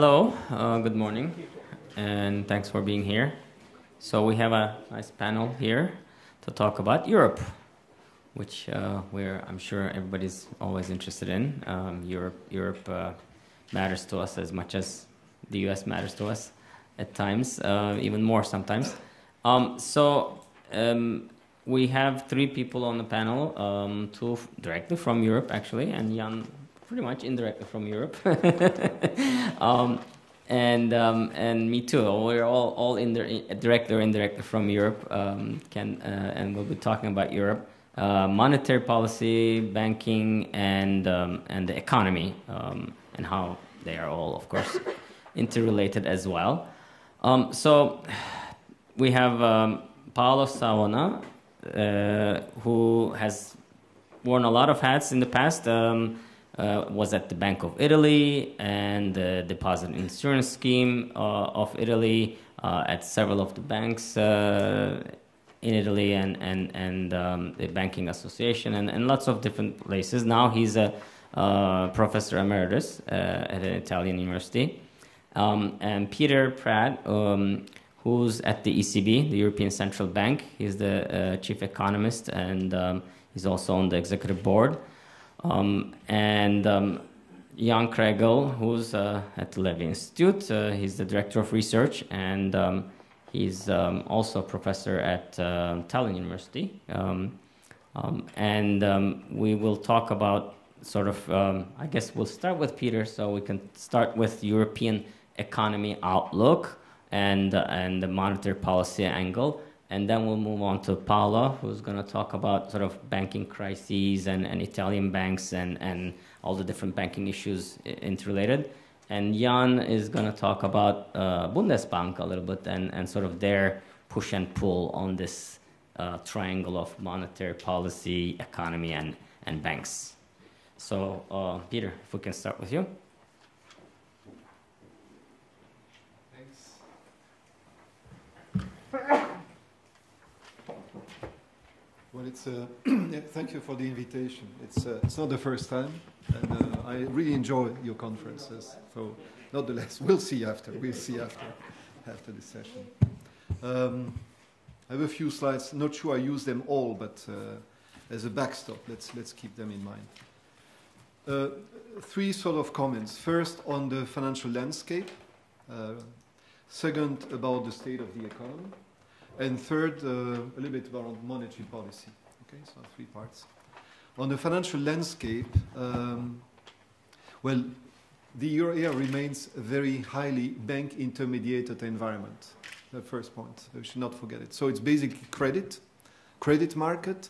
Hello, uh, good morning, and thanks for being here. So we have a nice panel here to talk about Europe, which uh, we're, I'm sure everybody's always interested in. Um, Europe, Europe uh, matters to us as much as the U.S. matters to us at times, uh, even more sometimes. Um, so um, we have three people on the panel, um, two directly from Europe actually, and Jan pretty much indirectly from Europe. um, and um, and me too. We're all all in direct or indirectly from Europe. Um, can uh, and we'll be talking about Europe, uh, monetary policy, banking, and um, and the economy, um, and how they are all, of course, interrelated as well. Um, so we have um, Paolo Savona, uh, who has worn a lot of hats in the past. Um, uh, was at the Bank of Italy and the Deposit Insurance Scheme uh, of Italy, uh, at several of the banks uh, in Italy and, and, and um, the Banking Association and, and lots of different places. Now he's a uh, professor emeritus uh, at an Italian university. Um, and Peter Praet, um, who's at the ECB, the European Central Bank, he's the chief economist and um, he's also on the executive board. Um, and um, Jan Kregel, who's uh, at the Levy Institute, uh, he's the director of research, and um, he's um, also a professor at uh, Tallinn University. Um, um, and we will talk about sort of, I guess we'll start with Peter, so we can start with European economy outlook and, and the monetary policy angle and then we'll move on to Paolo, who's going to talk about sort of banking crises and, and Italian banks and, and all the different banking issues interrelated. And Jan is going to talk about uh, Bundesbank a little bit and, and sort of their push and pull on this uh, triangle of monetary policy, economy, and, and banks. So, uh, Peter, if we can start with you. Thanks. Well, it's uh, thank you for the invitation. It's uh, it's not the first time, and uh, I really enjoy your conferences. So, nonetheless, we'll see after. We'll see after after this session. Um, I have a few slides. Not sure I use them all, but uh, as a backstop, let's let's keep them in mind. Uh, three sort of comments. First, on the financial landscape. Uh, second, about the state of the economy and third, uh, a little bit about monetary policy. Okay, so three parts. On the financial landscape, um, well, the euro area remains a very highly bank intermediated environment. The first point, we should not forget it. So it's basically credit, credit market,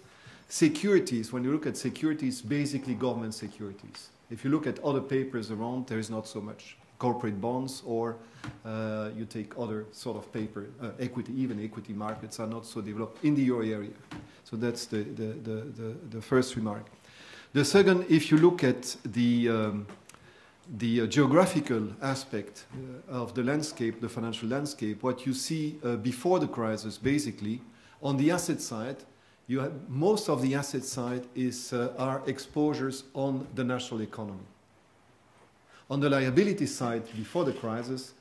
securities. When you look at securities, basically government securities. If you look at other papers around, there is not so much corporate bonds or uh, you take other sort of paper, uh, equity, even equity markets are not so developed in the euro area. So that's the, the, the, the, the first remark. The second, if you look at the, um, the uh, geographical aspect uh, of the landscape, the financial landscape, what you see uh, before the crisis, basically, on the asset side, you have, most of the asset side is, uh, are exposures on the national economy. On the liability side, before the crisis,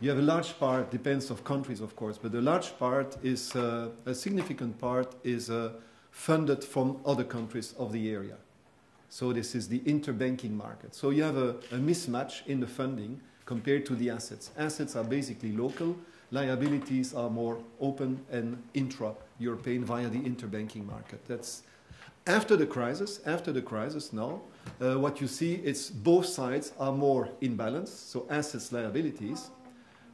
you have a large part, depends of countries, of course, but a large part is, uh, a significant part is uh, funded from other countries of the area. So this is the interbanking market. So you have a, a mismatch in the funding compared to the assets. Assets are basically local, liabilities are more open and intra-European via the interbanking market. That's after the crisis, after the crisis now, uh, what you see is both sides are more in balance, so assets, liabilities,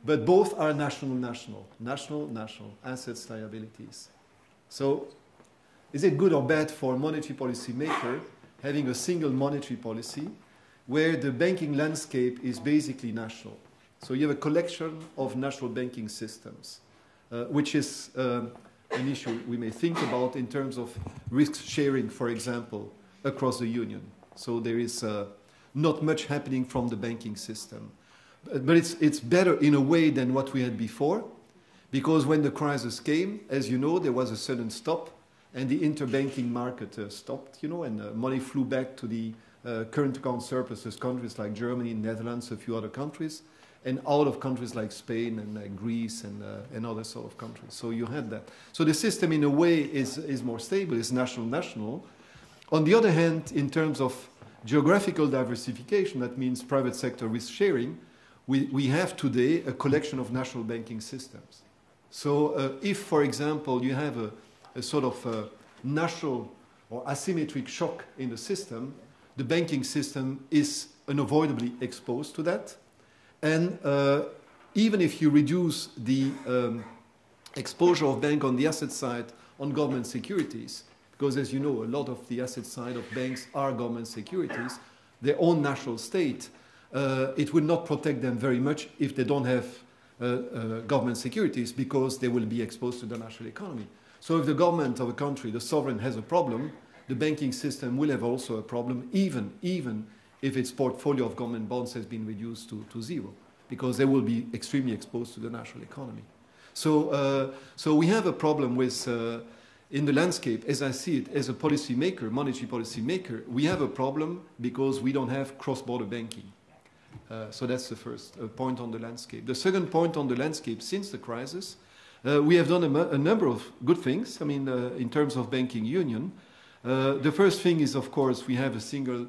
but both are national, national, national, national, assets, liabilities. So is it good or bad for a monetary policy maker having a single monetary policy where the banking landscape is basically national? So you have a collection of national banking systems, uh, which is um, an issue we may think about in terms of risk sharing, for example, across the union. So there is uh, not much happening from the banking system. But it's, it's better in a way than what we had before, because when the crisis came, as you know, there was a sudden stop, and the interbanking market uh, stopped, you know, and uh, money flew back to the uh, current account surpluses countries like Germany, Netherlands, a few other countries, and out of countries like Spain and uh, Greece and, uh, and other sort of countries. So you had that. So the system, in a way, is, is more stable, it's national national. On the other hand, in terms of geographical diversification, that means private sector risk sharing, we, we have today a collection of national banking systems. So uh, if, for example, you have a, a sort of a national or asymmetric shock in the system, the banking system is unavoidably exposed to that. And uh, even if you reduce the um, exposure of bank on the asset side on government securities, because as you know, a lot of the asset side of banks are government securities, their own national state, uh, it will not protect them very much if they don't have uh, uh, government securities because they will be exposed to the national economy. So if the government of a country, the sovereign, has a problem, the banking system will have also a problem, even, even if its portfolio of government bonds has been reduced to, to zero, because they will be extremely exposed to the national economy. So, uh, so we have a problem with, uh, in the landscape, as I see it, as a policymaker, monetary policymaker, we have a problem because we don't have cross-border banking. Uh, so that's the first uh, point on the landscape. The second point on the landscape since the crisis, uh, we have done a, a, number of good things. I mean, uh, in terms of banking union, the first thing is, of course, we have a single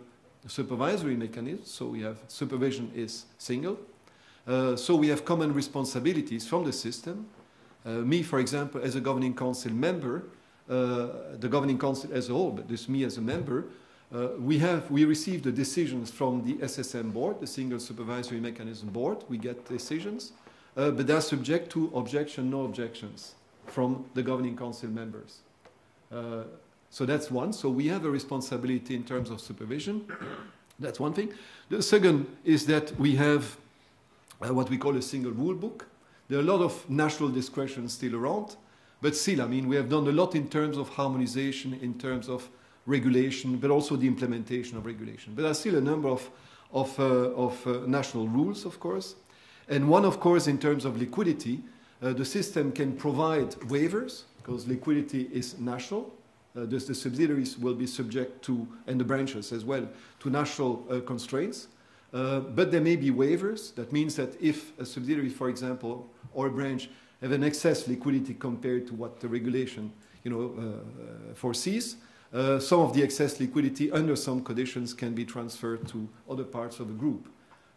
supervisory mechanism. So we have supervision is single. Uh, so we have common responsibilities from the system. me, for example, as a governing council member, the governing council as a whole, but this me as a member, uh, we have we received the decisions from the SSM board, the Single Supervisory Mechanism board. We get decisions, uh, but they're subject to objection, no objections from the governing council members. So that's one. So we have a responsibility in terms of supervision. That's one thing. The second is that we have uh, what we call a single rule book. There are a lot of national discretion still around, but still, I mean, we have done a lot in terms of harmonization, in terms of regulation, but also the implementation of regulation. But there are still a number of, of, uh, of uh, national rules, of course. And one, of course, in terms of liquidity, uh, the system can provide waivers because liquidity is national. Uh, the, the, subsidiaries will be subject to, and the branches as well, to national uh, constraints. Uh, but there may be waivers. That means that if a subsidiary, for example, or a branch have an excess liquidity compared to what the regulation you know, foresees, uh, some of the excess liquidity under some conditions can be transferred to other parts of the group.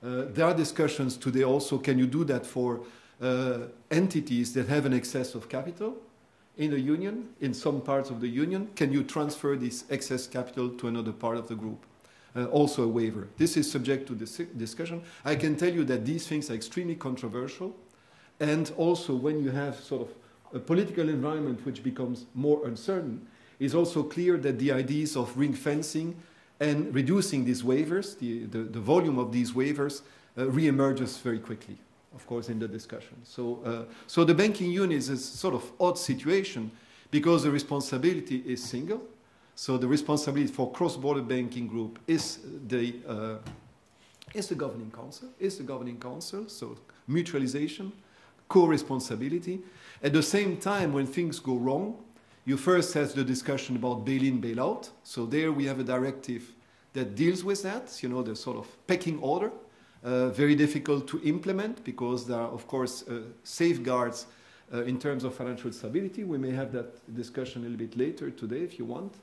Uh, there are discussions today also, can you do that for uh, entities that have an excess of capital in the union, in some parts of the union? Can you transfer this excess capital to another part of the group? Uh, also a waiver. This is subject to this discussion. I can tell you that these things are extremely controversial. And also when you have sort of a political environment which becomes more uncertain, it's also clear that the ideas of ring fencing and reducing these waivers, the, the, the volume of these waivers, uh, re-emerges very quickly, of course, in the discussion. So, uh, so the banking union is a sort of odd situation because the responsibility is single. So the responsibility for cross-border banking group is the, uh, is the governing council, is the governing council, so mutualization, co-responsibility. At the same time, when things go wrong, you first have the discussion about bail-in, bail-out. So there we have a directive that deals with that, you know, the sort of pecking order. Uh, very difficult to implement because there are, of course, uh, safeguards uh, in terms of financial stability. We may have that discussion a little bit later today if you want.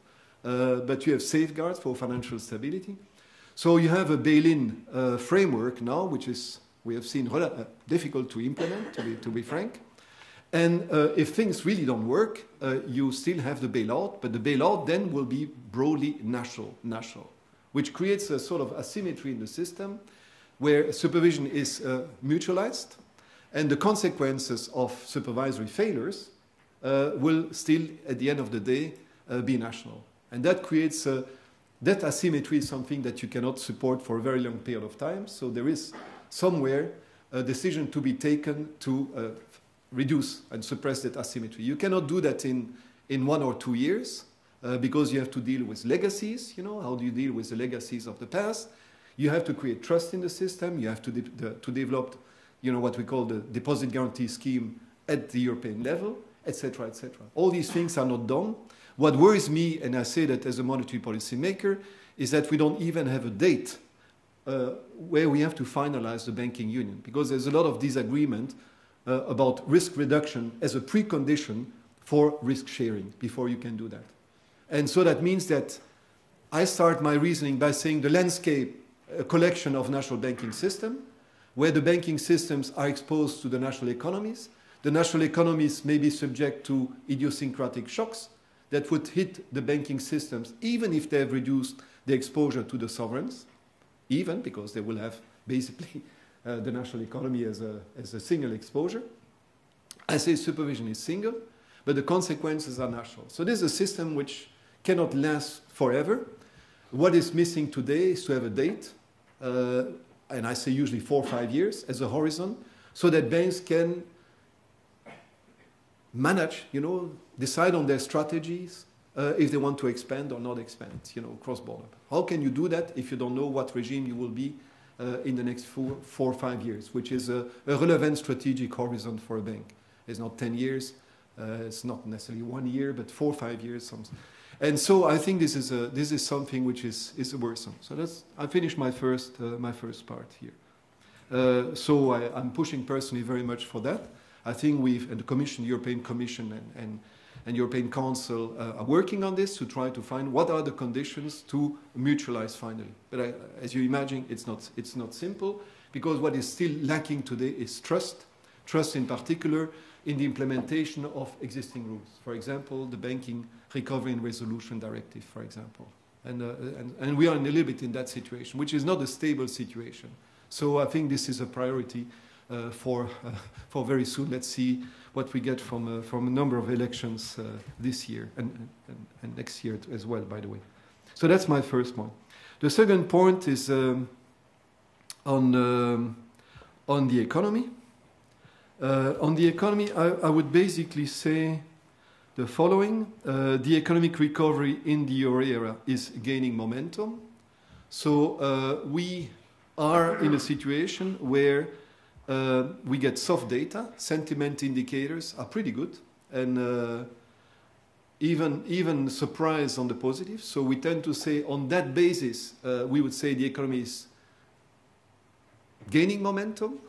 Uh, but you have safeguards for financial stability. So you have a bail-in uh, framework now, which is, we have seen, uh, difficult to implement, to be, to be frank. And uh, if things really don't work, uh, you still have the bailout, but the bailout then will be broadly national, national, which creates a sort of asymmetry in the system where supervision is uh, mutualized and the consequences of supervisory failures uh, will still, at the end of the day, uh, be national. And that creates a, that asymmetry is something that you cannot support for a very long period of time. So there is somewhere a decision to be taken to uh, reduce and suppress that asymmetry. You cannot do that in, in one or two years uh, because you have to deal with legacies. You know, how do you deal with the legacies of the past? You have to create trust in the system. You have to, de the, to develop, you know, what we call the deposit guarantee scheme at the European level, etc., etc. All these things are not done. What worries me, and I say that as a monetary policy maker, is that we don't even have a date uh, where we have to finalize the banking union because there's a lot of disagreement uh, about risk reduction as a precondition for risk sharing before you can do that. And so that means that I start my reasoning by saying the landscape, a collection of national banking system, where the banking systems are exposed to the national economies. The national economies may be subject to idiosyncratic shocks that would hit the banking systems, even if they have reduced the exposure to the sovereigns, even because they will have basically uh, the national economy as a, as a single exposure. I say supervision is single, but the consequences are national. So this is a system which cannot last forever. What is missing today is to have a date, uh, and I say usually four or five years as a horizon, so that banks can manage, you know, decide on their strategies uh, if they want to expand or not expand, you know, cross border. How can you do that if you don't know what regime you will be uh, in the next four, four or five years, which is a, a, relevant strategic horizon for a bank? It's not 10 years, uh, it's not necessarily one year, but four or five years. And so I think this is, a, this is something which is, is worrisome. So that's, I finished my first, uh, my first part here. Uh, so I, am pushing personally very much for that. I think we've, and the Commission, European Commission, and, and, and European Council uh, are working on this to try to find what are the conditions to mutualize finally. But I, as you imagine, it's not, it's not simple because what is still lacking today is trust. Trust in particular in the implementation of existing rules. For example, the Banking Recovery and Resolution Directive, for example. And, uh, and, and we are in a little bit in that situation, which is not a stable situation. So I think this is a priority uh, for, uh, for very soon. Let's see what we get from, uh, from a number of elections uh, this year and, and, and, next year as well, by the way. So that's my first point. The second point is um, on, um, on the economy. Uh, on the economy, I, I, would basically say the following. Uh, the economic recovery in the euro area is gaining momentum. So uh, we are in a situation where uh, we get soft data, sentiment indicators are pretty good, and uh, even, even surprise on the positive. So we tend to say on that basis, uh, we would say the economy is gaining momentum,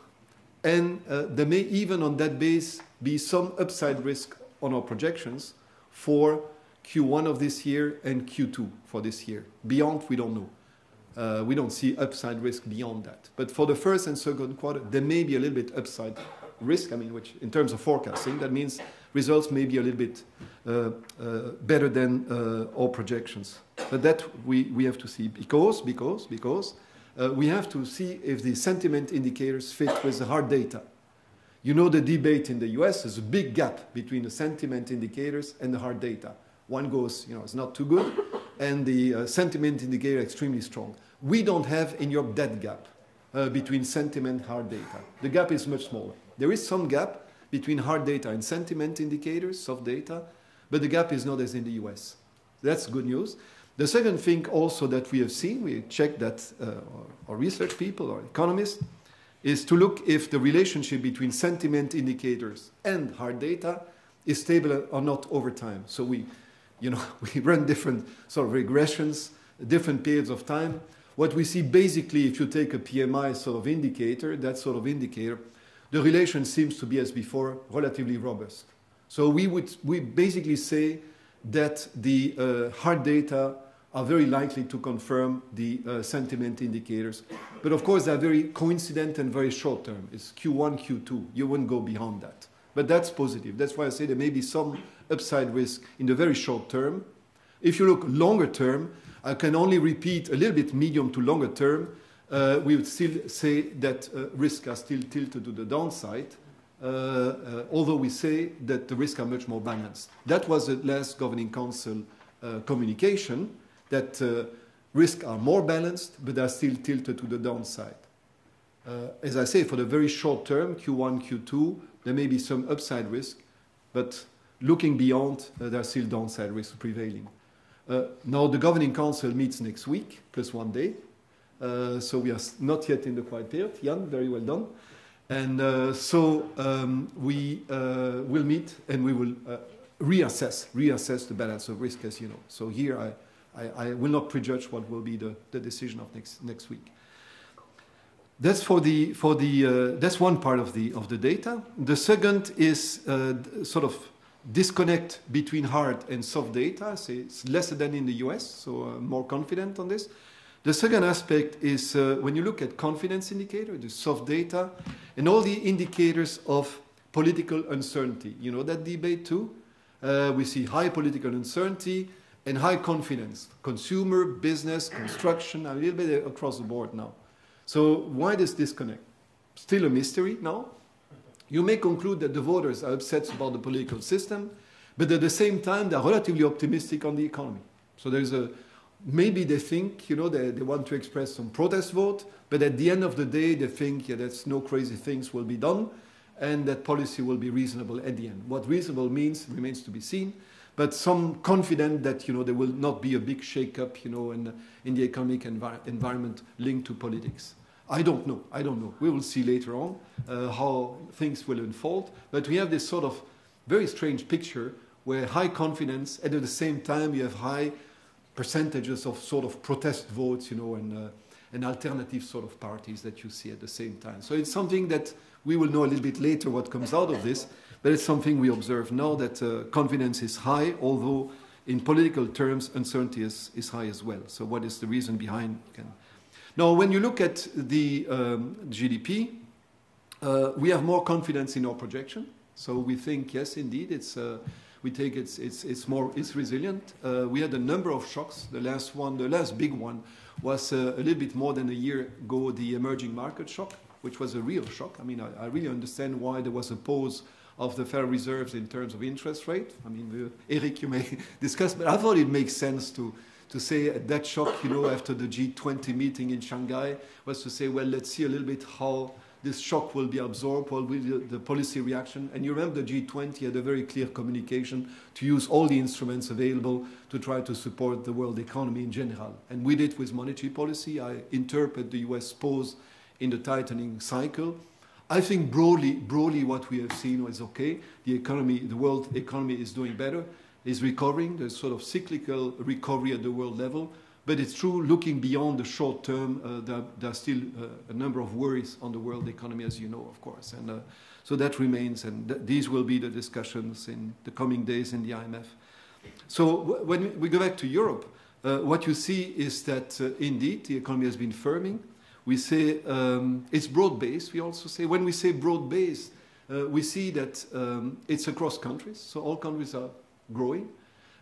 and uh, there may even on that base be some upside risk on our projections for Q1 of this year and Q2 for this year. Beyond, we don't know. Uh, we don't see upside risk beyond that. But for the first and second quarter, there may be a little bit upside risk. I mean, which in terms of forecasting, that means results may be a little bit uh, uh, better than uh, our projections. But that we, we have to see because, because, because uh, we have to see if the sentiment indicators fit with the hard data. You know the debate in the US, there's a big gap between the sentiment indicators and the hard data. One goes, you know, it's not too good, and the uh, sentiment indicator extremely strong. We don't have in Europe that gap uh, between sentiment hard data. The gap is much smaller. There is some gap between hard data and sentiment indicators, soft data, but the gap is not as in the US. That's good news. The second thing also that we have seen, we checked that uh, our research people, our economists, is to look if the relationship between sentiment indicators and hard data is stable or not over time. So we, you know, we run different sort of regressions, different periods of time. What we see basically, if you take a PMI sort of indicator, that sort of indicator, the relation seems to be, as before, relatively robust. So we would we basically say that the uh, hard data are very likely to confirm the uh, sentiment indicators. But of course, they're very coincident and very short term. It's Q1, Q2. You wouldn't go beyond that. But that's positive. That's why I say there may be some upside risk in the very short term. If you look longer term, I can only repeat a little bit medium to longer term. Uh, we would still say that uh, risks are still tilted to the downside, uh, uh, although we say that the risks are much more balanced. That was the last Governing Council uh, communication, that uh, risks are more balanced, but are still tilted to the downside. as I say, for the very short term, Q1, Q2, there may be some upside risk, but looking beyond, uh, there are still downside risks prevailing. Uh, now, the Governing Council meets next week, plus one day. Uh, so we are not yet in the quiet period. Jan, very well done. And uh, so um, we uh, will meet and we will uh, reassess, reassess the balance of risk, as you know. So here I, I, I, will not prejudge what will be the, the decision of next, next week. That's for the for the uh, that's one part of the of the data. The second is uh, sort of disconnect between hard and soft data. So it's less than in the US, so I'm more confident on this. The second aspect is uh, when you look at confidence indicator, the soft data, and all the indicators of political uncertainty. You know that debate too. Uh, we see high political uncertainty and high confidence. Consumer, business, construction, a little bit across the board now. So why this disconnect? Still a mystery now. You may conclude that the voters are upset about the political system, but at the same time they're relatively optimistic on the economy. So there's a maybe they think you know they, they want to express some protest vote, but at the end of the day they think yeah that's no crazy things will be done, and that policy will be reasonable at the end. What reasonable means remains to be seen but some confident that you know there will not be a big shake-up you know in, in the economic envir environment linked to politics. I don't know. I don't know. We will see later on uh, how things will unfold. But we have this sort of very strange picture where high confidence and at the same time you have high percentages of sort of protest votes, you know, and, uh, and alternative sort of parties that you see at the same time. So it's something that we will know a little bit later what comes out of this. But it's something we observe now that uh, confidence is high, although in political terms, uncertainty is, is high as well. So, what is the reason behind? Now, when you look at the um, GDP, uh, we have more confidence in our projection. So, we think, yes, indeed, it's. Uh, we take it's, it's, it's more it's resilient. Uh, we had a number of shocks. The last one, the last big one, was uh, a little bit more than a year ago. The emerging market shock, which was a real shock. I mean, I, I really understand why there was a pause of the Federal Reserves in terms of interest rate. I mean, Eric, you may discuss, but I thought it makes sense to, to say that shock, you know, after the G20 meeting in Shanghai, was to say, well, let's see a little bit how this shock will be absorbed, what will be the, the policy reaction. And you remember the G20 had a very clear communication to use all the instruments available to try to support the world economy in general. And we did with monetary policy. I interpret the US pause in the tightening cycle I think broadly, broadly what we have seen was okay. The economy, the world economy is doing better, is recovering. There's sort of cyclical recovery at the world level. But it's true, looking beyond the short term, uh, there, there, are still uh, a number of worries on the world economy, as you know, of course. And uh, so that remains, and th these will be the discussions in the coming days in the IMF. So when we go back to Europe, uh, what you see is that uh, indeed the economy has been firming. We say um, it's broad-based. We also say when we say broad-based, uh, we see that um, it's across countries. So all countries are growing.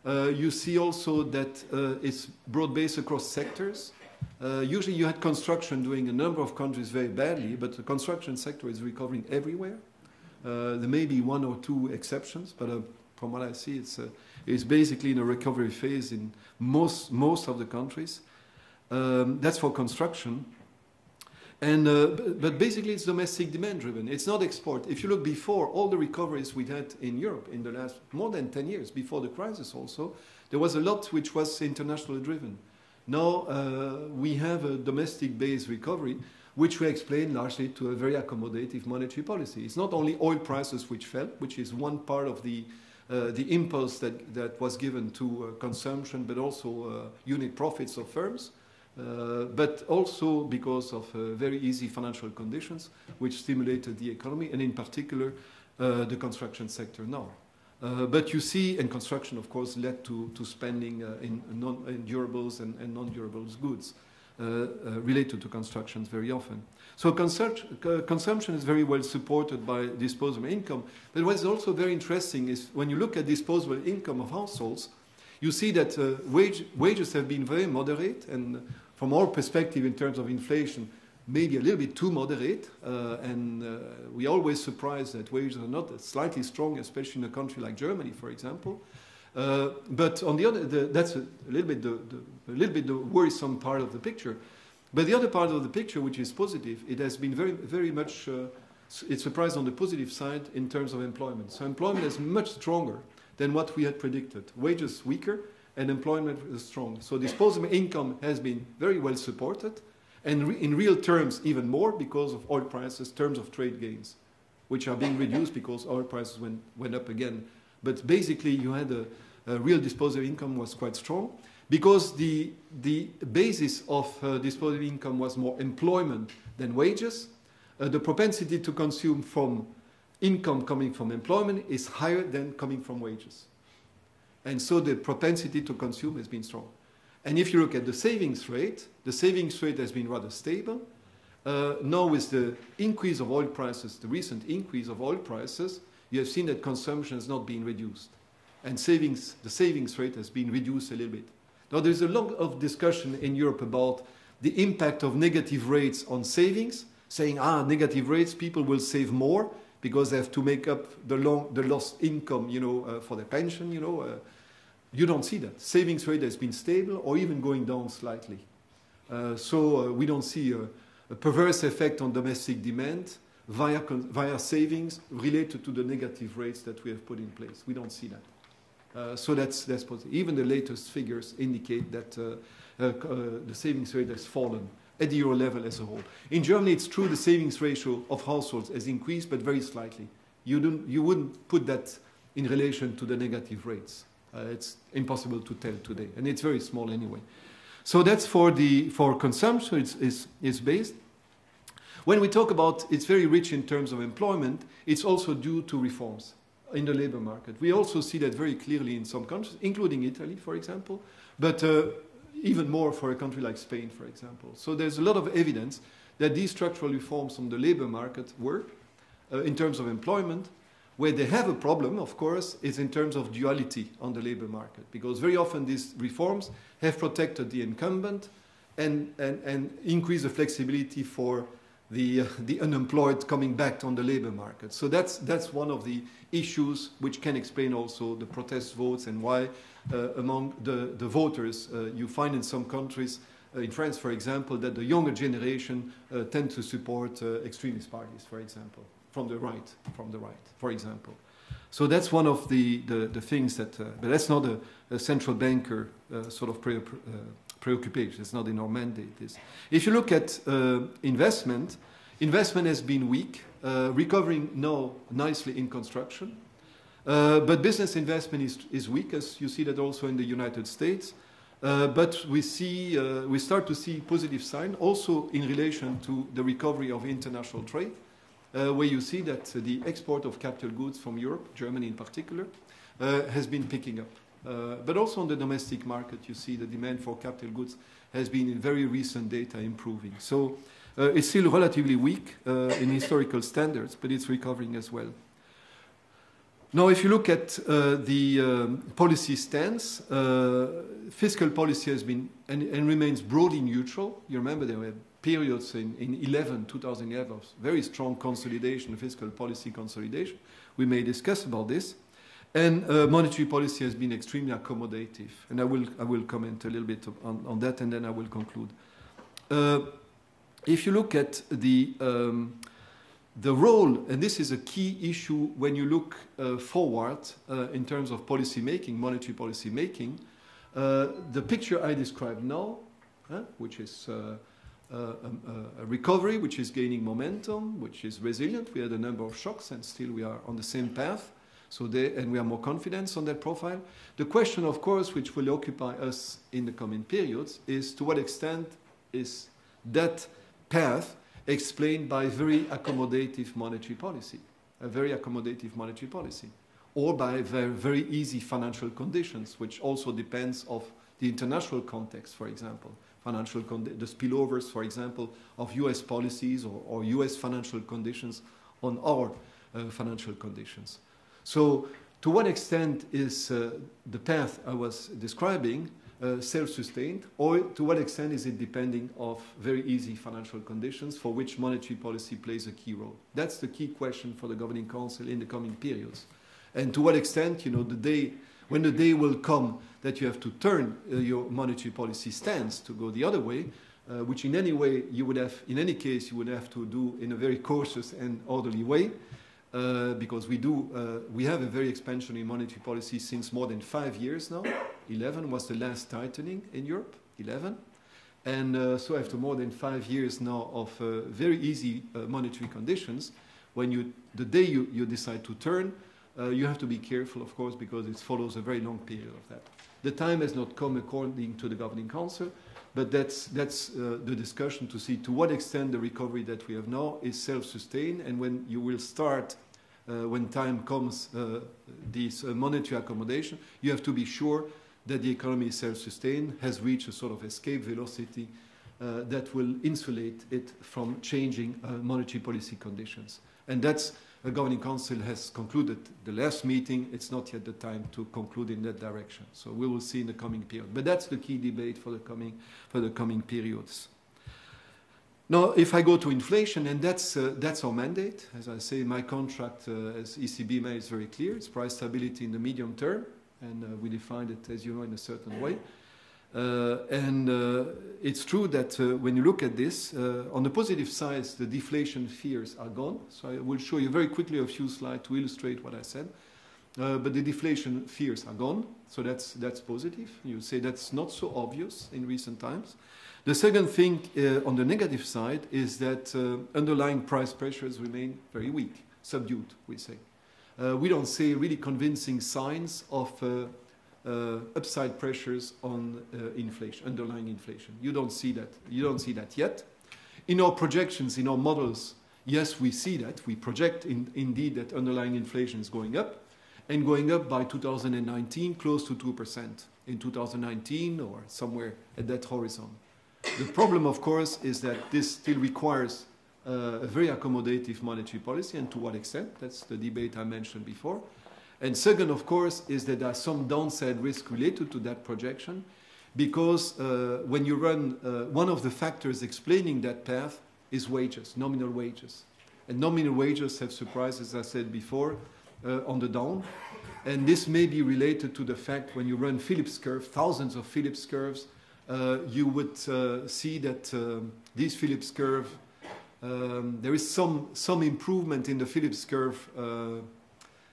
Uh, you see also that uh, it's broad-based across sectors. Uh, usually you had construction doing a number of countries very badly, but the construction sector is recovering everywhere. Uh, there may be one or two exceptions, but uh, from what I see, it's, it's basically in a recovery phase in most, most of the countries. Um, that's for construction. And, uh, but basically, it's domestic demand driven. It's not export. If you look before, all the recoveries we had in Europe in the last more than 10 years, before the crisis also, there was a lot which was internationally driven. Now uh, we have a domestic based recovery, which we explain largely to a very accommodative monetary policy. It's not only oil prices which fell, which is one part of the, uh, the impulse that, that was given to uh, consumption, but also uh, unit profits of firms. Uh, but also because of uh, very easy financial conditions, which stimulated the economy, and in particular, uh, the construction sector now. Uh, but you see, and construction, of course, led to, to spending uh, in, non, in durables and, and non-durables goods uh, related to constructions very often. So consumption is very well supported by disposable income. But what's also very interesting is when you look at disposable income of households, you see that wage, wages have been very moderate and from our perspective in terms of inflation, maybe a little bit too moderate. Uh, and uh, we always surprised that wages are not slightly strong, especially in a country like Germany, for example. Uh, but on the other, the, that's a, a, little bit the, the, a little bit the worrisome part of the picture. But the other part of the picture, which is positive, it has been very, very much. Uh, it's surprised on the positive side in terms of employment. So employment is much stronger than what we had predicted. Wages weaker, and employment is strong. So disposable income has been very well supported, and re in real terms even more because of oil prices, terms of trade gains, which are being reduced because oil prices went, went up again. But basically you had a, a real disposable income was quite strong. because the, the basis of uh, disposable income was more employment than wages, uh, the propensity to consume from income coming from employment is higher than coming from wages. And so the propensity to consume has been strong. And if you look at the savings rate, the savings rate has been rather stable. Uh, now, with the increase of oil prices, the recent increase of oil prices, you have seen that consumption has not been reduced. And savings, the savings rate has been reduced a little bit. Now, there's a lot of discussion in Europe about the impact of negative rates on savings, saying, ah, negative rates, people will save more because they have to make up the, long, the lost income, you know, uh, for their pension, you know. Uh, you don't see that. Savings rate has been stable or even going down slightly. Uh, so uh, we don't see a, a, perverse effect on domestic demand via, via savings related to the negative rates that we have put in place. We don't see that. Uh, so that's, that's positive. Even the latest figures indicate that uh, the savings rate has fallen at the euro level as a whole. In Germany, it's true the savings ratio of households has increased, but very slightly. You, don't, you wouldn't put that in relation to the negative rates. Uh, it's impossible to tell today, and it's very small anyway. So that's for the for consumption. It's, it's, it's based. When we talk about it's very rich in terms of employment, it's also due to reforms in the labor market. We also see that very clearly in some countries, including Italy, for example, but uh, even more for a country like Spain, for example. So there's a lot of evidence that these structural reforms on the labor market work uh, in terms of employment, where they have a problem, of course, is in terms of duality on the labor market, because very often these reforms have protected the incumbent and, and, and increased the flexibility for the, uh, the unemployed coming back on the labor market. So that's, that's one of the issues which can explain also the protest votes and why among the, the voters uh, you find in some countries, uh, in France, for example, that the younger generation uh, tend to support uh, extremist parties, for example from the right, from the right, for example. So that's one of the, the, the things that, uh, but that's not a, a central banker uh, sort of pre, uh, preoccupation. It's not in our mandate. This. If you look at uh, investment, investment has been weak, uh, recovering now nicely in construction. Uh, but business investment is, is weak, as you see that also in the United States. but we see, we start to see positive signs also in relation to the recovery of international trade uh, where you see that the export of capital goods from Europe, Germany in particular, uh, has been picking up. Uh, but also on the domestic market, you see the demand for capital goods has been in very recent data improving. So uh, it's still relatively weak uh, in historical standards, but it's recovering as well. Now, if you look at uh, the um, policy stance, fiscal policy has been and, and, remains broadly neutral. You remember there were periods in, in 11, 2011 of very strong consolidation, fiscal policy consolidation. We may discuss about this. And uh, monetary policy has been extremely accommodative. And I will, I will comment a little bit on, on that and then I will conclude. Uh, if you look at the, um, the role, and this is a key issue when you look uh, forward uh, in terms of policy making, monetary policy making, uh, the picture I described now, which is uh, a, a, recovery which is gaining momentum, which is resilient. We had a number of shocks and still we are on the same path. So they, and we are more confident on that profile. The question, of course, which will occupy us in the coming periods is to what extent is that path explained by very accommodative monetary policy, a very accommodative monetary policy, or by very, very easy financial conditions, which also depends of the international context, for example financial the spillovers, for example, of U.S. policies or, or U.S. financial conditions on our uh, financial conditions. So, to what extent is uh, the path I was describing uh, self-sustained, or to what extent is it depending of very easy financial conditions for which monetary policy plays a key role? That's the key question for the governing council in the coming periods. And to what extent, you know, the day when the day will come that you have to turn uh, your monetary policy stance to go the other way, uh, which in any way you would have, in any case, you would have to do in a very cautious and orderly way, uh, because we do, uh, we have a very expansionary monetary policy since more than five years now. 11 was the last tightening in Europe, 11. And uh, so after more than five years now of uh, very easy monetary conditions, when you, the day you, you decide to turn, uh, you have to be careful, of course, because it follows a very long period of that. The time has not come according to the Governing Council, but that's, that's uh, the discussion to see to what extent the recovery that we have now is self-sustained, and when you will start, uh, when time comes, uh, this uh, monetary accommodation, you have to be sure that the economy is self-sustained, has reached a sort of escape velocity uh, that will insulate it from changing uh, monetary policy conditions. And that's a governing council has concluded the last meeting. It's not yet the time to conclude in that direction. So we will see in the coming period. But that's the key debate for the coming, for the coming periods. Now, if I go to inflation, and that's, uh, that's our mandate, as I say, my contract uh, as ECB man is very clear. It's price stability in the medium term, and uh, we defined it, as you know, in a certain way. Uh, and uh, it's true that uh, when you look at this, on the positive side, the deflation fears are gone. So I will show you very quickly a few slides to illustrate what I said. but the deflation fears are gone, so that's, that's positive. You say that's not so obvious in recent times. The second thing uh, on the negative side is that uh, underlying price pressures remain very weak, subdued, we say. Uh, we don't see really convincing signs of uh, upside pressures on uh, inflation, underlying inflation. You don't see that. You don't see that yet. In our projections, in our models, yes, we see that. We project in, indeed that underlying inflation is going up and going up by 2019 close to 2% in 2019 or somewhere at that horizon. The problem, of course, is that this still requires uh, a very accommodative monetary policy, and to what extent? That's the debate I mentioned before. And second, of course, is that there are some downside risks related to that projection because uh, when you run, uh, one of the factors explaining that path is wages, nominal wages. And nominal wages have surprised, as I said before, uh, on the down. And this may be related to the fact when you run Phillips curve, thousands of Phillips curves, uh, you would uh, see that um, these Phillips curve, um, there is some, some improvement in the Phillips curve uh,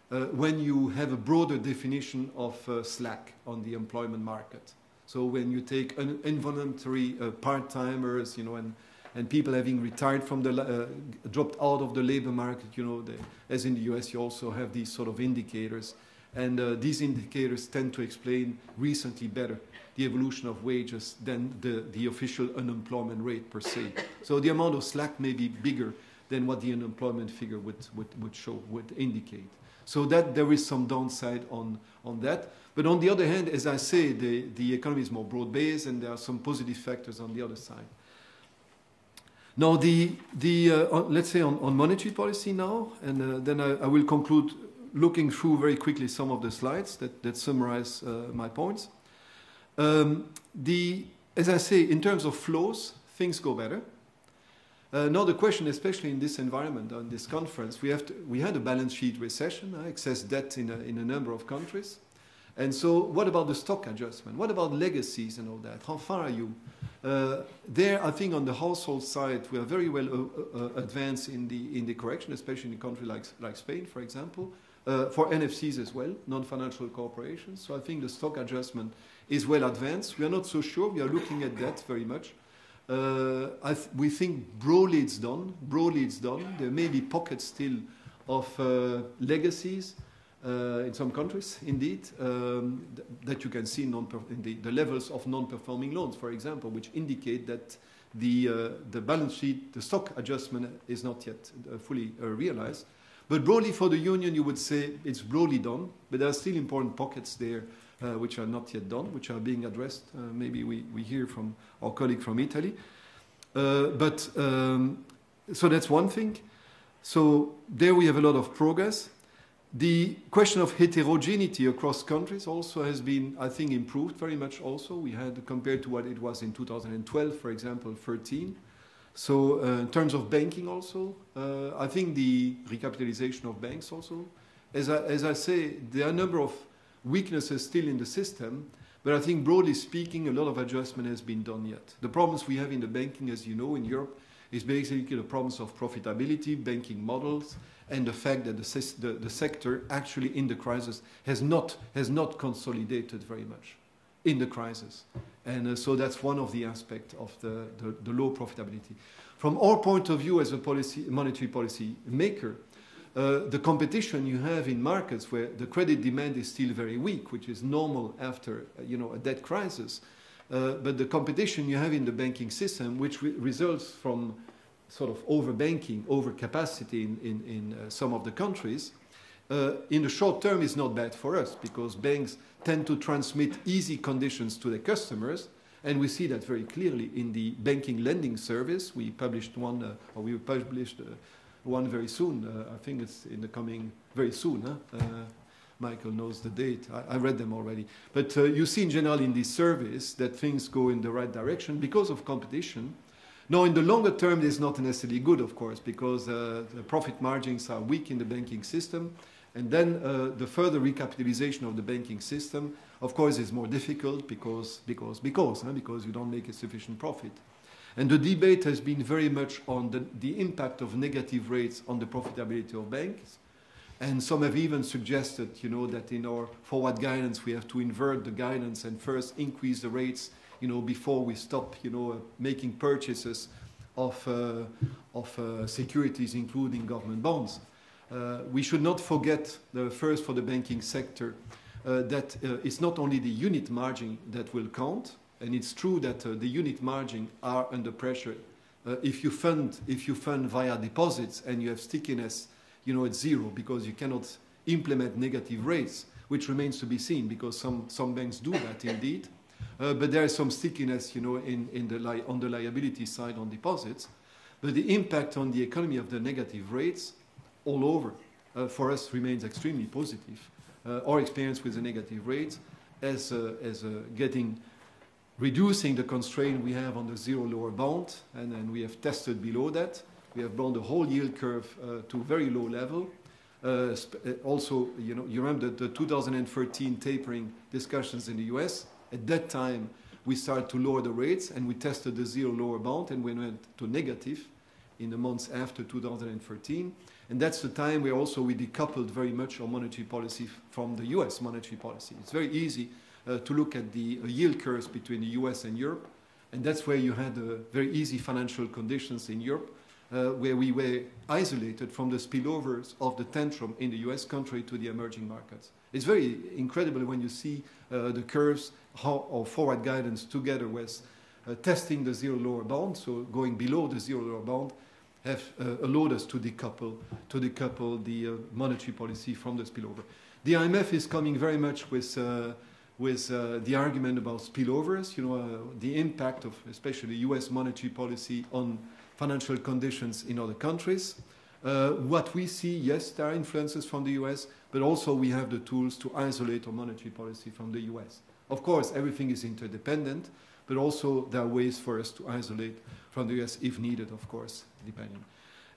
uh, when you have a broader definition of uh, slack on the employment market. So when you take un- involuntary part-timers, you know, and, and people having retired from the, uh, dropped out of the labor market, you know, the, as in the US, you also have these sort of indicators. And uh, these indicators tend to explain recently better the evolution of wages than the, the official unemployment rate per se. So the amount of slack may be bigger than what the unemployment figure would, would, would show, would indicate. So that there is some downside on, on that. But on the other hand, as I say, the, the economy is more broad-based and there are some positive factors on the other side. Now, the, the, uh, on, let's say on, on, monetary policy now, and uh, then I, I, will conclude looking through very quickly some of the slides that, that summarize uh, my points. Um, the, as I say, in terms of flows, things go better. Uh, now the question, especially in this environment, on this conference, we, have to, we had a balance sheet recession, uh, excess debt in a, in a number of countries. And so what about the stock adjustment? What about legacies and all that? How far are you? Uh, there, I think on the household side, we are very well uh, uh, advanced in the, in the correction, especially in a country like, like Spain, for example, uh, for NFCs as well, non-financial corporations. So I think the stock adjustment is well advanced. We are not so sure. We are looking at that very much. Uh, th we think broadly it's done. Broadly it's done. There may be pockets still of uh, legacies uh, in some countries, indeed, um, th that you can see in, the, the, levels of non-performing loans, for example, which indicate that the, uh, the balance sheet, the stock adjustment is not yet uh, fully uh, realized. But broadly for the union, you would say it's broadly done, but there are still important pockets there uh, which are not yet done, which are being addressed. Uh, maybe we, we hear from our colleague from Italy. Uh, but um, so that's one thing. So there we have a lot of progress. The question of heterogeneity across countries also has been, I think, improved very much also. We had, compared to what it was in 2012, for example, 13. So uh, in terms of banking also, uh, I think the recapitalization of banks also, as I, as I say, there are a number of weaknesses still in the system, but I think broadly speaking, a lot of adjustment has been done yet. The problems we have in the banking, as you know, in Europe, is basically the problems of profitability, banking models, and the fact that the, the, the sector actually in the crisis has not, has not consolidated very much in the crisis. And uh, so that's one of the aspects of the, the, the, low profitability. From our point of view as a policy, monetary policy maker, uh, the competition you have in markets where the credit demand is still very weak, which is normal after uh, you know, a debt crisis, uh, but the competition you have in the banking system, which re results from sort of overbanking, overcapacity in, in, in uh, some of the countries, uh, in the short term is not bad for us because banks tend to transmit easy conditions to their customers. And we see that very clearly in the banking lending service. We published one, uh, or we published one very soon. Uh, I think it's in the coming very soon. Huh? Uh, Michael knows the date. I, I read them already. But uh, you see in general in this service that things go in the right direction because of competition. Now, in the longer term, this is not necessarily good, of course, because uh, the profit margins are weak in the banking system. And then uh, the further recapitalization of the banking system, of course, is more difficult because, because, because, huh? because you don't make a sufficient profit. And the debate has been very much on the, the impact of negative rates on the profitability of banks. And some have even suggested, you know, that in our forward guidance we have to invert the guidance and first increase the rates, you know, before we stop, you know, making purchases of, uh, of uh, securities, including government bonds. Uh, we should not forget, first for the banking sector, uh, that uh, it's not only the unit margin that will count, and it's true that the unit margin are under pressure. if you fund, if you fund via deposits and you have stickiness, you know, it's zero because you cannot implement negative rates, which remains to be seen because some, some banks do that indeed. Uh, but there is some stickiness, you know, in, in the li- on the liability side on deposits. But the impact on the economy of the negative rates all over uh, for us remains extremely positive. Uh, our experience with the negative rates as, uh, as uh, getting reducing the constraint we have on the zero lower bound, and then we have tested below that. We have brought the whole yield curve uh, to very low level. Uh, also, you know, you remember the 2013 tapering discussions in the US. At that time, we started to lower the rates, and we tested the zero lower bound, and we went to negative in the months after 2013. And that's the time where also we decoupled very much our monetary policy from the US monetary policy. It's very easy uh, to look at the uh, yield curves between the US and Europe. And that's where you had uh, very easy financial conditions in Europe, uh, where we were isolated from the spillovers of the tantrum in the US country to the emerging markets. It's very incredible when you see the curves how, or forward guidance together with testing the zero lower bound, so going below the zero lower bound, have uh, allowed us to decouple, to decouple the uh, monetary policy from the spillover. The IMF is coming very much with, uh, with uh, the argument about spillovers, you know, uh, the impact of especially US monetary policy on financial conditions in other countries. Uh, what we see, yes, there are influences from the US, but also we have the tools to isolate our monetary policy from the US. Of course, everything is interdependent, but also there are ways for us to isolate from the US if needed, of course, depending.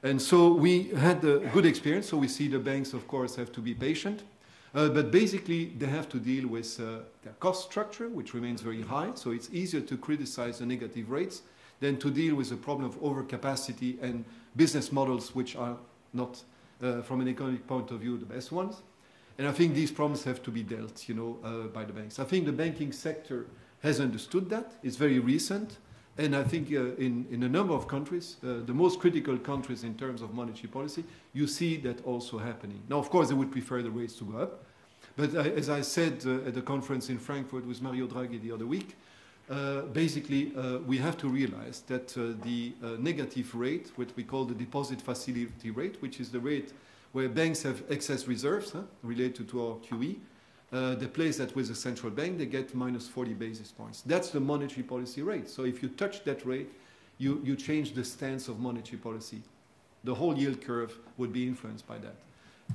And so we had a good experience. So we see the banks, of course, have to be patient. Uh, but basically, they have to deal with uh, their cost structure, which remains very high. So it's easier to criticize the negative rates than to deal with the problem of overcapacity and business models which are not, uh, from an economic point of view, the best ones. And I think these problems have to be dealt, you know, uh, by the banks. I think the banking sector has understood that. It's very recent. And I think uh, in, in a number of countries, uh, the most critical countries in terms of monetary policy, you see that also happening. Now, of course, they would prefer the rates to go up. But uh, as I said uh, at the conference in Frankfurt with Mario Draghi the other week, uh, basically, uh, we have to realize that the negative rate, what we call the deposit facility rate, which is the rate where banks have excess reserves huh, related to our QE, uh, the place that with the central bank, they get minus 40 basis points. That's the monetary policy rate. So if you touch that rate, you, you change the stance of monetary policy. The whole yield curve would be influenced by that.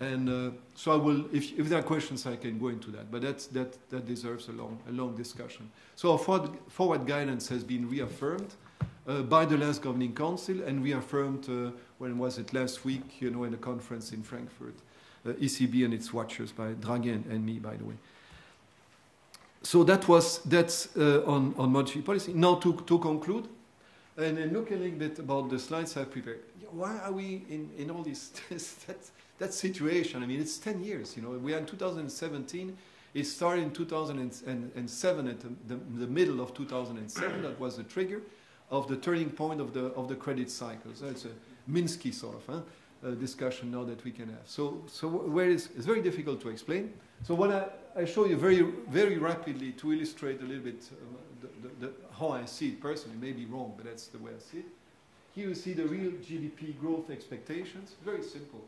And uh, so I will, if, if there are questions, I can go into that. But that's, that, that deserves a long, a long discussion. So forward, forward guidance has been reaffirmed uh, by the last governing council and reaffirmed, uh, when was it, last week, you know, in a conference in Frankfurt. Uh, ECB and its watchers by Draghi and, and, me, by the way. So that was that's uh, on on monetary policy. Now to to conclude, and then look a little bit about the slides I've prepared. Why are we in in all this that that situation? I mean, it's ten years. You know, we are in 2017. It started in 2007 at the, the, the middle of 2007. that was the trigger of the turning point of the of the credit cycle. So it's a Minsky sort of. Huh? Uh, discussion now that we can have. So, so where is it's very difficult to explain. So what I, I show you very, very rapidly to illustrate a little bit uh, the, the, the, how I see it personally. May be wrong, but that's the way I see it. Here you see the real GDP growth expectations. Very simple.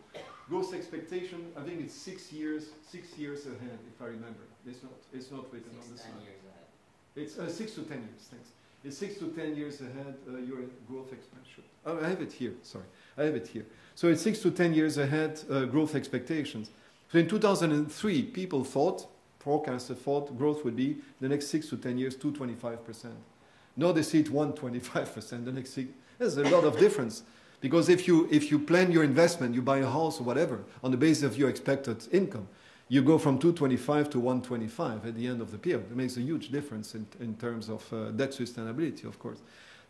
Growth expectation, I think it's six years, six years ahead, if I remember. It's not, it's not written Six, on the slide. years ahead. It's uh, six to ten years, thanks. It's six to ten years ahead, uh, your growth expansion. Oh, I have it here, sorry. I have it here. So it's six to ten years ahead uh, growth expectations. So in 2003, people thought, forecasters thought, growth would be the next six to ten years 225%. Now they see it 125% the next six. There's a lot of difference. Because if you, if you plan your investment, you buy a house or whatever, on the basis of your expected income, you go from 225 to 125 at the end of the period. It makes a huge difference in, in terms of uh, debt sustainability, of course.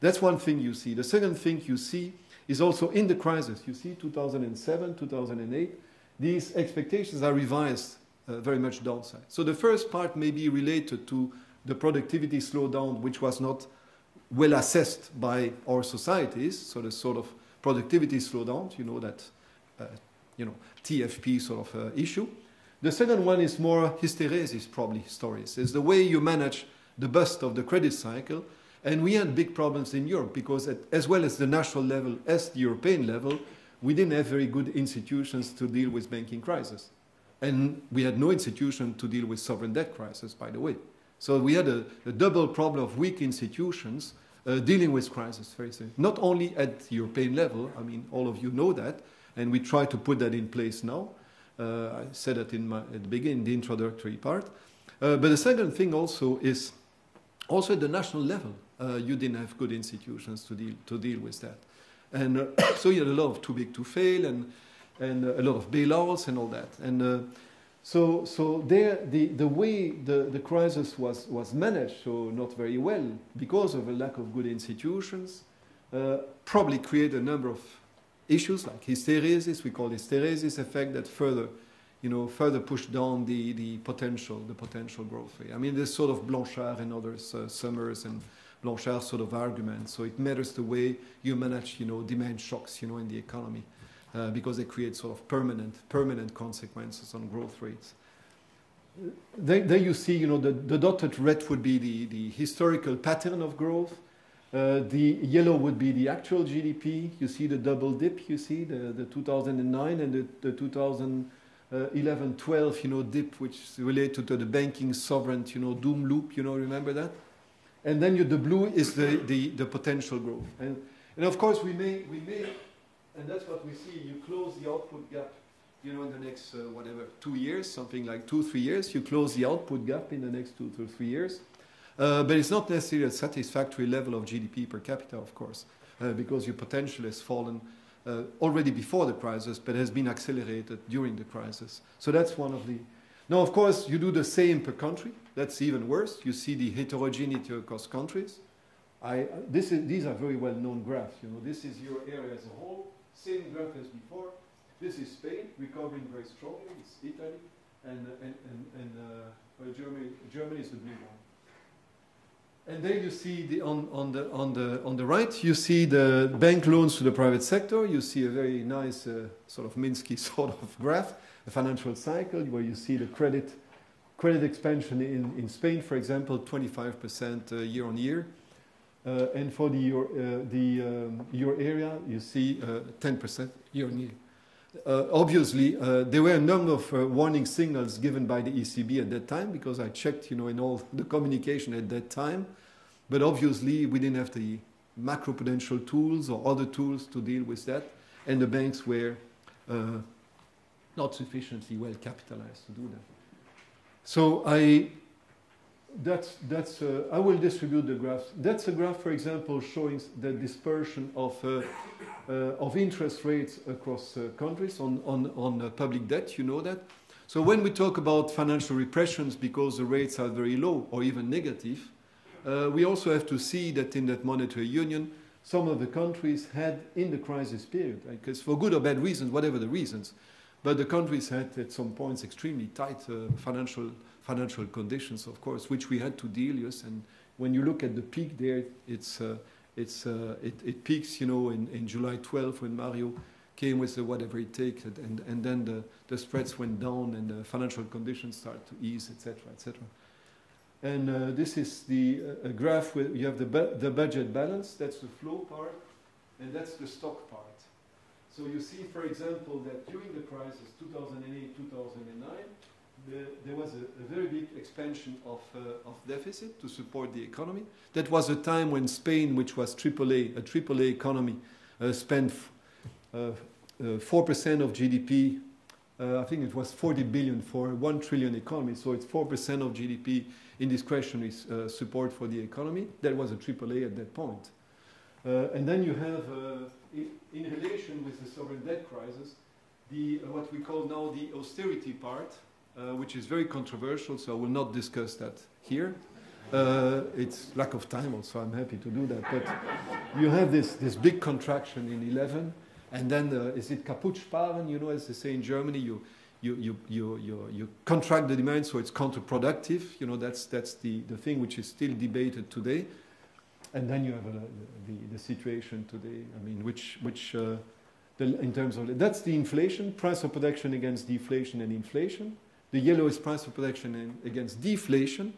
That's one thing you see. The second thing you see is also in the crisis. You see 2007, 2008, these expectations are revised uh, very much downside. So the first part may be related to the productivity slowdown, which was not well assessed by our societies. So the sort of productivity slowdown, you know that, uh, you know, TFP sort of uh, issue. The second one is more hysteresis, probably stories. It's the way you manage the bust of the credit cycle. And we had big problems in Europe because, at, as well as the national level as the European level, we didn't have very good institutions to deal with banking crisis. And we had no institution to deal with sovereign debt crisis, by the way. So we had a, a double problem of weak institutions uh, dealing with crisis. Not only at European level, I mean, all of you know that, and we try to put that in place now. Uh, I said that in my, at the beginning, the introductory part. Uh, but the second thing also is also at the national level, uh, you didn't have good institutions to deal, to deal with that. And uh, so you had a lot of too big to fail and, and a lot of bailouts and all that. And uh, so, so there, the, the way the, the crisis was, was managed, so not very well, because of a lack of good institutions, uh, probably create a number of issues like hysteresis, we call hysteresis effect, that further, you know, further push down the, the potential, the potential growth rate. I mean, there's sort of Blanchard and others, uh, Summers and Blanchard sort of argument. So it matters the way you manage, you know, demand shocks, you know, in the economy, uh, because they create sort of permanent, permanent consequences on growth rates. There, there you see, you know, the, the dotted red would be the, the historical pattern of growth. Uh, the yellow would be the actual GDP. You see the double dip, you see the, the 2009 and the, the 2011 12, you know, dip, which is related to the banking sovereign, you know, doom loop, you know, remember that? And then you, the blue is the, the, the potential growth. And, and of course, we may, we may, and that's what we see, you close the output gap, you know, in the next, uh, whatever, two years, something like two, three years, you close the output gap in the next two to three years. Uh, but it's not necessarily a satisfactory level of GDP per capita, of course, uh, because your potential has fallen uh, already before the crisis, but has been accelerated during the crisis. So that's one of the. Now, of course, you do the same per country. That's even worse. You see the heterogeneity across countries. I, this is, these are very well-known graphs. You know, this is euro area as a whole. Same graph as before. This is Spain, recovering very strongly. It's Italy, and and and, and uh, Germany. Germany is the blue one. And then you see the, on, on, the, on, the, on the right, you see the bank loans to the private sector. You see a very nice uh, sort of Minsky sort of graph, a financial cycle where you see the credit, credit expansion in, in Spain, for example, 25% uh, year on year. Uh, and for the, uh, the um, euro area, you see 10% year on year. Uh, obviously, uh, there were a number of uh, warning signals given by the ECB at that time because I checked, you know, in all the communication at that time. But obviously, we didn't have the macroprudential tools or other tools to deal with that, and the banks were uh, not sufficiently well capitalized to do that. So I, that's that's uh, I will distribute the graphs. That's a graph, for example, showing the dispersion of uh, uh, of interest rates across uh, countries on, on, on uh, public debt, you know that. So when we talk about financial repressions because the rates are very low or even negative, uh, we also have to see that in that monetary union, some of the countries had in the crisis period, because for good or bad reasons, whatever the reasons, but the countries had at some points extremely tight uh, financial, financial conditions, of course, which we had to deal with. And when you look at the peak there, it's uh, it's, uh, it, it, peaks, you know, in, in July 12 when Mario came with the whatever it takes, and, and then the, the spreads went down and the financial conditions started to ease, etc., etc. And uh, this is the uh, graph where you have the, the budget balance, that's the flow part, and that's the stock part. So you see, for example, that during the crisis, 2008, 2009, the, there was a, a, very big expansion of, uh, of deficit to support the economy. That was a time when Spain, which was AAA, a AAA economy, uh, spent 4% uh, uh, of GDP. Uh, I think it was 40 billion for a 1 trillion economy, so it's 4% of GDP in discretionary support for the economy. That was a AAA at that point. and then you have, in, relation with the sovereign debt crisis, the, what we call now the austerity part, uh, which is very controversial, so I will not discuss that here. Uh, it's lack of time also, I'm happy to do that. But you have this, this big contraction in 11, and then uh, is it kaputt sparen, you know, as they say in Germany, you, you, you, you, you, you contract the demand, so it's counterproductive. You know, that's, that's the, the thing which is still debated today. And then you have uh, the, the situation today, I mean, which, which uh, the, in terms of, that's the inflation, price of production against deflation and inflation. The yellow is price of production against deflation.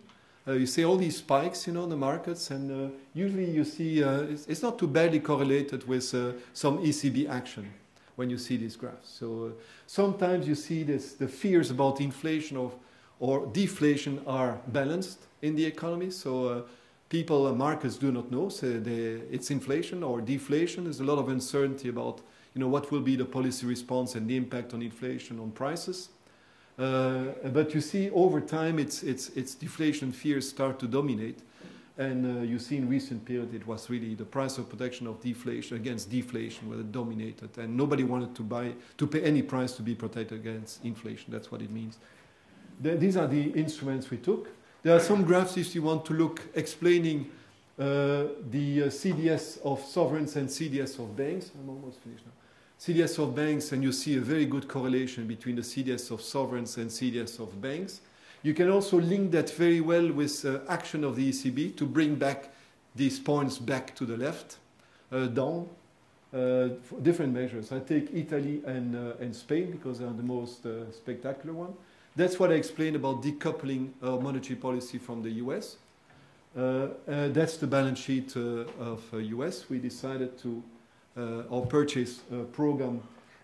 Uh, you see all these spikes, you know, in the markets, and uh, usually you see uh, it's, it's, not too badly correlated with uh, some ECB action when you see these graphs. So sometimes you see this, the fears about inflation or, or deflation are balanced in the economy. So people, and markets do not know. So they, it's inflation or deflation. There's a lot of uncertainty about, you know, what will be the policy response and the impact on inflation on prices. Uh, but you see over time it's, it's, it's deflation fears start to dominate. And uh, you see in recent period it was really the price of protection of deflation against deflation where it dominated. And nobody wanted to buy, to pay any price to be protected against inflation. That's what it means. The, these are the instruments we took. There are some graphs if you want to look explaining uh, the uh, CDS of sovereigns and CDS of banks. I'm almost finished now. CDS of banks, and you see a very good correlation between the CDS of sovereigns and CDS of banks. You can also link that very well with uh, action of the ECB to bring back these points back to the left, uh, down, uh, different measures. I take Italy and, uh, and Spain because they are the most uh, spectacular one. That's what I explained about decoupling monetary policy from the US. Uh, that's the balance sheet of US. We decided to uh, our purchase uh, program,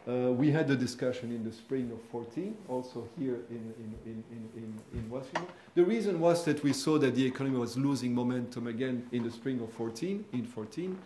uh, we had a discussion in the spring of 14, also here in, in, in, in, in Washington. The reason was that we saw that the economy was losing momentum again in the spring of 14, in 14.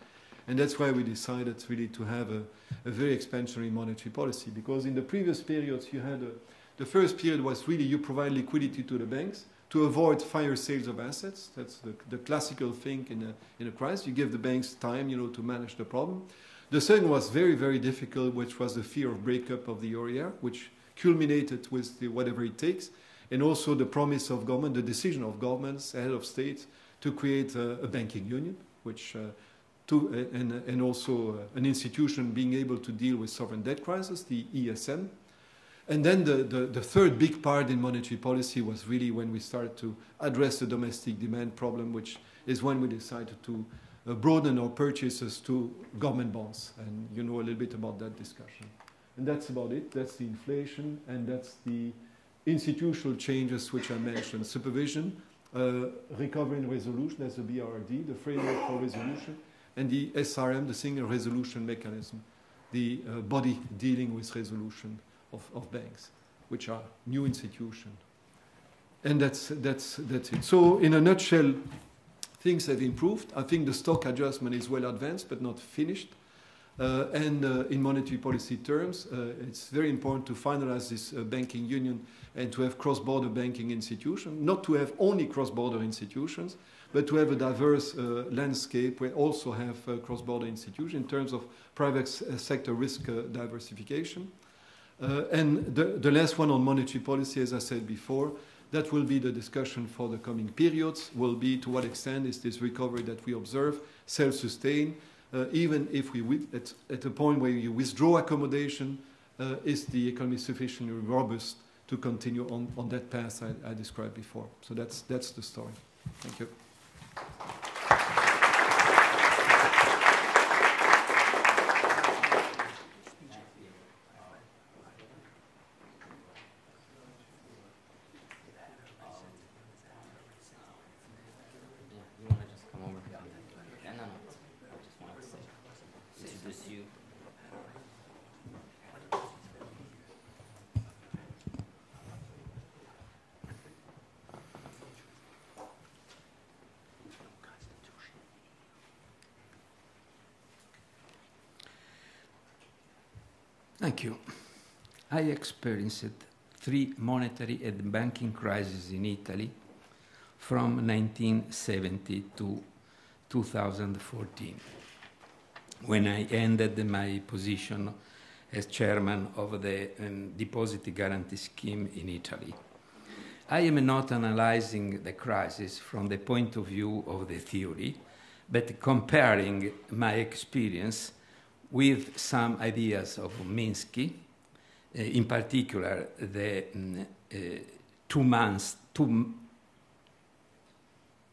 And that's why we decided really to have a, a very expansionary monetary policy. Because in the previous periods, you had a, the first period was really you provide liquidity to the banks to avoid fire sales of assets. That's the, the classical thing in a, in a crisis. You give the banks time, you know, to manage the problem. The second was very, very difficult, which was the fear of breakup of the euro, which culminated with the whatever it takes, and also the promise of government, the decision of governments, head of states, to create a, a banking union, which uh, to, and, and also uh, an institution being able to deal with sovereign debt crisis, the ESM. And then the, the, the, third big part in monetary policy was really when we started to address the domestic demand problem, which is when we decided to uh, broaden our purchases to government bonds. And you know a little bit about that discussion. And that's about it. That's the inflation, and that's the institutional changes which I mentioned. Supervision, uh, recovery and resolution, that's the BRRD, the framework for resolution, and the SRM, the single resolution mechanism, the uh, body dealing with resolution of, of banks, which are new institutions. And that's, that's, that's it. So in a nutshell, things have improved. I think the stock adjustment is well advanced but not finished. Uh, and uh, in monetary policy terms, uh, it's very important to finalize this uh, banking union and to have cross-border banking institutions, not to have only cross-border institutions, but to have a diverse uh, landscape where also have uh, cross-border institutions in terms of private sector risk diversification. And the, the last one on monetary policy, as I said before, that will be the discussion for the coming periods, will be to what extent is this recovery that we observe self-sustained, uh, even if we, at, at a point where you withdraw accommodation, uh, is the economy sufficiently robust to continue on, on that path I, I described before. So that's, that's the story. Thank you. Thank you. I experienced three monetary and banking crises in Italy from 1970 to 2014, when I ended my position as chairman of the um, Deposit Guarantee Scheme in Italy. I am not analyzing the crisis from the point of view of the theory, but comparing my experience with some ideas of Minsky, in particular the um, uh, two, months, two,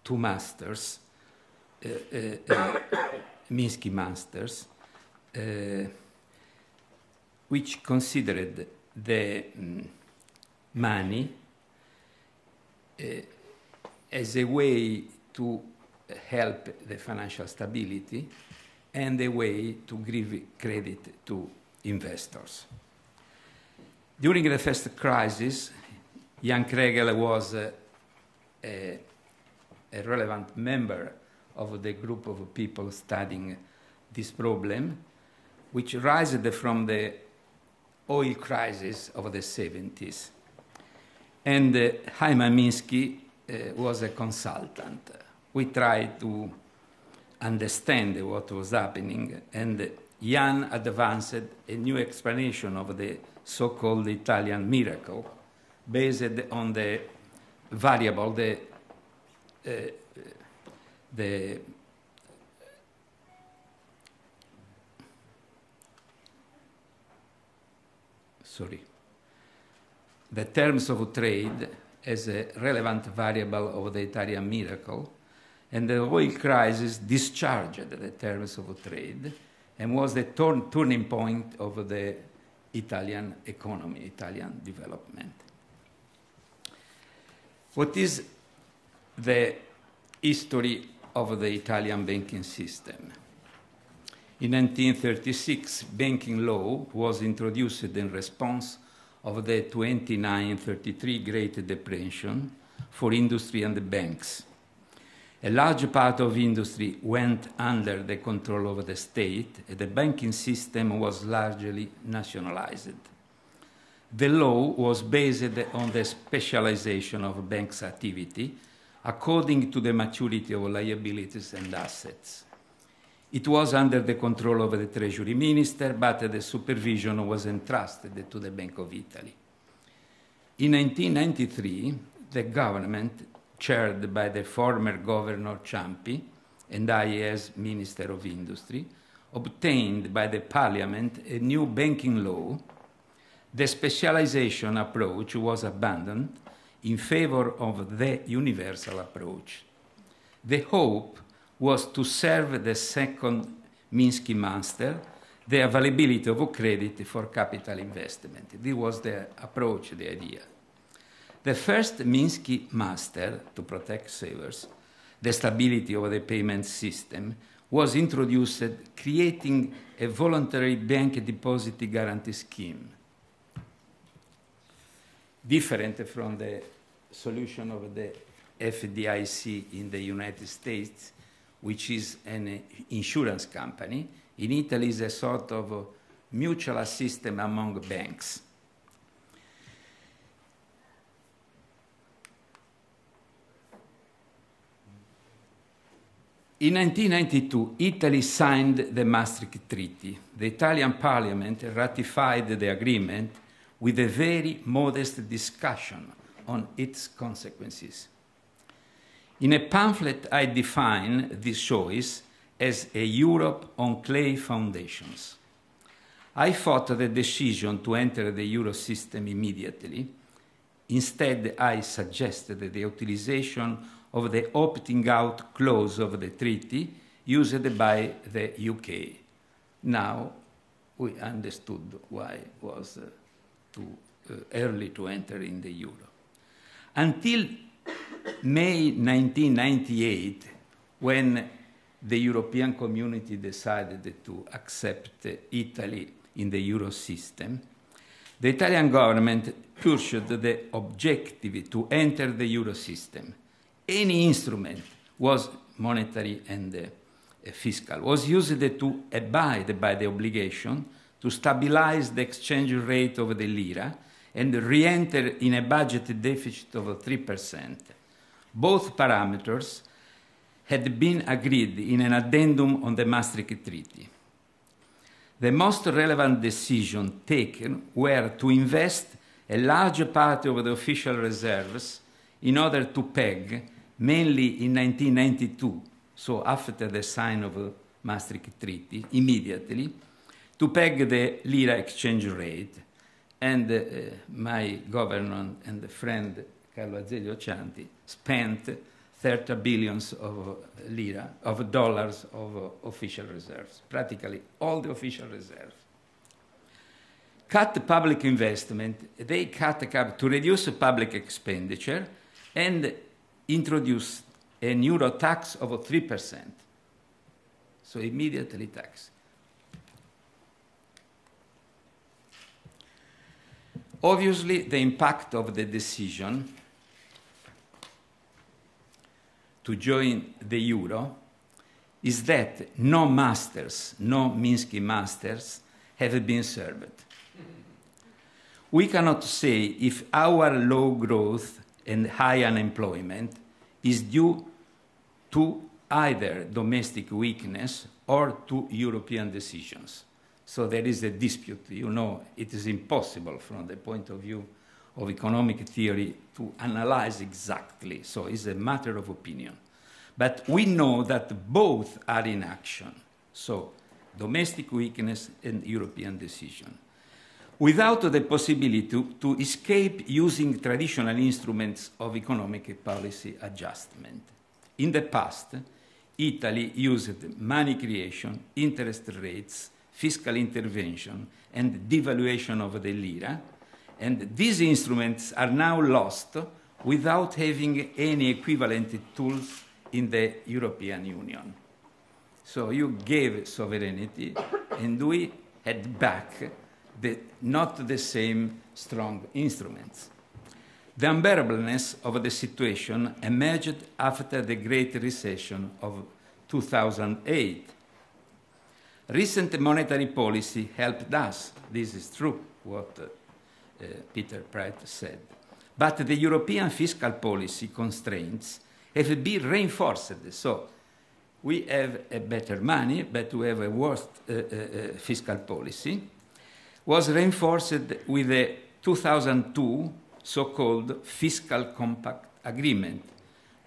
two masters, uh, uh, uh Minsky masters, uh, which considered the um, money as a way to help the financial stability and a way to give credit to investors. During the first crisis, Jan Kregel was uh, a, a, relevant member of the group of people studying this problem, which arose from the oil crisis of the 70s. And uh, Minsky uh, was a consultant. We tried to understand what was happening, and Jan advanced a new explanation of the so-called Italian miracle based on the variable, the, uh, the sorry, the terms of trade as a relevant variable of the Italian miracle, and the oil crisis discharged the terms of trade and was the turn turning point of the Italian economy, Italian development. What is the history of the Italian banking system? In 1936, banking law was introduced in response of the 2933 Great Depression for industry and the banks. A large part of industry went under the control of the state, and the banking system was largely nationalized. The law was based on the specialization of banks' activity according to the maturity of liabilities and assets. It was under the control of the Treasury Minister, but the supervision was entrusted to the Bank of Italy. In 1993, the government, chaired by the former Governor Ciampi and I as Minister of Industry, obtained by the Parliament a new banking law. The specialization approach was abandoned in favor of the universal approach. The hope was to serve the second Minsky master, the availability of credit for capital investment. This was the approach, the idea. The first Minsky master, to protect savers, the stability of the payment system, was introduced, creating a voluntary bank deposit guarantee scheme. Different from the solution of the FDIC in the United States, which is an insurance company. In Italy, is a sort of mutual system among banks. In 1992, Italy signed the Maastricht Treaty. The Italian parliament ratified the agreement with a very modest discussion on its consequences. In a pamphlet, I define this choice as a Europe on clay foundations. I fought the decision to enter the euro system immediately. Instead, I suggested the utilization of the opting out clause of the treaty used by the UK. Now, we understood why it was uh, too uh, early to enter in the euro. Until May 1998, when the European community decided to accept Italy in the euro system, the Italian government pursued the objective to enter the euro system. Any instrument was monetary and uh, fiscal, was used to abide by the obligation to stabilize the exchange rate of the lira and re-enter in a budget deficit of 3%. Both parameters had been agreed in an addendum on the Maastricht Treaty. The most relevant decision taken were to invest a large part of the official reserves in order to peg, mainly in 1992, so after the sign of the Maastricht Treaty, immediately, to peg the lira exchange rate. And uh, my governor and friend Carlo Azeglio Ciampi spent 30 billions of lira, of dollars of uh, official reserves, practically all the official reserves. Cut public investment, they cut to reduce public expenditure and introduce a euro tax of 3%. So immediately tax. Obviously, the impact of the decision to join the euro is that no masters, no Minsky masters, have been served. We cannot say if our low growth and high unemployment is due to either domestic weakness or to European decisions. So there is a dispute. You know, it is impossible from the point of view of economic theory to analyze exactly. So it's a matter of opinion. But we know that both are in action. So domestic weakness and European decision. Without the possibility to, to escape using traditional instruments of economic policy adjustment. In the past, Italy used money creation, interest rates, fiscal intervention, and devaluation of the lira. And these instruments are now lost without having any equivalent tools in the European Union. So you gave sovereignty, and we had back the, not the same strong instruments. The unbearableness of the situation emerged after the Great Recession of 2008 Recent monetary policy helped us. This is true, what uh, Peter Praet said. But the European fiscal policy constraints have been reinforced. So we have a better money, but we have a worse uh, uh, uh fiscal policy. Was reinforced with the 2002 so-called fiscal compact agreement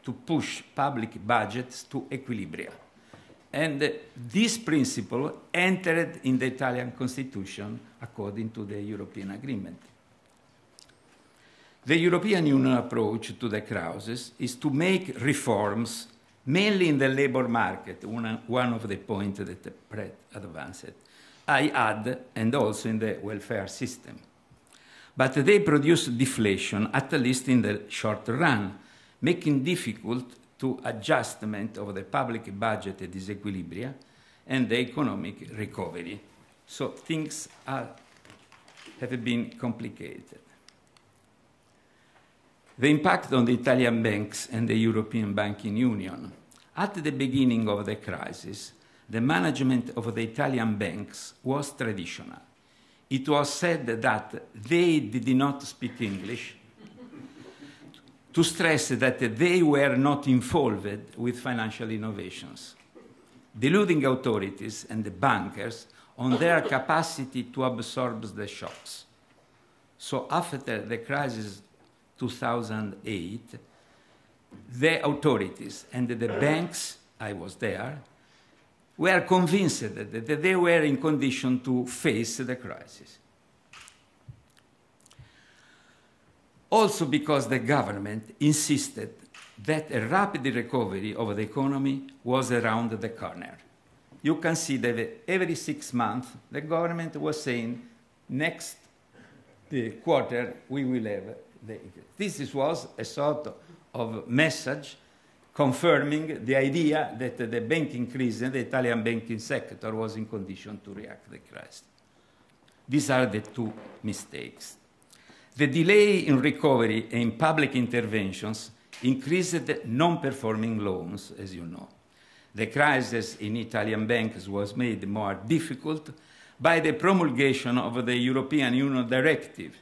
to push public budgets to equilibria. And this principle entered in the Italian constitution according to the European agreement. The European Union approach to the crisis is to make reforms mainly in the labor market, one, one of the points that Praet advanced. I add, and also in the welfare system. But they produce deflation, at least in the short run, making difficult to adjustment of the public budget disequilibria and the economic recovery. So things are, have been complicated. The impact on the Italian banks and the European Banking Union. At the beginning of the crisis, the management of the Italian banks was traditional. It was said that they did not speak English to stress that they were not involved with financial innovations, deluding authorities and the bankers on their capacity to absorb the shocks. So after the crisis 2008, the authorities and the banks, I was there, were convinced that they were in condition to face the crisis. also because the government insisted that a rapid recovery of the economy was around the corner. You can see that every six months the government was saying, next quarter we will have the. This was a sort of message confirming the idea that the banking crisis and the Italian banking sector was in condition to react to the crisis. These are the two mistakes. The delay in recovery and in public interventions increased non-performing loans, as you know. The crisis in Italian banks was made more difficult by the promulgation of the European Union directive,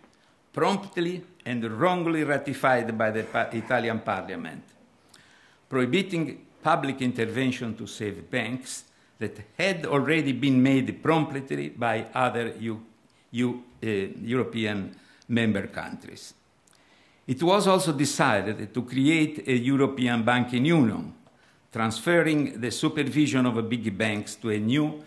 promptly and wrongly ratified by the Italian parliament, prohibiting public intervention to save banks that had already been made promptly by other U U uh, European member countries. It was also decided to create a European banking union, transferring the supervision of big banks to a new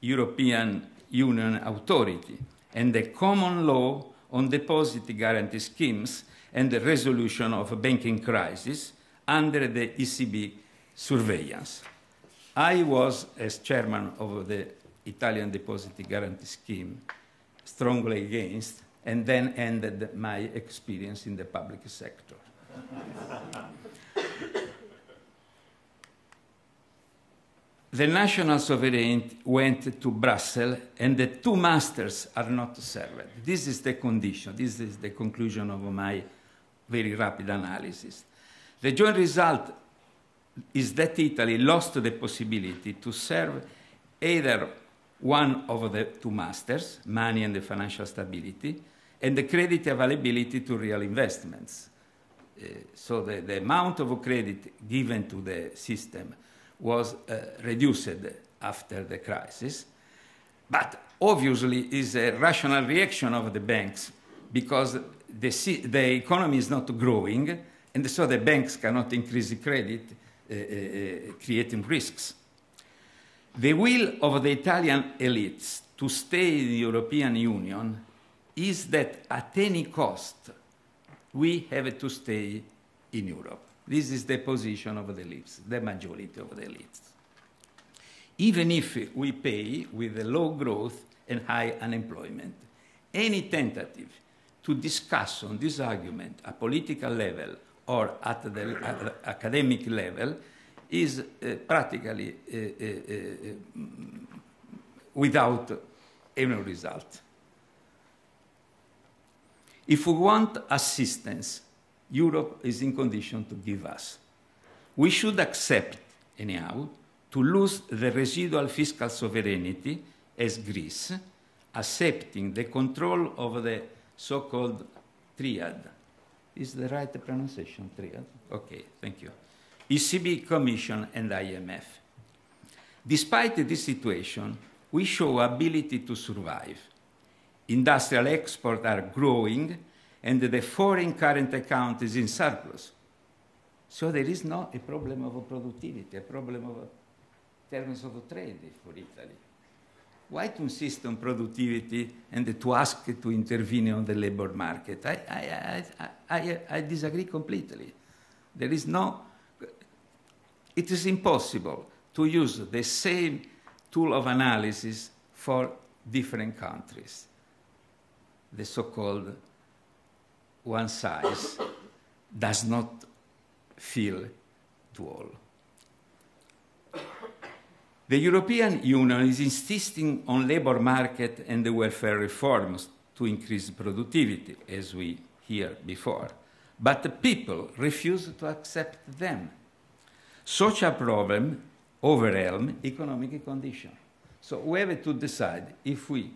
European Union authority and a common law on deposit guarantee schemes and the resolution of a banking crisis under the ECB surveillance. I was, as chairman of the Italian Deposit Guarantee Scheme, strongly against, and then ended my experience in the public sector. the national sovereignty went to Brussels, and the two masters are not served. This is the condition. This is the conclusion of my very rapid analysis. The joint result is that Italy lost the possibility to serve either one of the two masters, money and the financial stability, and the credit availability to real investments. Uh, so the, the, amount of credit given to the system was uh, reduced after the crisis, but obviously is a rational reaction of the banks because the, the economy is not growing, and so the banks cannot increase the credit uh, uh, uh, creating risks. The will of the Italian elites to stay in the European Union is that at any cost we have to stay in Europe. This is the position of the elites, the majority of the elites. Even if we pay with a low growth and high unemployment, any tentative to discuss on this argument at political level or at the academic level is uh, practically uh, uh, without any result. If we want assistance, Europe is in condition to give us. We should accept, anyhow, to lose the residual fiscal sovereignty as Greece, accepting the control of the so-called triad is the right pronunciation, triad? Okay, thank you. ECB, Commission, and IMF. Despite this situation, we show ability to survive. Industrial exports are growing, and the foreign current account is in surplus. So there is not a problem of productivity, a problem of uh, terms of trade for Italy. Why to insist on productivity and to ask to intervene on the labor market? I, I, I, I, I disagree completely. There is no, it is impossible to use the same tool of analysis for different countries. The so-called one size does not fill to all. The European Union is insisting on labor market and the welfare reforms to increase productivity, as we hear before. But the people refuse to accept them. Such a problem overwhelm economic conditions. So we have to decide if we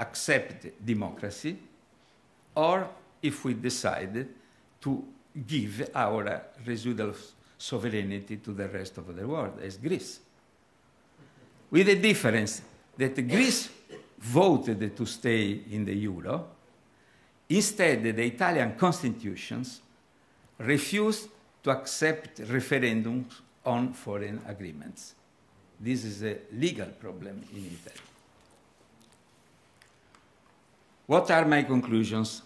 accept democracy or if we decide to give our residual sovereignty to the rest of the world, as Greece with the difference that Greece voted to stay in the euro. Instead, the Italian constitutions refused to accept referendums on foreign agreements. This is a legal problem in Italy. What are my conclusions?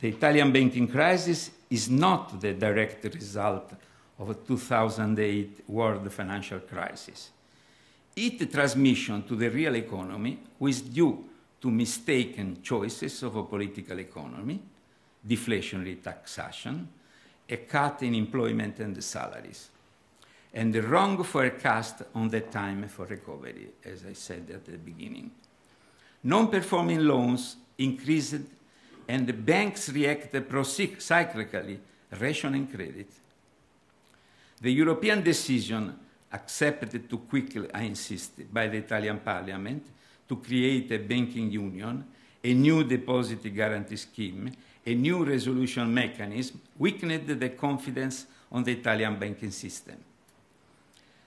The Italian banking crisis is not the direct result of a 2008 world financial crisis. Its transmission to the real economy was due to mistaken choices of a political economy, deflationary taxation, a cut in employment and salaries, and the wrong forecast on the time for recovery, as I said at the beginning. Non-performing loans increased and the banks reacted pro-cyclically, rationing credit. The European decision accepted too quickly, I insist, by the Italian parliament to create a banking union, a new deposit guarantee scheme, a new resolution mechanism, weakened the confidence on the Italian banking system.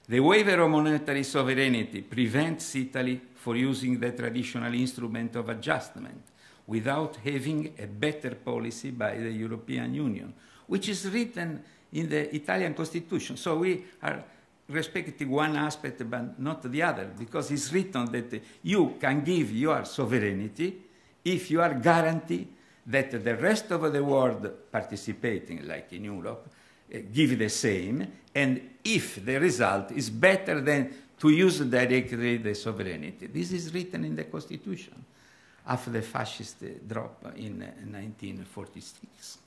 The waiver of monetary sovereignty prevents Italy from using the traditional instrument of adjustment without having a better policy by the European Union, which is written in the Italian constitution. So we are respecting one aspect but not the other, because it's written that you can give your sovereignty if you are guaranteed that the rest of the world participating, like in Europe, uh, give the same, and if the result is better than to use directly the sovereignty. This is written in the Constitution after the fascist drop in 1946.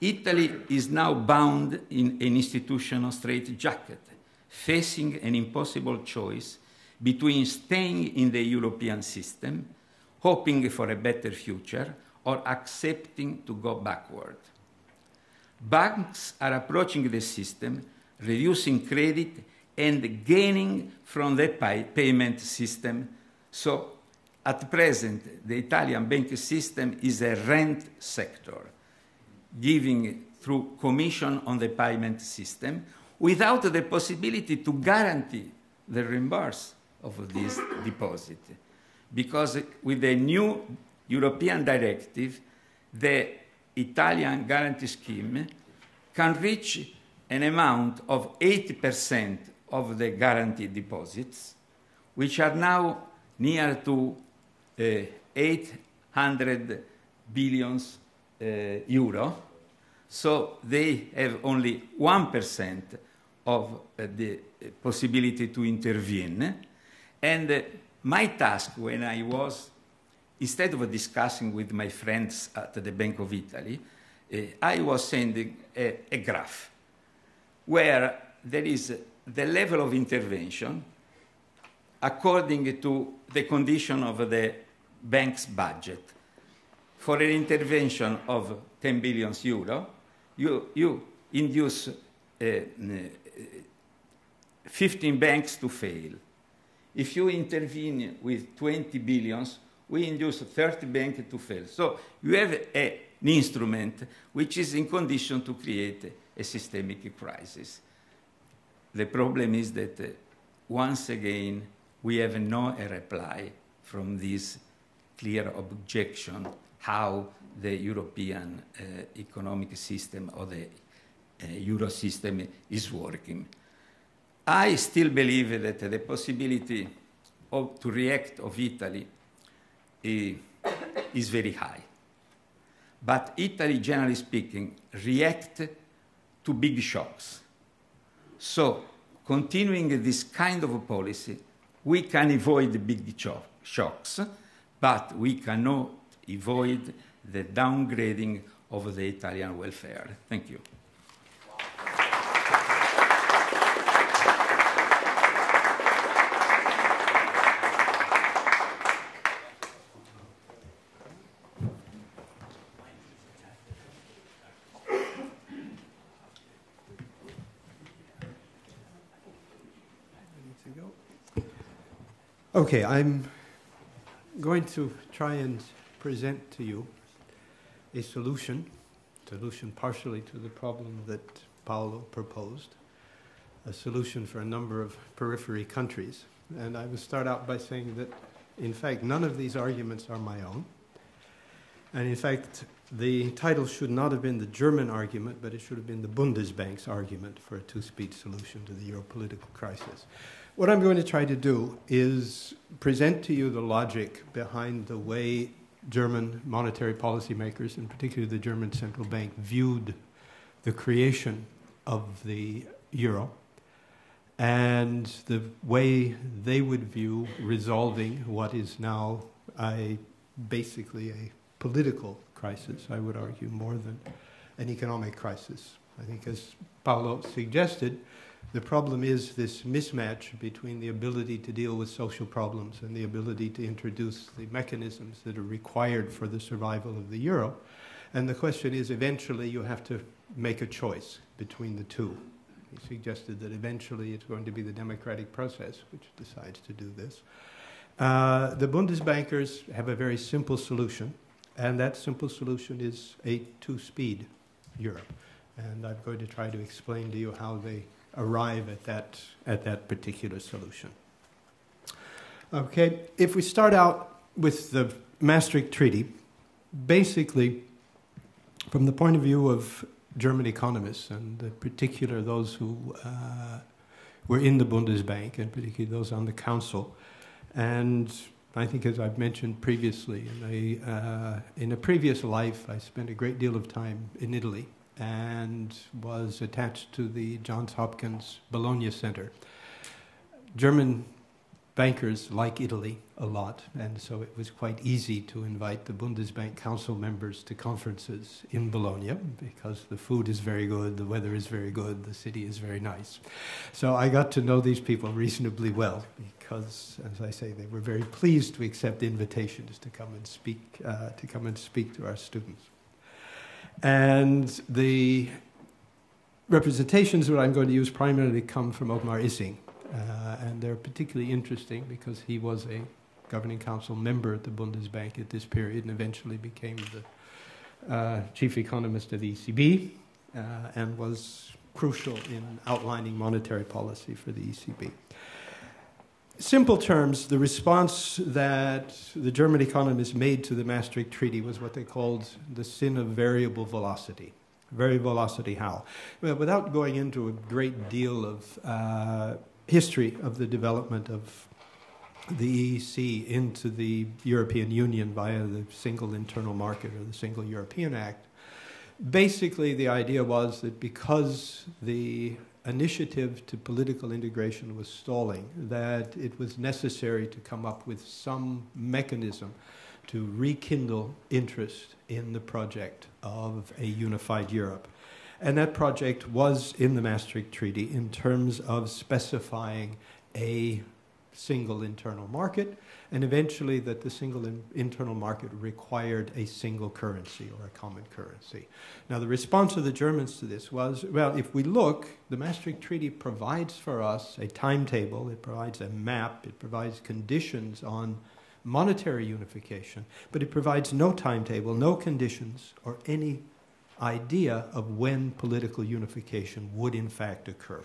Italy is now bound in an institutional straitjacket, facing an impossible choice between staying in the European system, hoping for a better future, or accepting to go backward. Banks are approaching the system, reducing credit and gaining from the pay payment system. So at present, the Italian banking system is a rent sector, giving through commission on the payment system without the possibility to guarantee the reimburse of this deposit. Because with the new European directive, the Italian guarantee scheme can reach an amount of 80% of the guaranteed deposits, which are now near to uh, 800 billions Eh, euro. So they have only 1% of uh, the eh, possibility to intervene. And my task when I was, instead of discussing with my friends at the Bank of Italy, I was sending a, a graph where there is the level of intervention according to the condition of the bank's budget. For an intervention of 10 billion euro, you, you induce uh, 15 banks to fail. If you intervene with 20 billions, we induce 30 banks to fail. So you have a, an instrument which is in condition to create a systemic crisis. The problem is that uh, once again, we have no reply from this clear objection how the European uh, economic system or the uh, Euro system is working. I still believe that the possibility of, to react of Italy is very high. But Italy, generally speaking, react to big shocks. So, continuing this kind of policy, we can avoid big shocks, but we cannot avoid the downgrading of the Italian welfare. Thank you. Okay, I'm going to try and present to you a solution, solution partially to the problem that Paolo proposed, a solution for a number of periphery countries. And I will start out by saying that, in fact, none of these arguments are my own. And in fact, the title should not have been the German argument, but it should have been the Bundesbank's argument for a two-speed solution to the euro political crisis. What I'm going to try to do is present to you the logic behind the way German monetary policymakers, and particularly the German central bank, viewed the creation of the euro and the way they would view resolving what is now a, basically a political crisis, I would argue, more than an economic crisis. I think, as Paolo suggested, the problem is this mismatch between the ability to deal with social problems and the ability to introduce the mechanisms that are required for the survival of the euro. And the question is eventually you have to make a choice between the two. He suggested that eventually it's going to be the democratic process which decides to do this. Uh, the Bundesbankers have a very simple solution, and that simple solution is a two speed Europe. And I'm going to try to explain to you how they arrive at that, at that particular solution. Okay, if we start out with the Maastricht Treaty, basically, from the point of view of German economists, and in particular those who uh, were in the Bundesbank, and particularly those on the council, and I think, as I've mentioned previously, in a, uh, in a previous life, I spent a great deal of time in Italy and was attached to the Johns Hopkins Bologna Center. German bankers like Italy a lot, and so it was quite easy to invite the Bundesbank Council members to conferences in Bologna because the food is very good, the weather is very good, the city is very nice. So I got to know these people reasonably well because, as I say, they were very pleased to accept invitations to come and speak uh, to come and speak to our students. And the representations that I'm going to use primarily come from Otmar Issing, uh, and they're particularly interesting because he was a governing council member at the Bundesbank at this period and eventually became the uh, chief economist of the ECB uh, and was crucial in outlining monetary policy for the ECB. Simple terms, the response that the German economists made to the Maastricht Treaty was what they called the sin of variable velocity. Variable velocity how? Well, without going into a great deal of uh, history of the development of the EEC into the European Union via the single internal market or the single European Act. Basically, the idea was that because the initiative to political integration was stalling, that it was necessary to come up with some mechanism to rekindle interest in the project of a unified Europe. And that project was in the Maastricht Treaty in terms of specifying a single internal market, and eventually that the single in internal market required a single currency or a common currency. Now, the response of the Germans to this was well, if we look, the Maastricht Treaty provides for us a timetable, it provides a map, it provides conditions on monetary unification, but it provides no timetable, no conditions, or any idea of when political unification would in fact occur.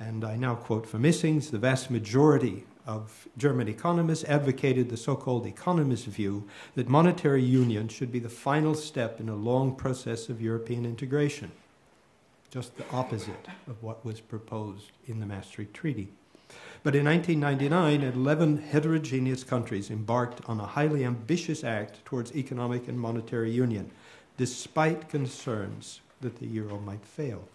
And I now quote from Issings the vast majority of German economists advocated the so called economist view that monetary union should be the final step in a long process of European integration, just the opposite of what was proposed in the Maastricht Treaty. But in 1999, 11 heterogeneous countries embarked on a highly ambitious act towards economic and monetary union despite concerns that the euro might fail.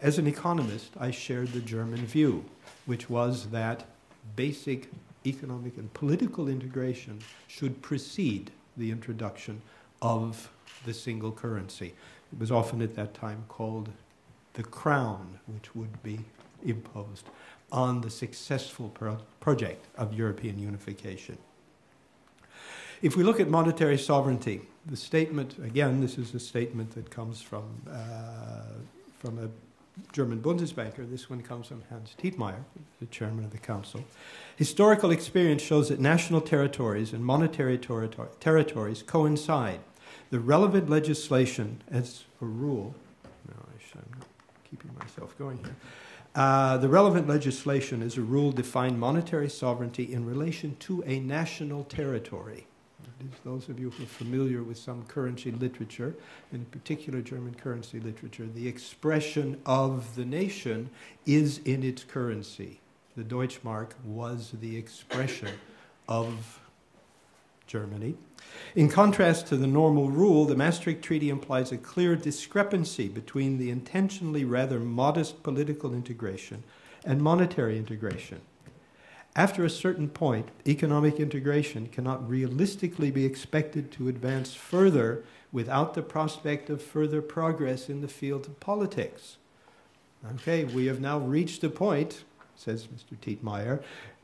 As an economist, I shared the German view, which was that basic economic and political integration should precede the introduction of the single currency. It was often at that time called the crown, which would be imposed on the successful pro project of European unification. If we look at monetary sovereignty, the statement, again, this is a statement that comes from, uh, from a German Bundesbanker. This one comes from Hans Tietmeyer, the chairman of the council. Historical experience shows that national territories and monetary territories coincide. The relevant legislation, as a rule, no, I'm keeping myself going here. Uh, the relevant legislation, as a rule, define monetary sovereignty in relation to a national territory those of you who are familiar with some currency literature, in particular German currency literature, the expression of the nation is in its currency. The Deutschmark was the expression of Germany. In contrast to the normal rule, the Maastricht Treaty implies a clear discrepancy between the intentionally rather modest political integration and monetary integration. After a certain point, economic integration cannot realistically be expected to advance further without the prospect of further progress in the field of politics. Okay, we have now reached a point, says Mr. Tietmeyer,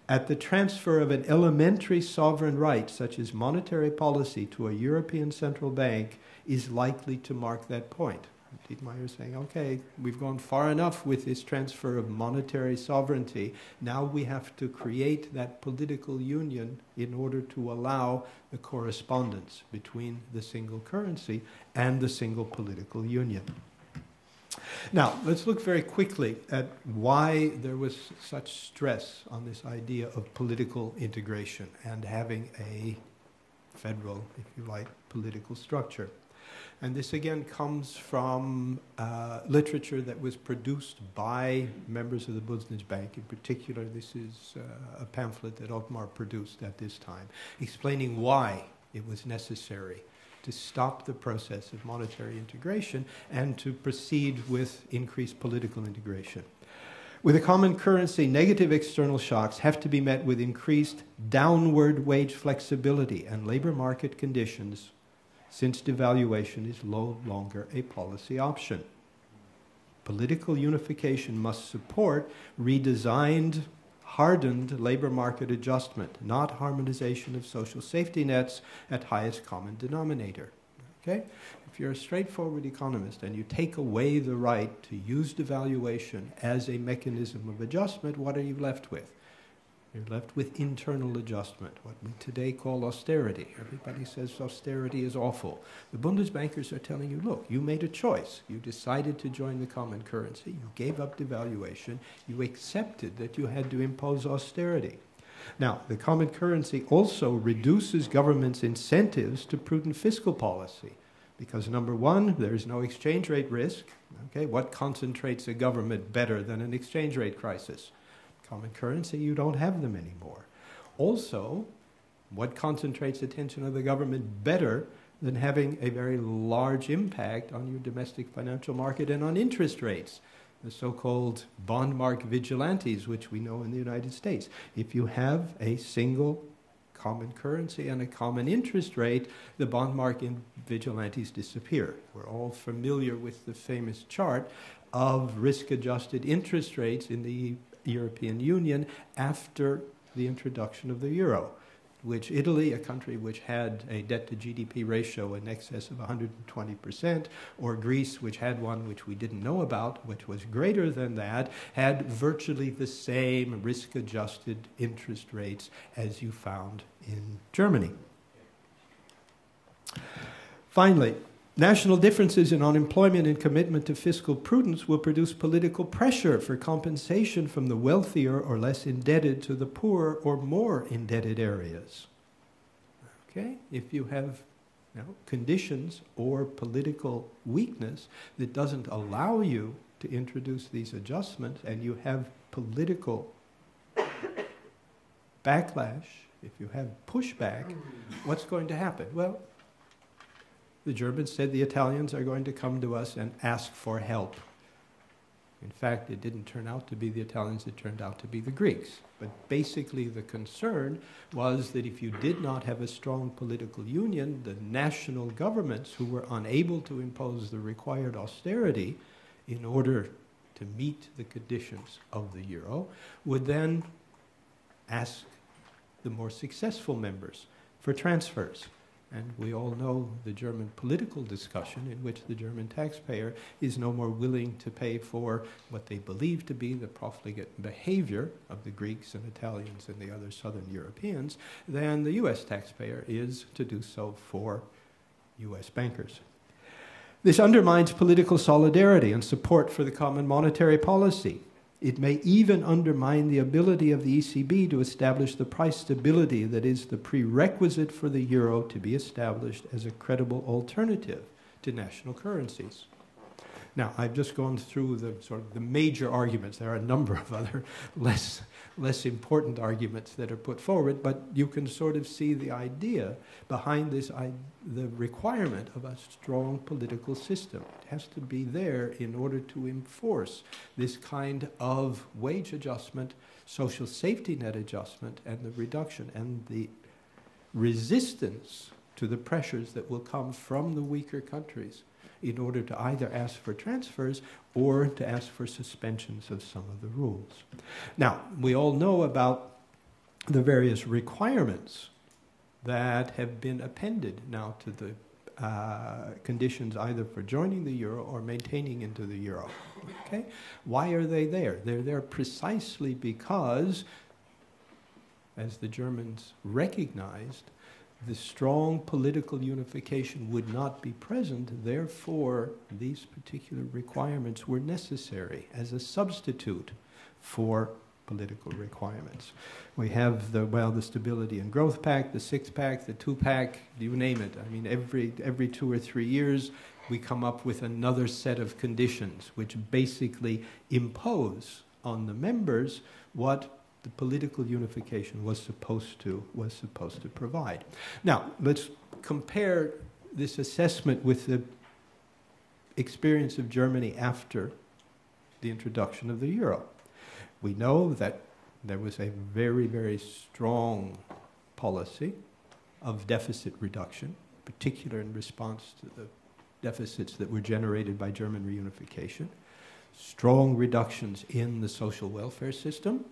at the transfer of an elementary sovereign right, such as monetary policy, to a European central bank is likely to mark that point. Tietmeyer is saying, okay, we've gone far enough with this transfer of monetary sovereignty. Now we have to create that political union in order to allow the correspondence between the single currency and the single political union. Now, let's look very quickly at why there was such stress on this idea of political integration and having a federal, if you like, political structure. And this again comes from uh, literature that was produced by members of the Bundesbank. In particular, this is uh, a pamphlet that Otmar produced at this time, explaining why it was necessary to stop the process of monetary integration and to proceed with increased political integration. With a common currency, negative external shocks have to be met with increased downward wage flexibility and labor market conditions since devaluation is no longer a policy option. Political unification must support redesigned, hardened labor market adjustment, not harmonization of social safety nets at highest common denominator. Okay? If you're a straightforward economist and you take away the right to use devaluation as a mechanism of adjustment, what are you left with? You're left with internal adjustment, what we today call austerity. Everybody says austerity is awful. The Bundesbankers are telling you, look, you made a choice. You decided to join the common currency. You gave up devaluation. You accepted that you had to impose austerity. Now, the common currency also reduces governments' incentives to prudent fiscal policy. Because number one, there's no exchange rate risk. Okay, what concentrates a government better than an exchange rate crisis? Common currency, you don't have them anymore. Also, what concentrates attention of the government better than having a very large impact on your domestic financial market and on interest rates? The so called bond market vigilantes, which we know in the United States. If you have a single common currency and a common interest rate, the bond market vigilantes disappear. We're all familiar with the famous chart of risk adjusted interest rates in the European Union after the introduction of the euro, which Italy, a country which had a debt to GDP ratio in excess of 120%, or Greece, which had one which we didn't know about, which was greater than that, had virtually the same risk adjusted interest rates as you found in Germany. Finally, National differences in unemployment and commitment to fiscal prudence will produce political pressure for compensation from the wealthier or less indebted to the poorer or more indebted areas. Okay? If you have you know, conditions or political weakness that doesn't allow you to introduce these adjustments and you have political backlash, if you have pushback, what's going to happen? Well, the Germans said the Italians are going to come to us and ask for help. In fact, it didn't turn out to be the Italians, it turned out to be the Greeks. But basically, the concern was that if you did not have a strong political union, the national governments who were unable to impose the required austerity in order to meet the conditions of the euro would then ask the more successful members for transfers. And we all know the German political discussion in which the German taxpayer is no more willing to pay for what they believe to be the profligate behavior of the Greeks and Italians and the other southern Europeans than the US taxpayer is to do so for US bankers. This undermines political solidarity and support for the common monetary policy. It may even undermine the ability of the ECB to establish the price stability that is the prerequisite for the euro to be established as a credible alternative to national currencies. Now, I've just gone through the sort of the major arguments. There are a number of other less, less important arguments that are put forward, but you can sort of see the idea behind this, the requirement of a strong political system. It has to be there in order to enforce this kind of wage adjustment, social safety net adjustment, and the reduction and the resistance to the pressures that will come from the weaker countries in order to either ask for transfers or to ask for suspensions of some of the rules. Now, we all know about the various requirements that have been appended now to the uh, conditions either for joining the euro or maintaining into the euro. Okay? Why are they there? They're there precisely because, as the Germans recognized, the strong political unification would not be present, therefore, these particular requirements were necessary as a substitute for political requirements. We have the well, the Stability and Growth Pact, the Six Pack, the Two Pack, you name it. I mean, every every two or three years, we come up with another set of conditions which basically impose on the members what the political unification was supposed to was supposed to provide. Now, let's compare this assessment with the experience of Germany after the introduction of the euro. We know that there was a very, very strong policy of deficit reduction, particular in response to the deficits that were generated by German reunification, strong reductions in the social welfare system,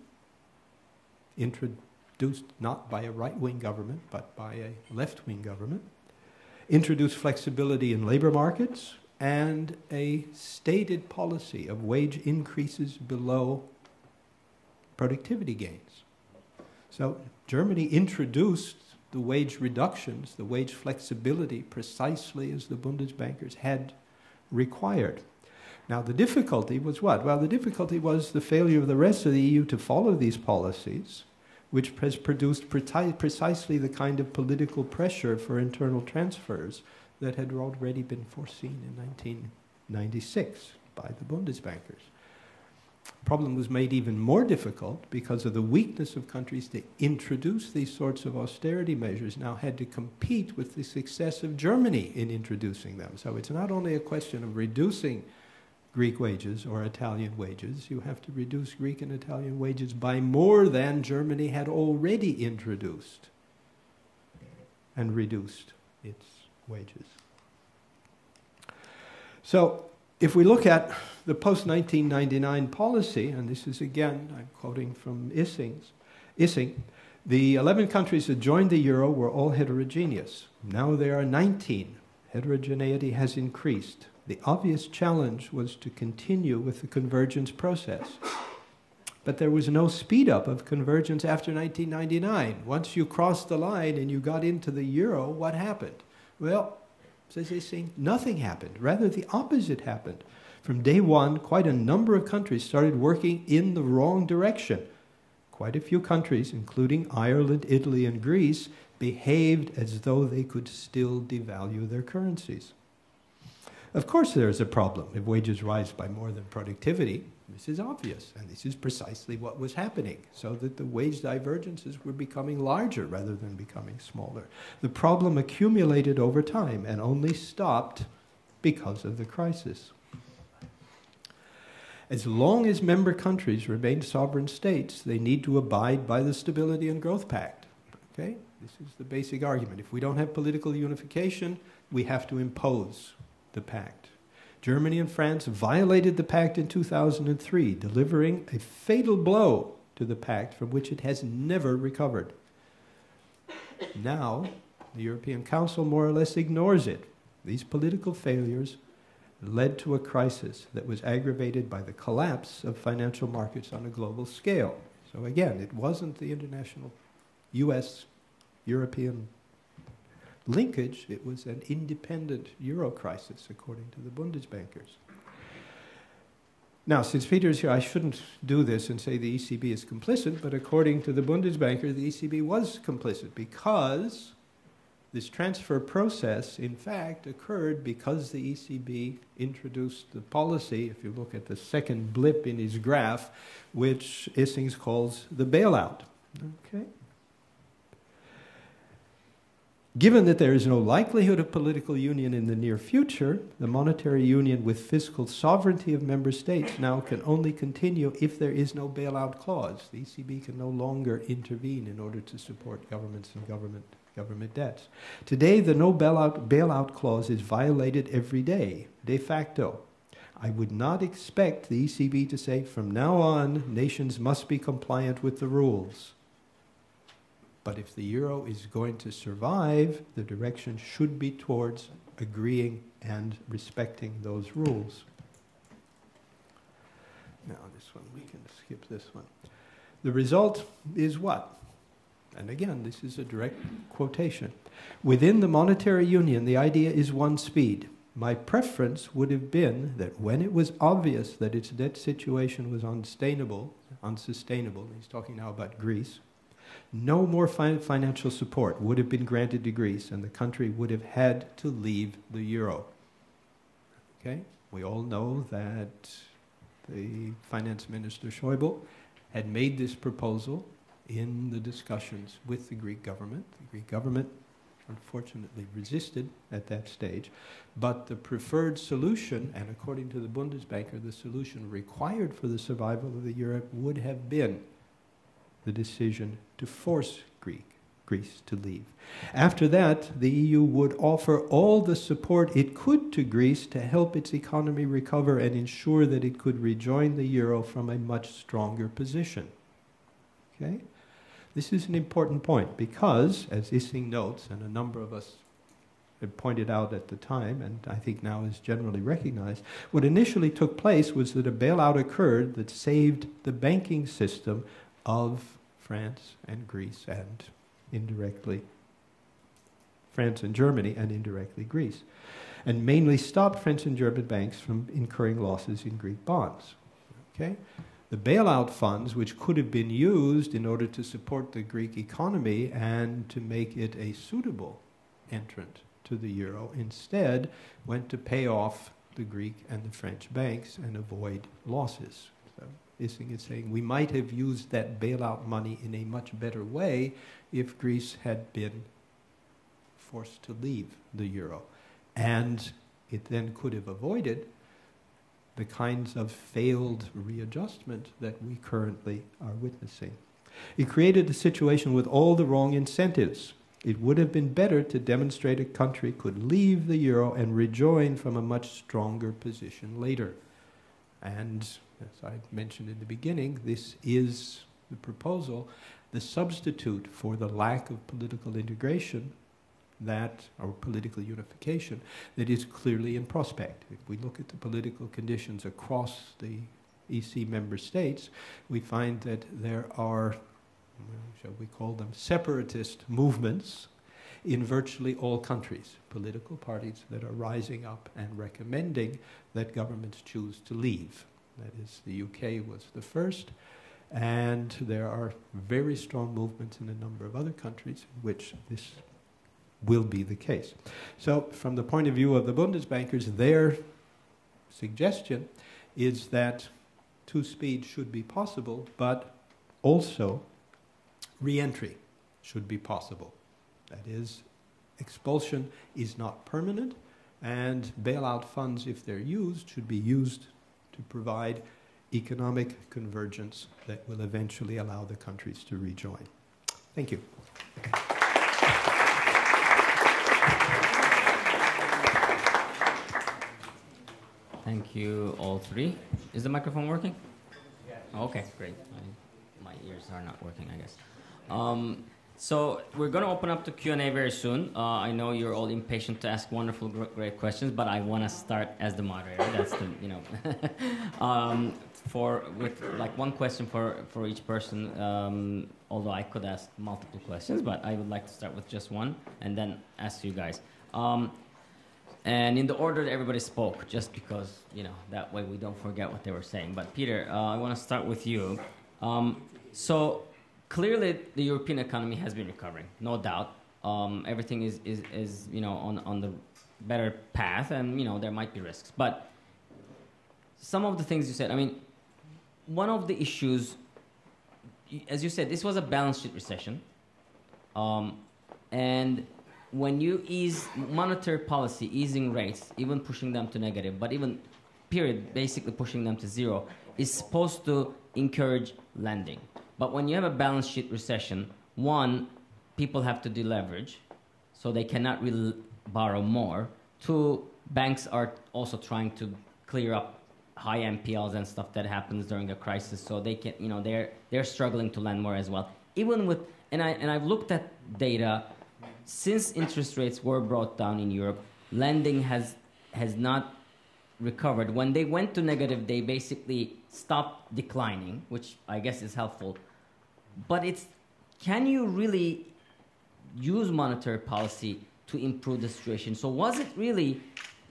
introduced not by a right wing government, but by a left wing government, introduced flexibility in labor markets, and a stated policy of wage increases below productivity gains. So Germany introduced the wage reductions, the wage flexibility, precisely as the Bundesbankers had required. Now, the difficulty was what? Well, the difficulty was the failure of the rest of the EU to follow these policies, which has produced precisely the kind of political pressure for internal transfers that had already been foreseen in 1996 by the Bundesbankers The problem was made even more difficult because of the weakness of countries to introduce these sorts of austerity measures now had to compete with the success of Germany in introducing them. So it's not only a question of reducing Greek wages or Italian wages, you have to reduce Greek and Italian wages by more than Germany had already introduced and reduced its wages. So if we look at the post 1999 policy, and this is again, I'm quoting from Issing's, Issing, the 11 countries that joined the euro were all heterogeneous. Now there are 19. Heterogeneity has increased. The obvious challenge was to continue with the convergence process. But there was no speed up of convergence after 1999. Once you crossed the line and you got into the euro, what happened? Well, says Issing, nothing happened. Rather, the opposite happened. From day one, quite a number of countries started working in the wrong direction. Quite a few countries, including Ireland, Italy, and Greece, behaved as though they could still devalue their currencies. Of course, there is a problem if wages rise by more than productivity. This is obvious, and this is precisely what was happening, so that the wage divergences were becoming larger rather than becoming smaller. The problem accumulated over time and only stopped because of the crisis. As long as member countries remain sovereign states, they need to abide by the Stability and Growth Pact. Okay? This is the basic argument. If we don't have political unification, we have to impose the pact. Germany and France violated the pact in 2003, delivering a fatal blow to the pact from which it has never recovered. Now, the European Council more or less ignores it. These political failures led to a crisis that was aggravated by the collapse of financial markets on a global scale. So, again, it wasn't the international US European linkage, it was an independent euro crisis, according to the Bundesbankers. Now, since Peter is here, I shouldn't do this and say the ECB is complicit, but according to the Bundesbanker, the ECB was complicit because this transfer process, in fact, occurred because the ECB introduced the policy, if you look at the second blip in his graph, which Issings calls the bailout. Okay? Given that there is no likelihood of political union in the near future, the monetary union with fiscal sovereignty of member states now can only continue if there is no bailout clause. The ECB can no longer intervene in order to support governments and government, government debts. Today, the no bailout, bailout clause is violated every day, de facto. I would not expect the ECB to say from now on, nations must be compliant with the rules. But if the euro is going to survive, the direction should be towards agreeing and respecting those rules. Now, this one, we can skip this one. The result is what? And again, this is a direct quotation. Within the monetary union, the idea is one speed. My preference would have been that when it was obvious that its debt situation was unsustainable, unsustainable, he's talking now about Greece, no more fi- financial support would have been granted to Greece and the country would have had to leave the euro. Okay? We all know that the finance minister Schäuble had made this proposal in the discussions with the Greek government. The Greek government unfortunately resisted at that stage, but the preferred solution, and according to the Bundesbanker, the solution required for the survival of the euro would have been the decision to force Greek, Greece to leave. After that, the EU would offer all the support it could to Greece to help its economy recover and ensure that it could rejoin the euro from a much stronger position. Okay? This is an important point because, as Issing notes, and a number of us had pointed out at the time, and I think now is generally recognized, what initially took place was that a bailout occurred that saved the banking system of France and Greece and indirectly France and Germany and indirectly Greece, and mainly stopped French and German banks from incurring losses in Greek bonds. Okay? the bailout funds, which could have been used in order to support the Greek economy and to make it a suitable entrant to the euro, instead went to pay off the Greek and the French banks and avoid losses. So Issing is saying we might have used that bailout money in a much better way if Greece had been forced to leave the euro. And it then could have avoided the kinds of failed readjustment that we currently are witnessing. It created a situation with all the wrong incentives. It would have been better to demonstrate a country could leave the euro and rejoin from a much stronger position later. And as I mentioned in the beginning, this is the proposal, the substitute for the lack of political integration that, or political unification, that is clearly in prospect. If we look at the political conditions across the EC member states, we find that there are, shall we call them, separatist movements in virtually all countries, political parties that are rising up and recommending that governments choose to leave. That is, the UK was the first, and there are very strong movements in a number of other countries in which this will be the case. So, from the point of view of the Bundesbankers, their suggestion is that two speed should be possible, but also re entry should be possible. That is, expulsion is not permanent, and bailout funds, if they're used, should be used to provide economic convergence that will eventually allow the countries to rejoin. Thank you. Thank you, all three. Is the microphone working? Yes. Okay, great. my ears are not working, I guess. Um, so we're going to open up to Q&A very soon. Uh, I know you're all impatient to ask wonderful, great questions, but I want to start as the moderator. That's the, you know, um, for with like one question for for each person. Um, although I could ask multiple questions, but I would like to start with just one and then ask you guys. Um, and in the order that everybody spoke, just because you know that way we don't forget what they were saying. But Peter, uh, I want to start with you. Um, so clearly, the European economy has been recovering, no doubt. Um, everything is, is, is you know on on the better path, and you know there might be risks, but some of the things you said. I mean, one of the issues, as you said, this was a balance sheet recession, um, and when you ease monetary policy, easing rates, even pushing them to negative, but even period, basically pushing them to zero, is supposed to encourage lending. But when you have a balance sheet recession, one, people have to deleverage, so they cannot really borrow more. Two, banks are also trying to clear up high NPLs and stuff that happens during a crisis, so they can, you know, they're they're struggling to lend more as well. Even with, and I and I've looked at data since interest rates were brought down in Europe, lending has has not recovered. When they went to negative, they basically stopped declining, which I guess is helpful. But it's can you really use monetary policy to improve the situation? So was it really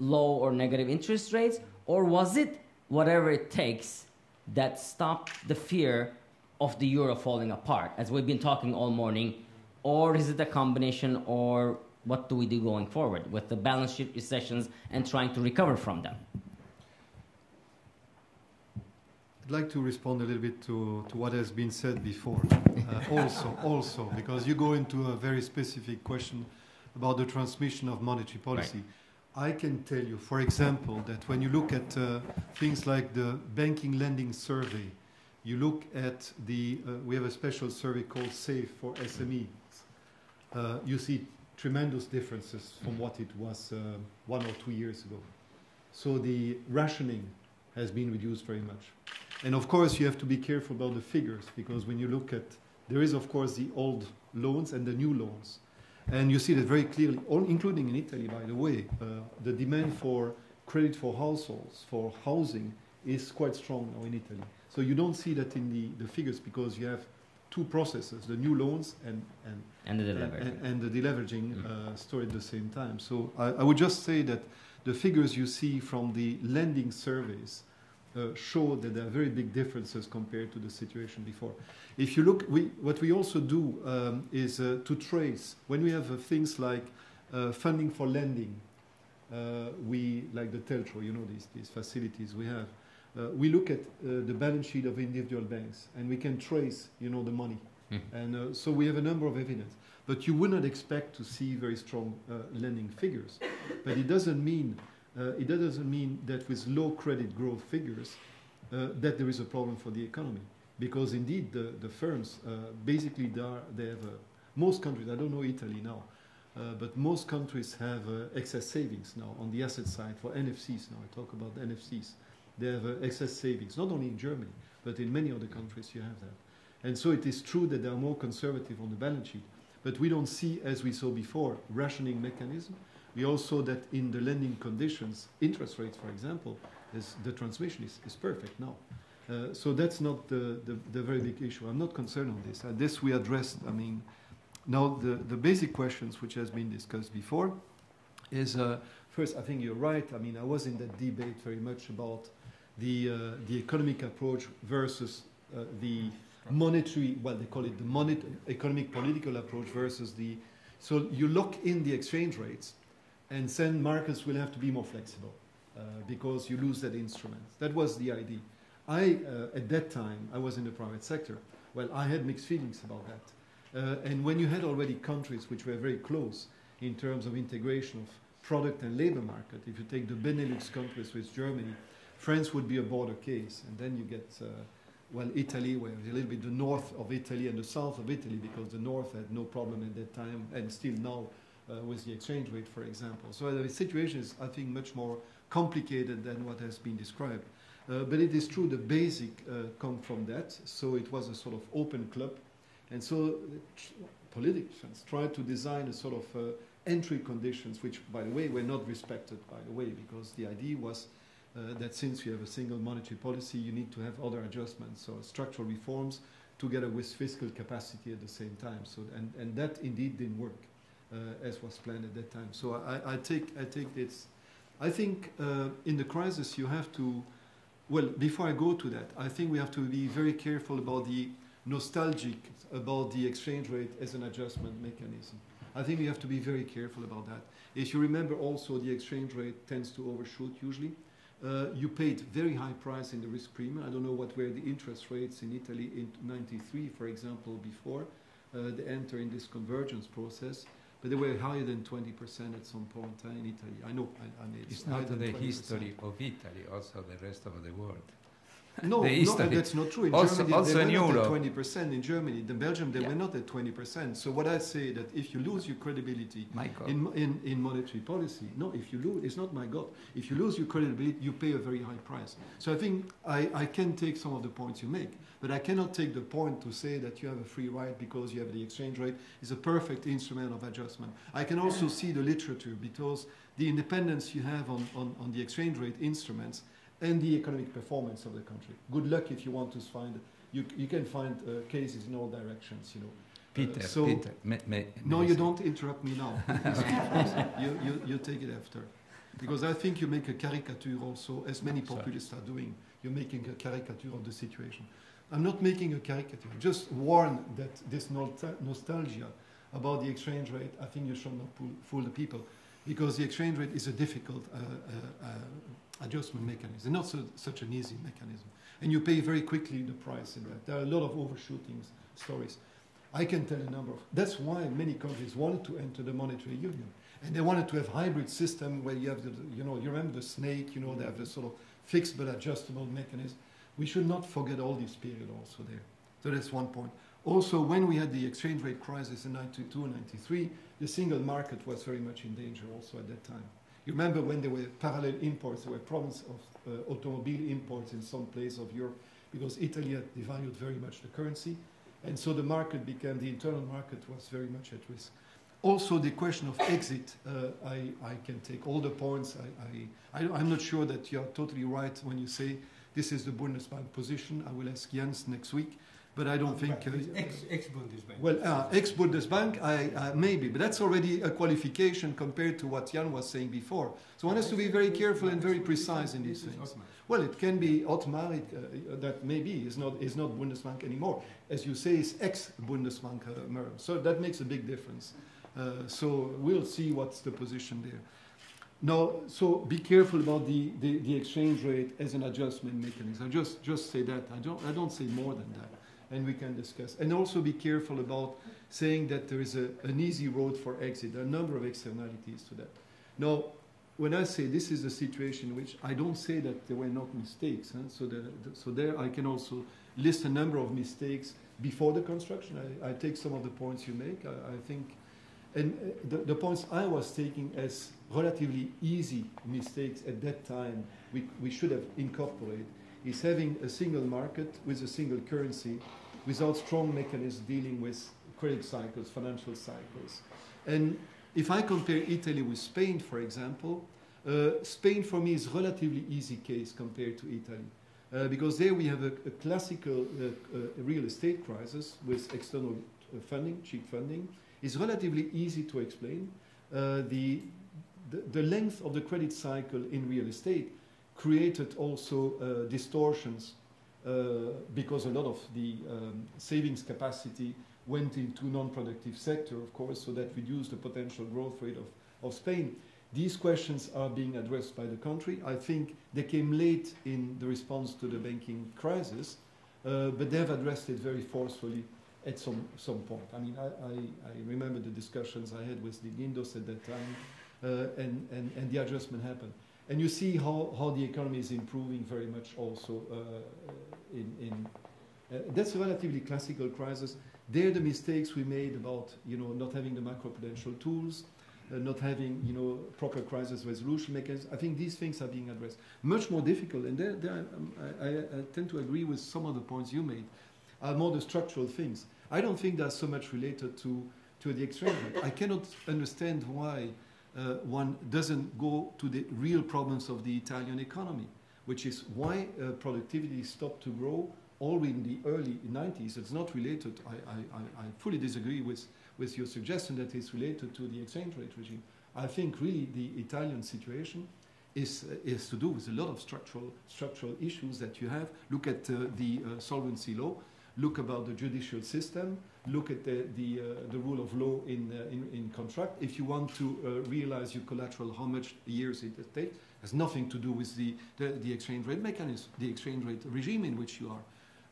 low or negative interest rates, or was it whatever it takes that stopped the fear of the euro falling apart, as we've been talking all morning, or is it a combination, or what do we do going forward with the balance sheet recessions and trying to recover from them? I'd like to respond a little bit to, to what has been said before. Uh, also, also, because you go into a very specific question about the transmission of monetary policy. Right. I can tell you, for example, that when you look at uh, things like the banking lending survey, you look at the, uh, we have a special survey called SAFE for SMEs. Uh, you see tremendous differences from what it was uh, one or two years ago. So the rationing has been reduced very much. And of course, you have to be careful about the figures because when you look at, there is of course the old loans and the new loans. And you see that very clearly, all, including in Italy, by the way, uh, the demand for credit for households, for housing, is quite strong now in Italy. So you don't see that in the, the figures because you have two processes, the new loans and, and, and the deleveraging, and, and, the deleveraging mm. uh, story at the same time. So I, I, would just say that the figures you see from the lending surveys uh, show that there are very big differences compared to the situation before. If you look, we, what we also do um, is uh, to trace, when we have uh, things like uh, funding for lending, uh, we, like the TLTRO, you know, these, these facilities we have, uh, we look at uh, the balance sheet of individual banks and we can trace, you know, the money. Mm. And uh, so we have a number of evidence. But you would not expect to see very strong uh, lending figures. But it doesn't mean it doesn't mean that with low credit growth figures uh, that there is a problem for the economy. Because indeed the, the firms basically they, have most countries. I don't know Italy now. but most countries have excess savings now on the asset side for NFCs. Now I talk about NFCs they have uh, excess savings, not only in Germany, but in many other countries you have that. And so it is true that they are more conservative on the balance sheet, but we don't see, as we saw before, rationing mechanism. We also that in the lending conditions, interest rates, for example, is the transmission is, is perfect now. Uh, so that's not the, the, the, very big issue. I'm not concerned on this. Uh, this we addressed, I mean, now the, the basic questions which has been discussed before is, uh, first, I think you're right. I mean, I was in that debate very much about the, uh, the economic approach versus uh, the monetary, well, they call it the monet, economic political approach versus the. So you lock in the exchange rates, and then markets will have to be more flexible uh, because you lose that instrument. That was the idea. I, uh, at that time, I was in the private sector. Well, I had mixed feelings about that. Uh, and when you had already countries which were very close in terms of integration of product and labor market, if you take the Benelux countries with Germany, France would be a border case, and then you get, uh, well, Italy, where it's a little bit the north of Italy and the south of Italy, because the north had no problem at that time, and still now with the exchange rate, for example. So the situation is, I think, much more complicated than what has been described. Uh, but it is true the basic uh, come from that. So it was a sort of open club. And so politicians tried to design a sort of uh, entry conditions, which, by the way, were not respected, by the way, because the idea was uh, that since you have a single monetary policy, you need to have other adjustments, so structural reforms together with fiscal capacity at the same time. So, and, and that indeed didn't work uh, as was planned at that time. So I, I take, I take this. I think uh, in the crisis you have to, well, before I go to that, I think we have to be very careful about the nostalgic about the exchange rate as an adjustment mechanism. I think we have to be very careful about that. If you remember also the exchange rate tends to overshoot usually. Uh, you paid very high price in the risk premium. I don't know what were the interest rates in Italy in 93, for example, before uh, they enter in this convergence process, but they were higher than 20% at some point uh, in Italy. I know, I, I mean, it's, it's not the history of Italy, also the rest of the world. No, the no, that's not true. In Also- Germany, also they were not at 20% in Germany. In Belgium, they Yeah. were not at 20%. So what I say that if you lose your credibility in, in, in monetary policy, no, if you lose, it's not my God. If you lose your credibility, you pay a very high price. So I think I, I can take some of the points you make, but I cannot take the point to say that you have a free ride because you have the exchange rate is a perfect instrument of adjustment. I can also see the literature because the independence you have on, on, on the exchange rate instruments and the economic performance of the country. Good luck if you want to find, you, you can find uh, cases in all directions, you know. Peter, Uh, so- Peter. May, may, No, you don't interrupt me now. you, you, you take it after. Because I think you make a caricature also, as many populists are doing. You're making a caricature of the situation. I'm not making a caricature. Just warn that this nostalgia about the exchange rate, I think you should not fool, the people. Because the exchange rate is a difficult uh, uh, uh, adjustment mechanism, not so, such an easy mechanism. And you pay very quickly the price in that. There are a lot of overshooting stories. I can tell a number of. That's why many countries wanted to enter the monetary union, and they wanted to have hybrid system where you have the, you know, you remember the snake, you know, they have the sort of fixed but adjustable mechanism. We should not forget all this period also there. So that's one point. Also, when we had the exchange rate crisis in 92 and 93, the single market was very much in danger also at that time. You remember when there were parallel imports, there were problems of uh, automobile imports in some place of Europe because Italy had devalued very much the currency. And so the market became, the internal market was very much at risk. Also, the question of exit, uh, I, I can take all the points. I, I, I, I'm not sure that you're totally right when you say this is the Bundesbank position. I will ask Jens next week. But I don't think. Uh, ex, ex-Bundesbank. well, uh, ex-Bundesbank, I, uh, maybe, but that's already a qualification compared to what Jan was saying before. So one has to be very careful and very precise in these things. Well, it can be Otmar, it, uh, that maybe is not, is not Bundesbank anymore. As you say, it's ex-Bundesbank uh, So that makes a big difference. Uh, so we'll see what's the position there. Now, so be careful about the, the, the exchange rate as an adjustment mechanism. I just, just say that. I don't, I don't say more than that. And we can discuss. And also be careful about saying that there is a, an easy road for exit. There are a number of externalities to that. Now, when I say this is a situation in which I don't say that there were not mistakes. Huh? So, the, the, so there I can also list a number of mistakes before the construction. I, I take some of the points you make. I, I think, and uh, the, the points I was taking as relatively easy mistakes at that time, we, we should have incorporated, is having a single market with a single currency without strong mechanisms dealing with credit cycles, financial cycles. And if I compare Italy with Spain, for example, uh, Spain for me is relatively easy case compared to Italy. Uh, because there we have a, a classical uh, uh, real estate crisis with external uh, funding, cheap funding. It's relatively easy to explain. Uh, the, the, the length of the credit cycle in real estate created also uh, distortions uh, because a lot of the um, savings capacity went into non-productive sector, of course, so that reduced the potential growth rate of, of Spain. These questions are being addressed by the country. I think they came late in the response to the banking crisis, uh, but they've addressed it very forcefully at some, some point. I mean, I, I, I remember the discussions I had with de Guindos at that time, uh, and, and, and the adjustment happened. And you see how, how the economy is improving very much also uh, in, in uh, that's a relatively classical crisis. There, the mistakes we made about you know not having the macroprudential tools, uh, not having you know proper crisis resolution mechanisms. I think these things are being addressed. Much more difficult, and there, there I, I, I tend to agree with some of the points you made. Are more the structural things. I don't think that's so much related to to the exchange rate. I cannot understand why uh, one doesn't go to the real problems of the Italian economy, which is why uh, productivity stopped to grow already in the early 90s. It's not related. I, I, I fully disagree with, with your suggestion that it's related to the exchange rate regime. I think really the Italian situation is, uh, is to do with a lot of structural, structural issues that you have. Look at uh, the uh, solvency law. Look about the judicial system. Look at the, the, uh, the rule of law in, uh, in, in contract. If you want to uh, realize your collateral, how much years it takes, has nothing to do with the, the, the exchange rate mechanism, the exchange rate regime in which you are.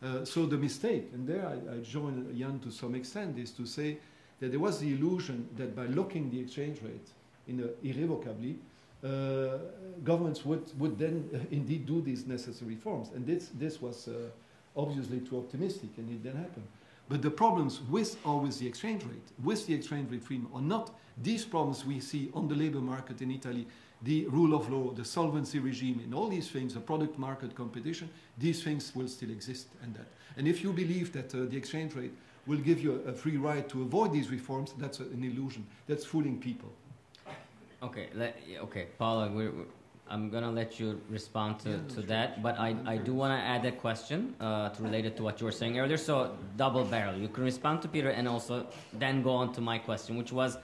Uh, so the mistake, and there I, I join Jan to some extent, is to say that there was the illusion that by locking the exchange rate in irrevocably, uh, governments would, would then uh, indeed do these necessary reforms. And this, this was obviously too optimistic, and it didn't happen. But the problems with or with the exchange rate, with the exchange rate freedom or not, these problems we see on the labor market in Italy, the rule of law, the solvency regime, and all these things, the product market competition, these things will still exist. And that. And if you believe that uh, the exchange rate will give you a, free ride to avoid these reforms, that's an illusion. That's fooling people. Okay, let, okay, Paolo, we're- I'm gonna let you respond to, to that, but I, I do wanna add a question, uh, to relate it to what you were saying earlier, so double barrel. You can respond to Peter and also then go on to my question, which was,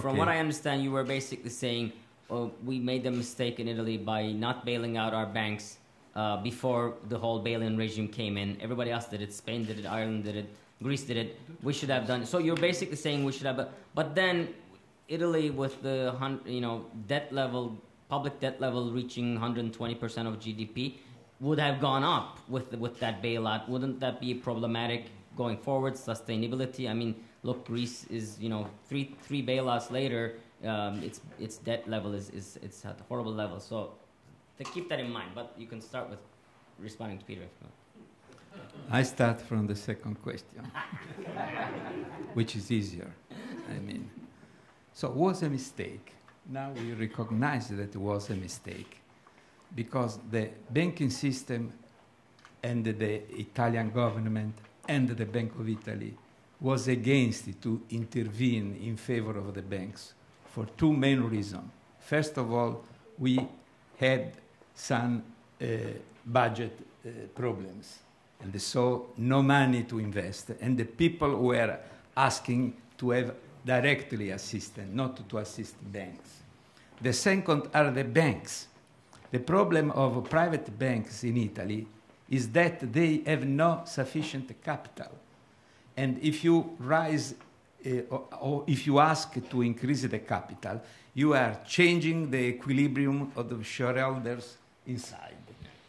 from what I understand, you were basically saying, oh, we made the mistake in Italy by not bailing out our banks, uh, before the whole bail-in regime came in. Everybody else did it, Spain did it, Ireland did it, Greece did it, we should have done, It. so you're basically saying we should have, a- but then Italy with the you know debt level, public debt level reaching 120 percent of GDP, would have gone up with with that bailout. Wouldn't that be problematic going forward? Sustainability. I mean, look, Greece is you know three three bailouts later, um, its its debt level is, is it's at a horrible level. So to keep that in mind. But you can start with responding to Peter. I start from the second question, which is easier. I mean, so was a mistake. Now we recognize that it was a mistake because the banking system and the Italian government and the Bank of Italy was against to intervene in favor of the banks for two main reasons. First of all, we had some uh, budget uh, problems and so no money to invest and the people were asking to have directly assistance not to assist banks the second are the banks the problem of private banks in italy is that they have no sufficient capital and if you rise uh, or, or if you ask to increase the capital you are changing the equilibrium of the shareholders inside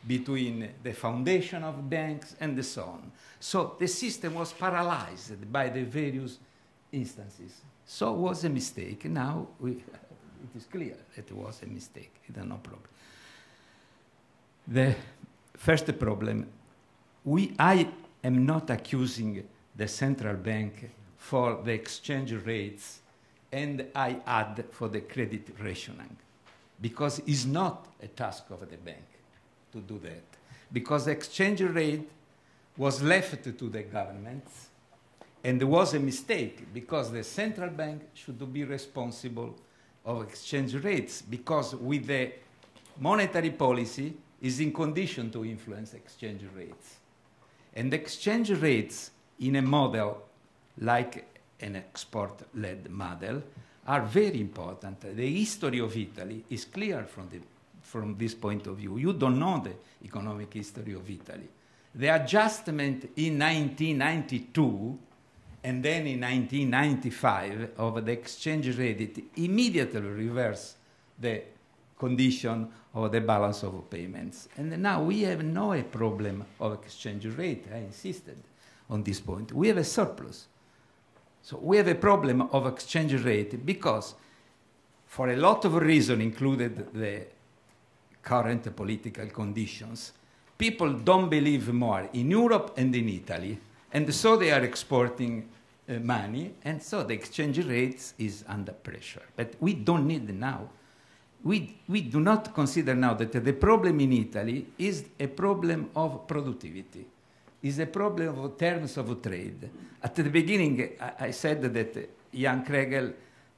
between the foundation of banks and so on. So the system was paralyzed by the various instances. So it was a mistake. Now we, it is clear that it was a mistake. It is no problem. The first problem, we, I am not accusing the central bank for the exchange rates and I add for the credit rationing because it's not a task of the bank to do that because the exchange rate was left to the governments and there was a mistake because the central bank should be responsible of exchange rates because with the monetary policy is in condition to influence exchange rates and exchange rates in a model like an export-led model are very important. The history of Italy is clear from, the, from this point of view. You don't know the economic history of Italy. The adjustment in 1992 and then in 1995 of the exchange rate it immediately reversed the condition of the balance of payments. And now we have no problem of exchange rate. I insisted on this point. We have a surplus. So we have a problem of exchange rate because for a lot of reasons, included the current political conditions, people don't believe more in Europe and in Italy, and so they are exporting uh, money, and so the exchange rate is under pressure. But we don't need now. We, we do not consider now that the problem in Italy is a problem of productivity, is a problem of terms of trade. At the beginning, I, I said that Jan Kregel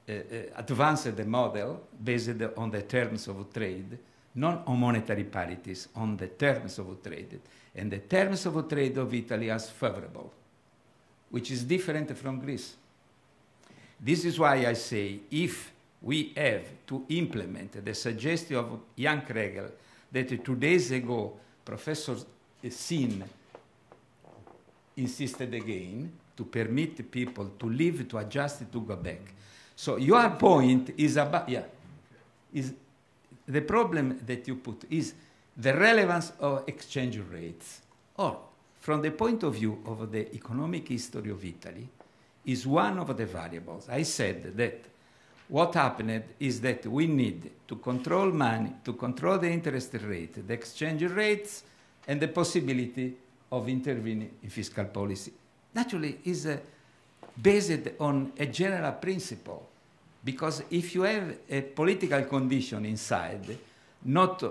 uh, uh, advanced the model based on the terms of trade, not on monetary parities, on the terms of trade. And the terms of trade of Italy are favorable, which is different from Greece. This is why I say if we have to implement the suggestion of Jan Kregel that two days ago Professor Sinn insisted again to permit people to leave, to adjust, to go back. So your point is about, yeah, is the problem that you put is the relevance of exchange rates. Or, from the point of view of the economic history of Italy, is one of the variables. I said that what happened is that we need to control money, to control the interest rate, the exchange rates, and the possibility of intervening in fiscal policy. Naturally, is uh, based on a general principle, because if you have a political condition inside, not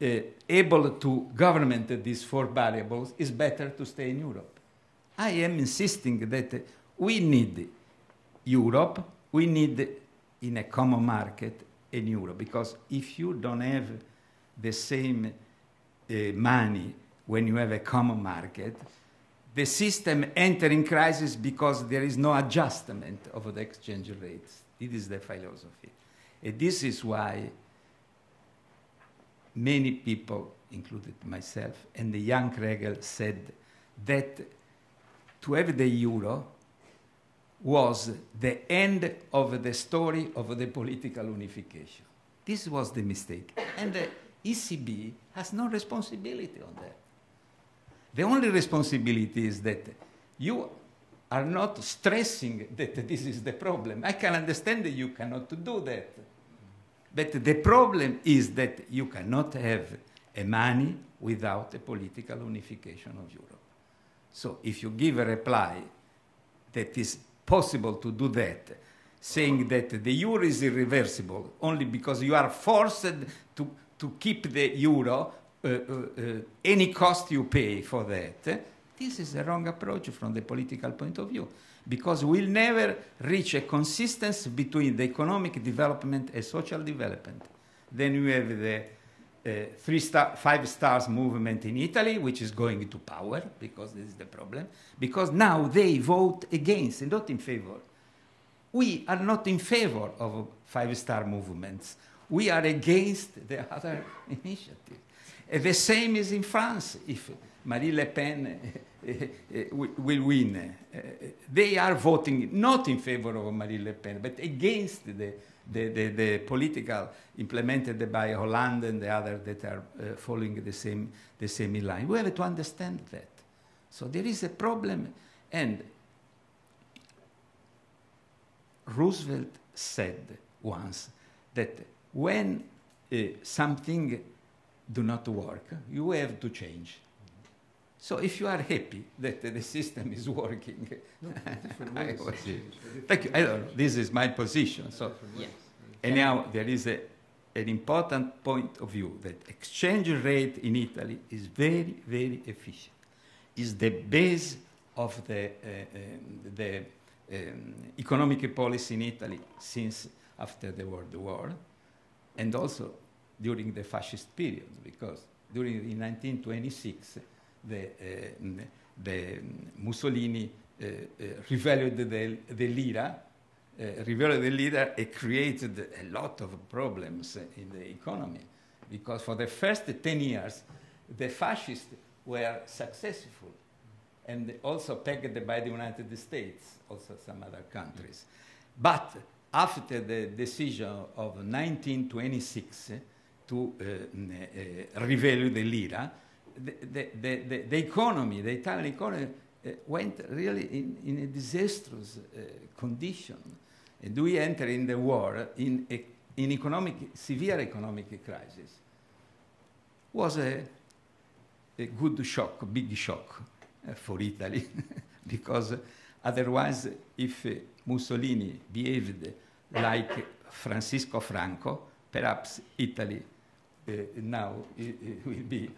able to government these four variables, it's better to stay in Europe. I am insisting that we need Europe, we need in a common market in Europe, because if you don't have the same uh, money when you have a common market, the system enter in crisis because there is no adjustment of the exchange rates. It is the philosophy. And this is why many people, included myself, and the Jan Kregel said that to have the euro was the end of the story of the political unification. This was the mistake. And the ECB has no responsibility on that. The only responsibility is that you are not stressing that this is the problem. I can understand that you cannot do that. But the problem is that you cannot have a money without a political unification of Europe. So if you give a reply that is possible to do that, saying that the euro is irreversible only because you are forced to, to keep the euro uh, uh, uh, any cost you pay for that, this is a wrong approach from the political point of view because we'll never reach a consistency between the economic development and social development. Then you have the uh, three star, five stars movement in Italy, which is going to power because this is the problem. Because now they vote against and not in favor. We are not in favor of five star movements. We are against the other initiatives. And the same is in France. If Marine Le Pen Eh, eh, eh, will win, they are voting not in favor of Marine Le Pen, but against the, the, the, the political implemented by Hollande and the others that are following the same, the same line. We have to understand that. So there is a problem. And Roosevelt said once that when uh, something do not work, you have to change. So if you are happy that the system is working, No, I was, thank you. I don't know. This is my position. So Yeah. and now there is a, an important point of view that exchange rate in Italy is very, very efficient. Is the base of the, uh, um, the um, economic policy in Italy since after the World War, and also during the fascist period, because during in 1926 the, uh, the Mussolini revalued the, the lira uh, revealed the lira it created a lot of problems in the economy because for the first 10 years the fascists were successful and also pegged by the United States, also some other countries. But after the decision of 1926 to uh, uh, the lira, the, the, the, the, economy, the Italian economy, uh, went really in, in a disastrous uh, condition. And we enter in the war in, a, in economic, severe economic crisis. Was a, a good shock, big shock uh, for Italy, because otherwise, if Mussolini behaved like Francisco Franco, perhaps Italy now will be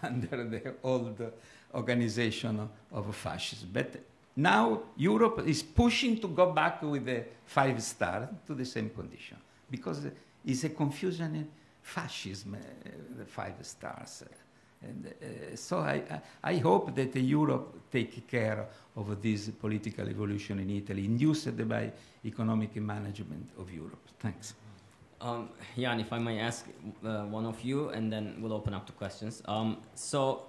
under the old organization of fascism. But now Europe is pushing to go back with the five star to the same condition because it's a confusion in fascism, uh, the five stars. And uh, so I, I, hope that Europe take care of this political evolution in Italy, induced by economic management of Europe. Thanks. Um, Jan, if I may ask uh, one of you, and then we'll open up to questions. Um, so,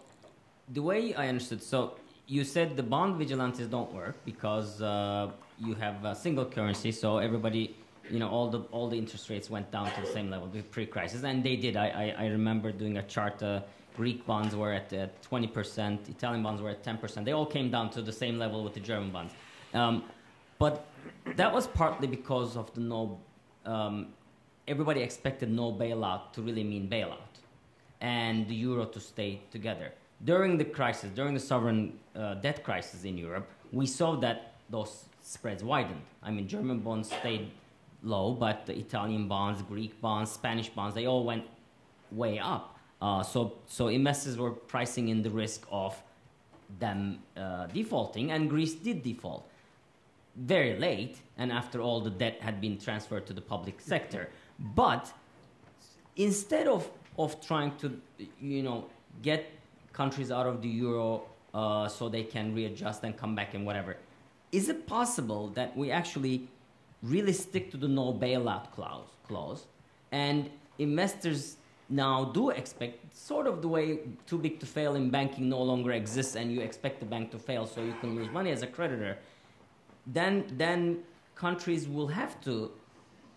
the way I understood, so you said the bond vigilantes don't work because uh, you have a single currency, so everybody, you know, all the all the interest rates went down to the same level pre-crisis, and they did. I I, I remember doing a chart. Uh, Greek bonds were at uh, 20%, Italian bonds were at 10%. They all came down to the same level with the German bonds. Um, but that was partly because of the no um, everybody expected no bailout to really mean bailout, and the euro to stay together. During the crisis, during the sovereign uh, debt crisis in Europe, we saw that those spreads widened. I mean, German bonds stayed low, but the Italian bonds, Greek bonds, Spanish bonds, they all went way up. Uh, so, so investors were pricing in the risk of them uh, defaulting, and Greece did default very late, and after all the debt had been transferred to the public sector. But instead of, of trying to, you know, get countries out of the euro uh, so they can readjust and come back and whatever, is it possible that we actually really stick to the no bailout clause, clause? And investors now do expect sort of the way too big to fail in banking no longer exists and you expect the bank to fail so you can lose money as a creditor then then countries will have to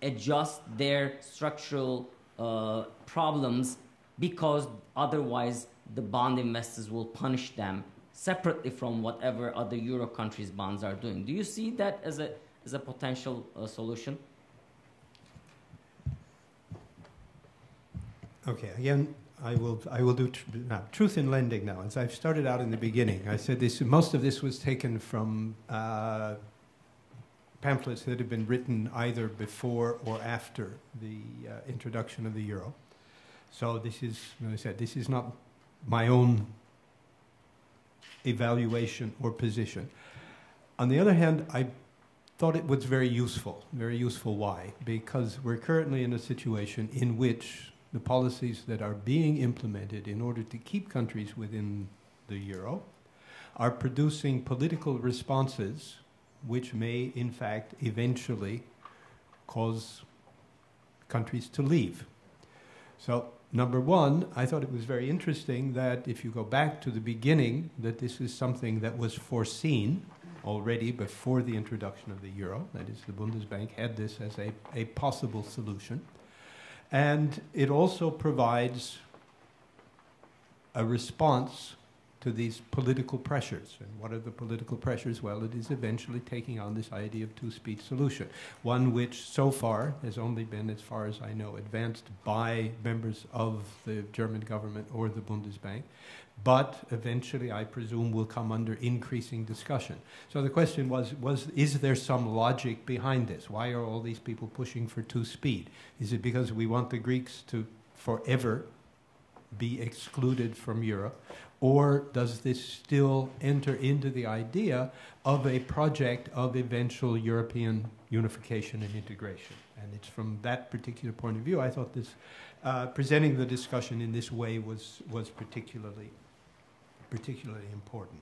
adjust their structural uh, problems because otherwise the bond investors will punish them separately from whatever other euro countries bonds are doing do you see that as a as a potential uh, solution Okay, again, I will, I will do tr- now, truth in lending now. As I've started out in the beginning, I said this, most of this was taken from uh, pamphlets that had been written either before or after the uh, introduction of the euro. So this is, as I said, this is not my own evaluation or position. On the other hand, I thought it was very useful. Very useful. Why? Because we're currently in a situation in which the policies that are being implemented in order to keep countries within the euro are producing political responses which may, in fact, eventually cause countries to leave. So, number one, I thought it was very interesting that if you go back to the beginning, that this is something that was foreseen already before the introduction of the euro. That is, the Bundesbank had this as a, a possible solution. And it also provides a response to these political pressures. And what are the political pressures? Well, it is eventually taking on this idea of two-speed solution, one which so far has only been, as far as I know, advanced by members of the German government or the Bundesbank, but eventually, I presume, will come under increasing discussion. So the question was, was is there some logic behind this? Why are all these people pushing for two-speed? Is it because we want the Greeks to forever be excluded from Europe? Or does this still enter into the idea of a project of eventual European unification and integration? And it's from that particular point of view, I thought this, uh, presenting the discussion in this way was, was particularly, particularly important.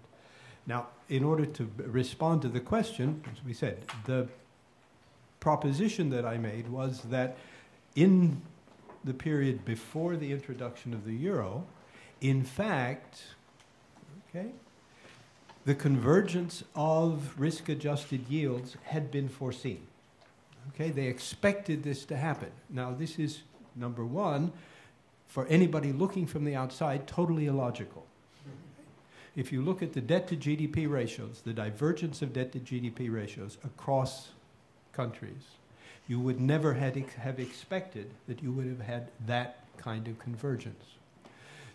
Now, in order to respond to the question, as we said, the proposition that I made was that in the period before the introduction of the euro, in fact, okay, the convergence of risk adjusted yields had been foreseen. Okay, they expected this to happen. Now, this is number one, for anybody looking from the outside, totally illogical. If you look at the debt to GDP ratios, the divergence of debt to GDP ratios across countries, you would never had have expected that you would have had that kind of convergence.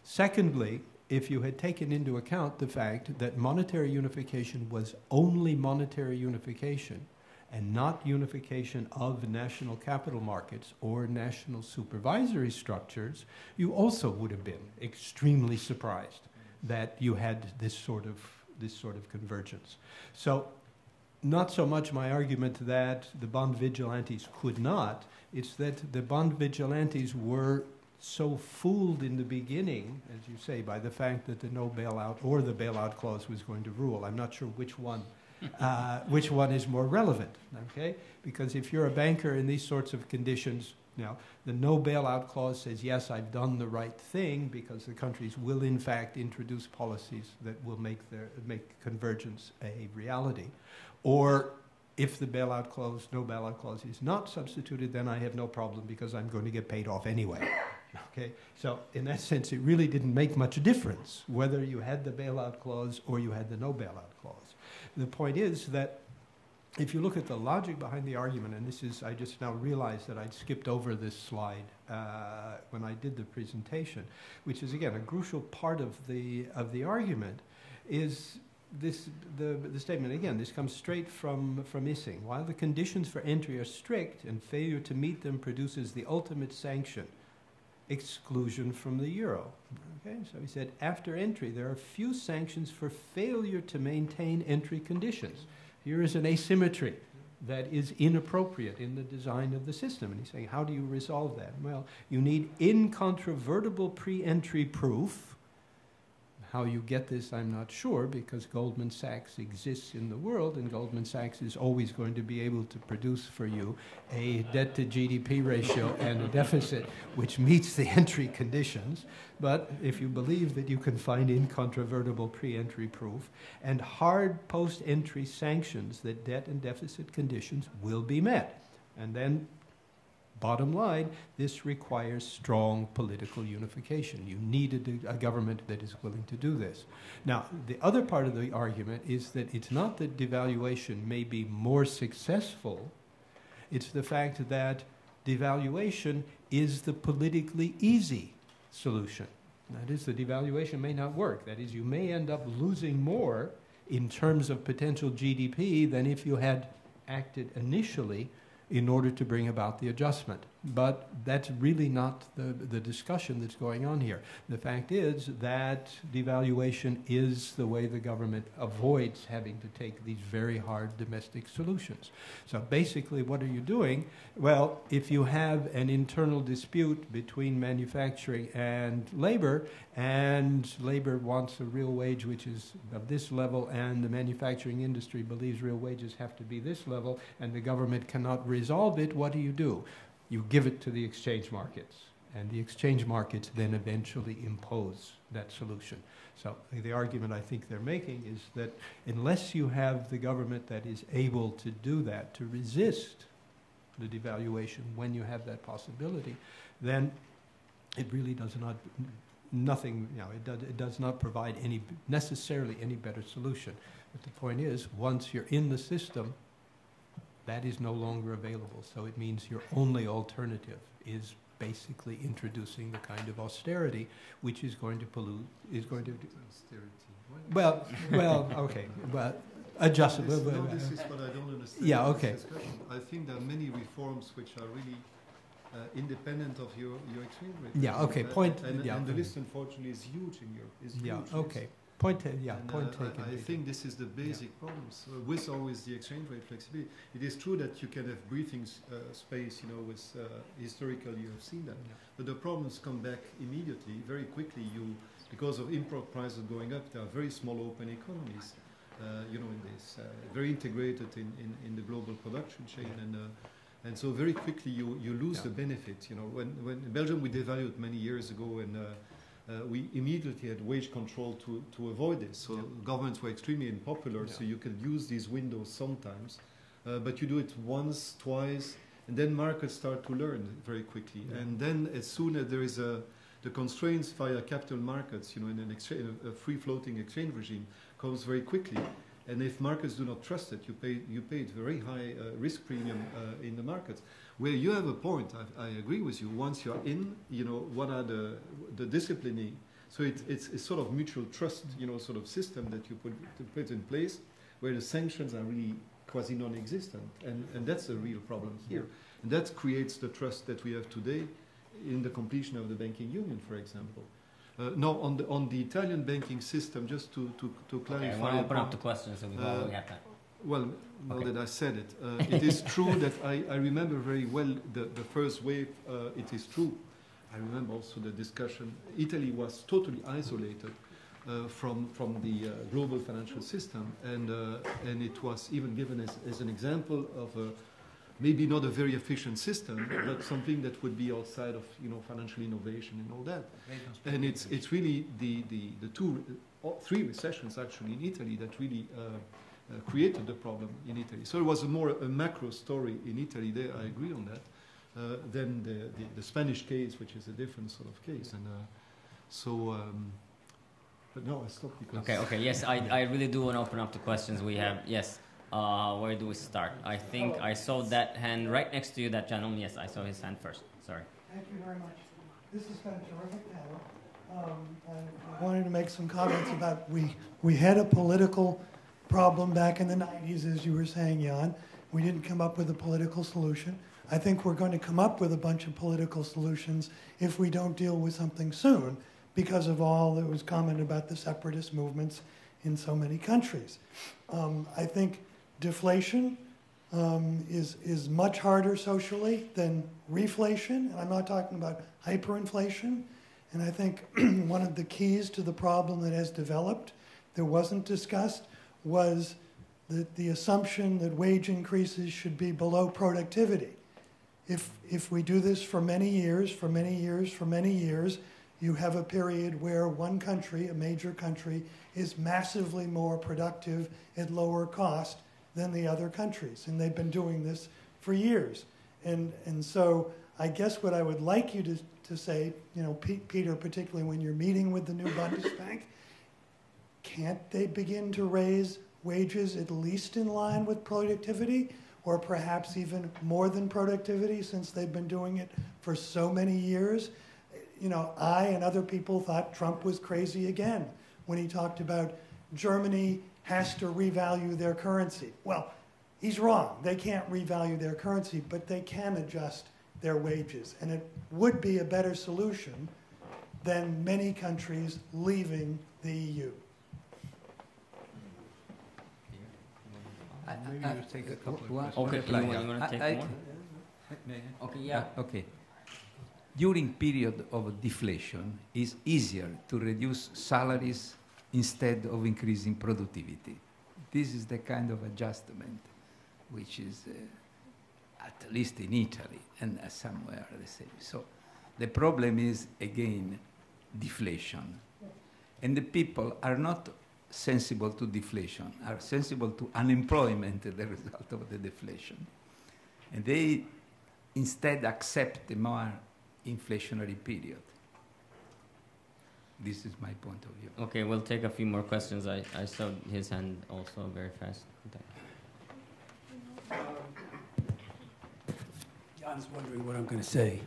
Secondly, if you had taken into account the fact that monetary unification was only monetary unification and not unification of national capital markets or national supervisory structures, you also would have been extremely surprised that you had this sort of this sort of convergence. So not so much my argument that the bond vigilantes could not, it's that the bond vigilantes were so fooled in the beginning, as you say, by the fact that the no bailout or the bailout clause was going to rule. I'm not sure which one, uh, which one is more relevant. Okay, because if you're a banker in these sorts of conditions, now the no bailout clause says yes, I've done the right thing because the countries will in fact introduce policies that will make their make convergence a reality, or if the bailout clause, no bailout clause is not substituted, then I have no problem because I'm going to get paid off anyway. Okay, so in that sense, it really didn't make much difference whether you had the bailout clause or you had the no bailout clause. The point is that if you look at the logic behind the argument, and this is, I just now realized that I'd skipped over this slide uh, when I did the presentation, which is again a crucial part of the of the argument, is this the the statement again. This comes straight from from Issing. While the conditions for entry are strict, and failure to meet them produces the ultimate sanction, exclusion from the euro. Okay, so he said after entry there are few sanctions for failure to maintain entry conditions. Here is an asymmetry that is inappropriate in the design of the system. And he's saying, how do you resolve that? Well, you need incontrovertible pre entry proof how you get this, I'm not sure, because Goldman Sachs exists in the world, and Goldman Sachs is always going to be able to produce for you a debt to GDP ratio and a deficit which meets the entry conditions. But if you believe that you can find incontrovertible pre entry proof and hard post entry sanctions that debt and deficit conditions will be met, and then Bottom line, this requires strong political unification. You need a, a, government that is willing to do this. Now, the other part of the argument is that it's not that devaluation may be more successful, it's the fact that devaluation is the politically easy solution. That is, the devaluation may not work. That is, you may end up losing more in terms of potential GDP than if you had acted initially in order to bring about the adjustment. But that's really not the, the discussion that's going on here. The fact is that devaluation is the way the government avoids having to take these very hard domestic solutions. So basically, what are you doing? Well, if you have an internal dispute between manufacturing and labor, and labor wants a real wage which is of this level, and the manufacturing industry believes real wages have to be this level, and the government cannot resolve it, what do you do? You give it to the exchange markets, and the exchange markets then eventually impose that solution. So the argument I think they're making is that unless you have the government that is able to do that, to resist the devaluation when you have that possibility, then it really does not nothing, you know, it does, it does not provide any necessarily any better solution. But the point is, once you're in the system, that is no longer available. So it means your only alternative is basically introducing the kind of austerity which is going to pollute, is going to. Austerity. Well, well, okay, but adjustable. This, no, this is what I don't understand. Yeah, okay. I think there are many reforms which are really uh, independent of your, your exchange rate. Yeah, okay, point, and, yeah. and the list, unfortunately, is huge in Europe. Is yeah, huge, okay. Point, yeah, and, point uh, taken. I, I think this is the basic yeah. problem. So with always the exchange rate flexibility, it is true that you can have breathing uh, space, you know, with uh, historical, you have seen that. Yeah. But the problems come back immediately, very quickly. You, because of import prices going up, there are very small open economies, uh, you know, in this, uh, very integrated in, in, in, the global production chain. and uh, and so very quickly you, you lose yeah. the benefit. You know, when, when in Belgium we devalued many years ago and uh, we immediately had wage control to, to avoid this. So yeah. governments were extremely unpopular, yeah. so you could use these windows sometimes. Uh, but you do it once, twice, and then markets start to learn very quickly. And then as soon as there is a, the constraints via capital markets, you know, in an exchange, a free floating exchange regime comes very quickly. And if markets do not trust it, you pay, you pay it very high uh, risk premium uh, in the markets. Where you have a point, I, I, agree with you. Once you're in, you know, what are the, the disciplining? So it, it's a sort of mutual trust, you know, sort of system that you put, put in place where the sanctions are really quasi non-existent. And, and that's a real problem here. And that creates the trust that we have today in the completion of the banking union, for example. Uh, no, on the on the Italian banking system, just to to, to clarify. Okay, I want to open up the questions so we uh, get that. Well, now okay. that I said it, uh, it is true that I, I remember very well the, the first wave. Uh, it is true. I remember also the discussion. Italy was totally isolated uh, from from the uh, global financial system, and and it was even given as, as an example of a maybe not a very efficient system, but something that would be outside of you know financial innovation and all that. And it's it's really the the the two, uh, three recessions actually in Italy that really. Uh, created the problem in Italy. So it was a more a macro story in Italy. There, I agree on that. Uh, than the, the, the, Spanish case, which is a different sort of case. And uh, so, um, but no, I stopped because. Okay, okay, yes, I, I really do want to open up the questions we have. Yes. Uh, where do we start? I think I saw that hand right next to you, that gentleman. Yes, I saw his hand first. Sorry. Thank you very much. This has been a terrific panel. Um, I wanted to make some comments about, we, we had a political problem back in the 90s, as you were saying, Jan. We didn't come up with a political solution. I think we're going to come up with a bunch of political solutions if we don't deal with something soon because of all that was commented about the separatist movements in so many countries. Um, I think deflation um, is, is much harder socially than reflation, and I'm not talking about hyperinflation. And I think one of the keys to the problem that has developed that wasn't discussed was the, the assumption that wage increases should be below productivity. If, if we do this for many years, for many years, for many years, you have a period where one country, a major country, is massively more productive at lower cost than the other countries. And they've been doing this for years. And, and so I guess what I would like you to, to say, you know, P- Peter, particularly when you're meeting with the new Bundesbank, can't they begin to raise wages at least in line with productivity? Or perhaps even more than productivity since they've been doing it for so many years? you know, I and other people thought Trump was crazy again when he talked about Germany has to revalue their currency. Well, he's wrong. They can't revalue their currency, but they can adjust their wages. And it would be a better solution than many countries leaving the EU. Maybe I- you take a couple of questions. Okay, you, yeah. you want to take I- more? I? Okay, yeah. Uh, okay. During period of deflation, it's easier to reduce salaries instead of increasing productivity. This is the kind of adjustment which is, uh, at least in Italy and uh, somewhere the same. So the problem is, again, deflation. And the people are not sensible to deflation, are sensible to unemployment as the result of the deflation. And they instead accept the more inflationary period. This is my point of view. Okay, we'll take a few more questions. I, I saw his hand also very fast. Um, Jan's wondering what I'm going to say,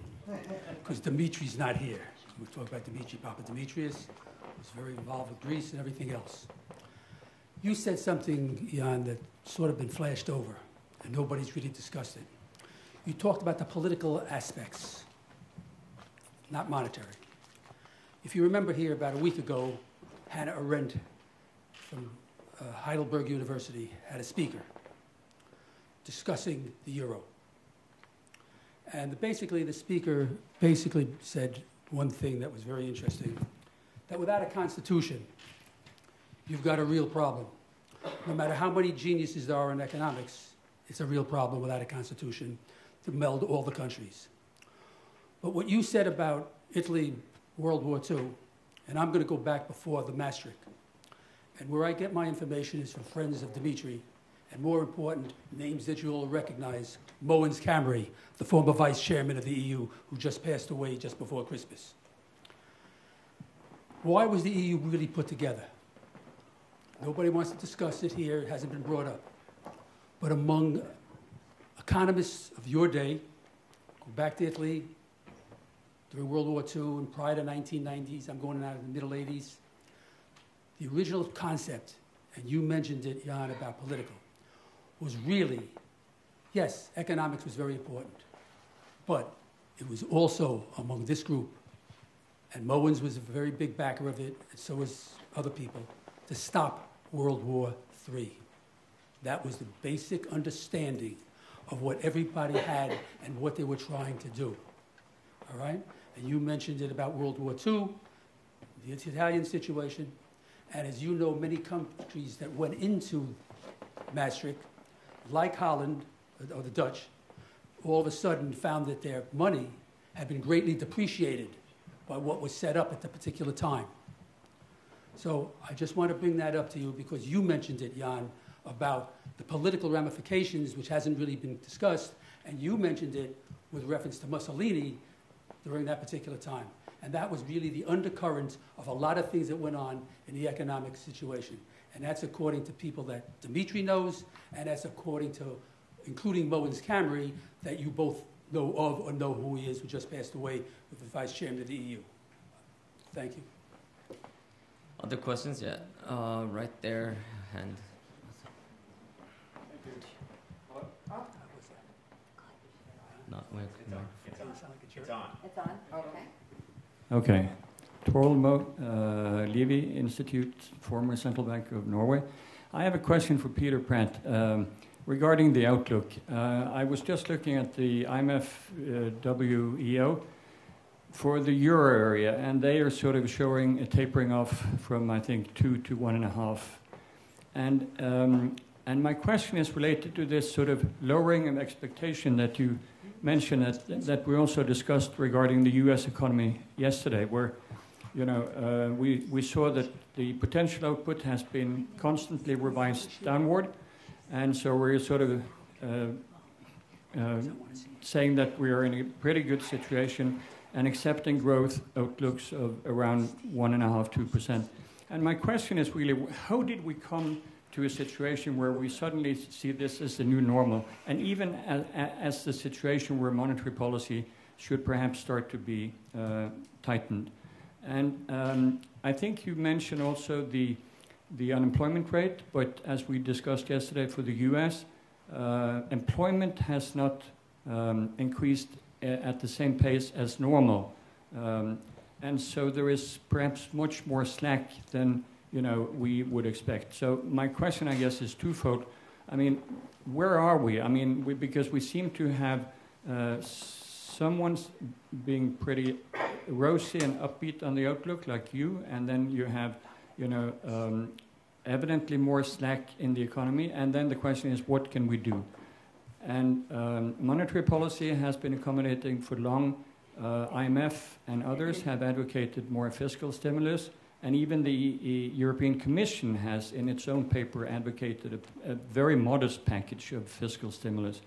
because Dimitri's not here. We talked about Dimitri Papadimitriou, who's very involved with Greece and everything else. You said something, Jan, that sort of been flashed over, and nobody's really discussed it. You talked about the political aspects, not monetary. If you remember here, about a week ago, Hannah Arendt from uh, Heidelberg University had a speaker discussing the euro. And basically, the speaker basically said one thing that was very interesting that without a constitution, you've got a real problem. No matter how many geniuses there are in economics, it's a real problem without a constitution to meld all the countries. But what you said about Italy, World War II, and I'm going to go back before the Maastricht, and where I get my information is from friends of Dimitri, and more important, names that you'll recognize Mogens Camre, the former vice chairman of the EU, who just passed away just before Christmas. Why was the EU really put together? Nobody wants to discuss it here, it hasn't been brought up. But among economists of your day, go back to Italy during World War II and prior to 1990s, I'm going out of the middle 80s, the original concept, and you mentioned it, Jan, about political, was really, yes, economics was very important, but it was also among this group, and Mogens was a very big backer of it, and so was other people, to stop World War III. That was the basic understanding of what everybody had and what they were trying to do. All right? And you mentioned it about World War II, the Italian situation, and as you know, many countries that went into Maastricht, like Holland or the Dutch, all of a sudden found that their money had been greatly depreciated by what was set up at the particular time. So I just want to bring that up to you because you mentioned it, Jan, about the political ramifications, which hasn't really been discussed, and you mentioned it with reference to Mussolini during that particular time. And that was really the undercurrent of a lot of things that went on in the economic situation. And that's according to people that Dimitri knows, and that's according to, including Mogens Camre, that you both know of or know who he is, who just passed away with the vice chairman of the EU. Thank you. Other questions? Yeah, uh, right there, and not mic- microphone. It's on. It's on, okay. Okay. Thorvald Moe, uh, Levy Institute, former Central Bank of Norway. I have a question for Peter Praet um, regarding the outlook. Uh, I was just looking at the IMF uh, WEO for the euro area, and they are sort of showing a tapering off from, I think, two to one and a half. And, um, and my question is related to this sort of lowering of expectation that you mentioned that, that we also discussed regarding the U.S. economy yesterday, where you know, uh, we, we saw that the potential output has been constantly revised downward, and so we're sort of uh, uh, saying that we are in a pretty good situation and accepting growth outlooks of around one and a half, two percent. And my question is really, how did we come to a situation where we suddenly see this as the new normal, and even as, as the situation where monetary policy should perhaps start to be uh, tightened? And um, I think you mentioned also the, the unemployment rate, but as we discussed yesterday for the US, uh, employment has not um, increased at the same pace as normal. Um, and so there is perhaps much more slack than you know we would expect. So my question, I guess, is twofold. I mean, where are we? I mean, we, because we seem to have uh, someone's being pretty rosy and upbeat on the outlook, like you, and then you have, you know, um, evidently more slack in the economy. And then the question is, what can we do? And um, monetary policy has been accommodating for long. Uh, IMF and others have advocated more fiscal stimulus, and even the e European Commission has, in its own paper, advocated a, a very modest package of fiscal stimulus.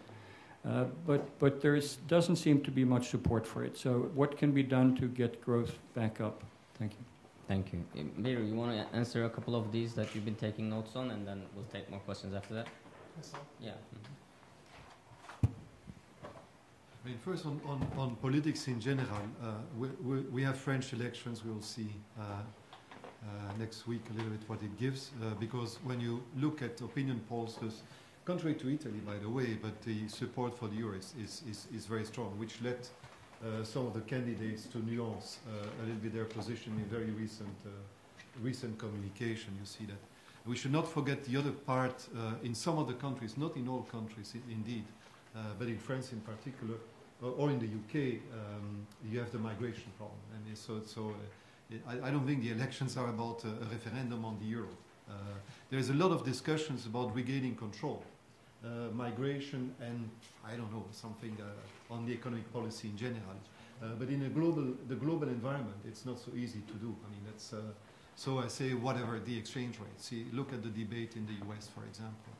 Uh, but but there doesn't seem to be much support for it. So what can be done to get growth back up? Thank you. Thank you. Want to answer a couple of these that you've been taking notes on, and then we'll take more questions after that? Yes, yeah. Mm -hmm. I mean, first on, on, on politics in general, uh, we, we, we, have French elections. We will see uh, uh, next week a little bit what it gives. Uh, because when you look at opinion polls, contrary to Italy, by the way, but the support for the euro is, is, is, is very strong, which led some of the candidates to nuance uh, a little bit their position in very recent, recent communication. You see that. We should not forget the other part in some of the countries, not in all countries, indeed, but in France in particular, or in the UK, um, you have the migration problem. And so, so uh, I, I, don't think the elections are about a, a referendum on the euro. Uh, there's a lot of discussions about regaining control, uh, migration, and I don't know something uh, on the economic policy in general. Uh, but in a global, the global environment, it's not so easy to do. I mean, that's so I say whatever the exchange rate. See, look at the debate in the U.S., for example.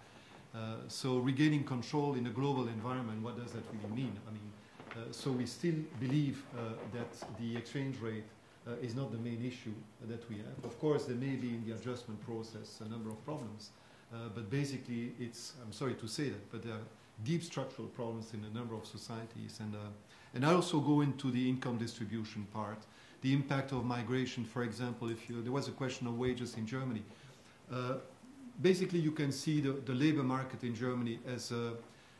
Uh, so regaining control in a global environment, what does that really mean? I mean, uh, so we still believe uh, that the exchange rate uh, is not the main issue that we have. Of course, there may be in the adjustment process a number of problems, but basically it's, I'm sorry to say that, but there are deep structural problems in a number of societies. And, and I also go into the income distribution part, the impact of migration, for example, if you, there was a question of wages in Germany. Uh, basically, you can see the, the labor market in Germany as a,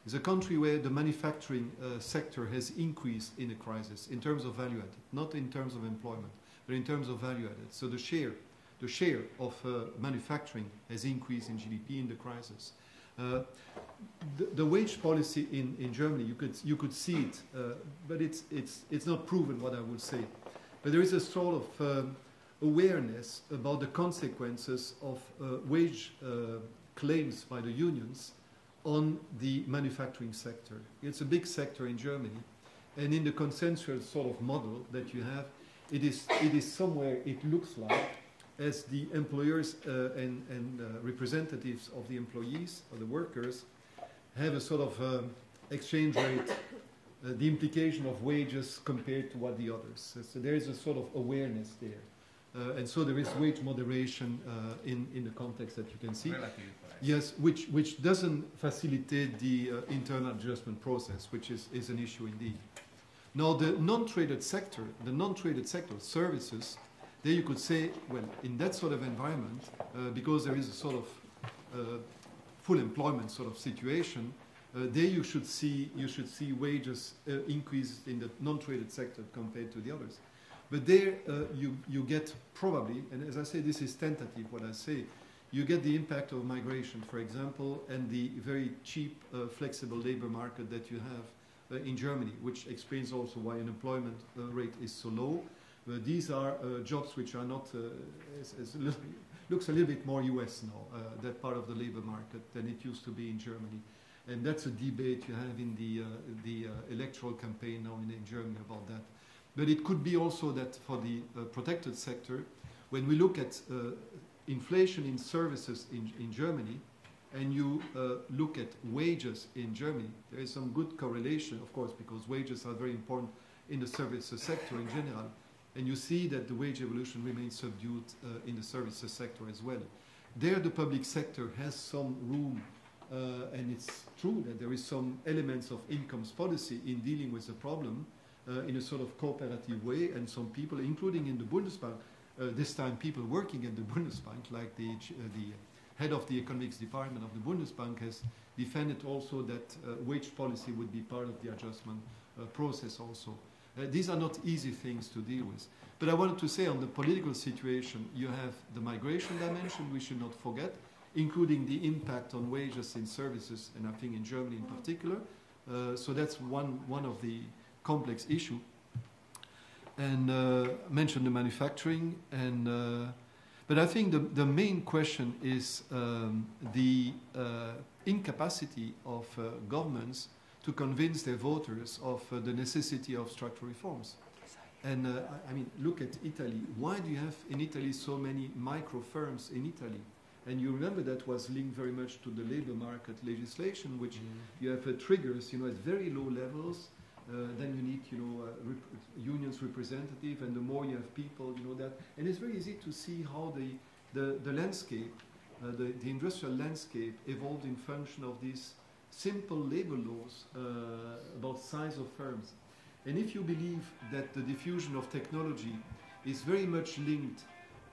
is a country where the manufacturing uh, sector has increased in a crisis in terms of value added, not in terms of employment, but in terms of value added. So the share, the share of uh, manufacturing has increased in GDP in the crisis. Uh, the, wage policy in, in Germany, you could, you could see it, uh, but it's, it's, it's not proven what I would say. But there is a sort of um, awareness about the consequences of uh, wage uh, claims by the unions on the manufacturing sector. It's a big sector in Germany. And in the consensual sort of model that you have, it is, it is somewhere, it looks like, as the employers uh, and, and uh, representatives of the employees or the workers have a sort of um, exchange rate uh, the implication of wages compared to what the others. So, there is a sort of awareness there. Uh, and so there is wage moderation uh, in, in the context that you can see. Yes, which, which doesn't facilitate the uh, internal adjustment process, which is, is an issue indeed. Now, the non-traded sector, the non-traded sector, services, there you could say, well, in that sort of environment, uh, because there is a sort of uh, full employment sort of situation, uh, there you should see you should see wages uh, increase in the non-traded sector compared to the others. But there uh, you you get probably, and as I say, this is tentative. What I say, you get the impact of migration, for example, and the very cheap, uh, flexible labor market that you have uh, in Germany, which explains also why unemployment uh, rate is so low. these are jobs which are not as, as looks a little bit more US now, that part of the labor market than it used to be in Germany. And that's a debate you have in the, uh, the uh, electoral campaign now in, in, Germany about that. But it could be also that for the uh, protected sector, when we look at inflation in services in, in Germany, and you uh, look at wages in Germany, there is some good correlation, of course, because wages are very important in the services sector in general. And you see that the wage evolution remains subdued uh, in the services sector as well. There, the public sector has some room uh, and it's true that there is some elements of incomes policy in dealing with the problem uh, in a sort of cooperative way, and some people, including in the Bundesbank, uh, this time people working in the Bundesbank, like the, the head of the economics department of the Bundesbank, has defended also that wage policy would be part of the adjustment process also. Uh, these are not easy things to deal with. But I wanted to say on the political situation, you have the migration dimension, we should not forget including the impact on wages in services, and I think in Germany in particular. Uh, so that's one, one of the complex issue. And uh, mentioned the manufacturing, and uh, but I think the, the main question is um, the uh, incapacity of uh, governments to convince their voters of uh, the necessity of structural reforms. And I mean, look at Italy. Why do you have in Italy so many micro firms in Italy? And you remember that was linked very much to the labor market legislation, which mm. you have uh, triggers, you know, at very low levels. Uh, then you need, you know, uh, rep unions representative, and the more you have people, you know that. And it's very easy to see how the the, the landscape, uh, the, the industrial landscape, evolved in function of these simple labor laws uh, about size of firms. And if you believe that the diffusion of technology is very much linked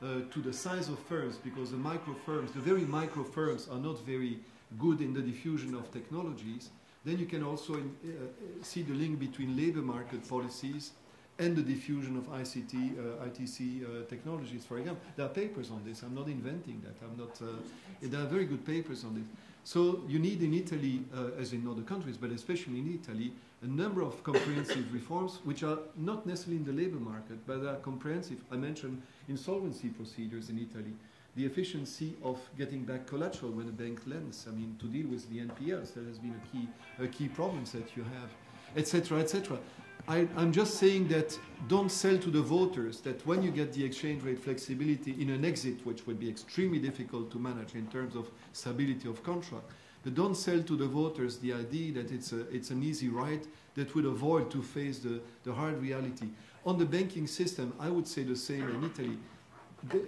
uh, to the size of firms because the micro firms, the very micro firms, are not very good in the diffusion of technologies, then you can also in, uh, see the link between labor market policies and the diffusion of ICT, uh, ITC uh, technologies, for example. There are papers on this. I'm not inventing that. I'm not. Uh, there are very good papers on this. So you need in Italy, uh, as in other countries, but especially in Italy, a number of comprehensive reforms, which are not necessarily in the labor market, but are comprehensive. I mentioned insolvency procedures in Italy, the efficiency of getting back collateral when a bank lends. I mean, to deal with the NPLs, that has been a key, a key problem that you have, etc., etc. I'm just saying that don't sell to the voters that when you get the exchange rate flexibility in an exit, which would be extremely difficult to manage in terms of stability of contract, but don't sell to the voters the idea that it's, a, it's an easy ride that would avoid to face the, the hard reality. On the banking system, I would say the same in Italy.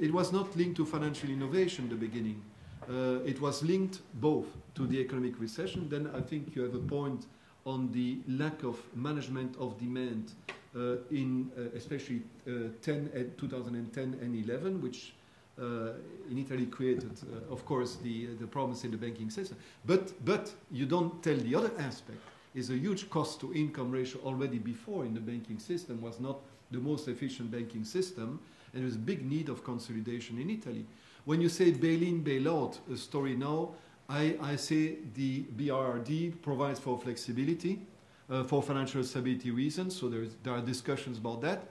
It was not linked to financial innovation in the beginning. Uh, it was linked both to the economic recession. Then I think you have a point on the lack of management of demand uh, in uh, especially uh, 10, 2010 and 11, which uh, in Italy created, uh, of course, the, the problems in the banking system. But, but you don't tell the other aspect is a huge cost to income ratio already before in the banking system was not the most efficient banking system and there's a big need of consolidation in Italy. When you say bail-in, bail-out a story now, I, I, say the BRRD provides for flexibility uh, for financial stability reasons, so there are discussions about that.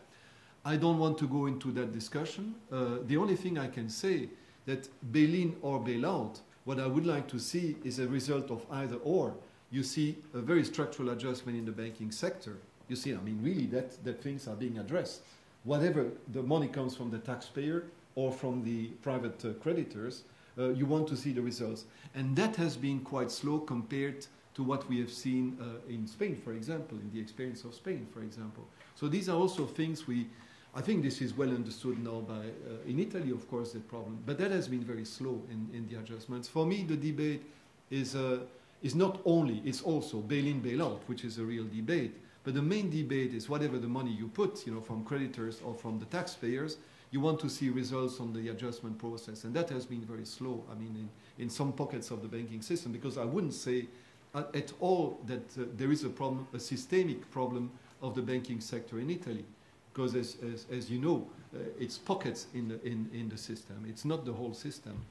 I don't want to go into that discussion. Uh, the only thing I can say that bail-in or bail-out, what I would like to see is a result of either or. You see a very structural adjustment in the banking sector. You see, I mean, really, that, that things are being addressed. Whatever the money comes from the taxpayer or from the private uh, creditors, uh, you want to see the results. And that has been quite slow compared to what we have seen uh, in Spain, for example, in the experience of Spain, for example. So these are also things we, I think this is well understood now by, uh, in Italy, of course, the problem, but that has been very slow in, in the adjustments. For me, the debate is, uh, is not only, it's also bail-in, bail-out, which is a real debate, but the main debate is whatever the money you put, you know, from creditors or from the taxpayers, you want to see results on the adjustment process. And that has been very slow, I mean, in, in some pockets of the banking system, because I wouldn't say at all that uh, there is a problem, a systemic problem of the banking sector in Italy. Because as, as, as you know, uh, it's pockets in the, in, in the system. It's not the whole system.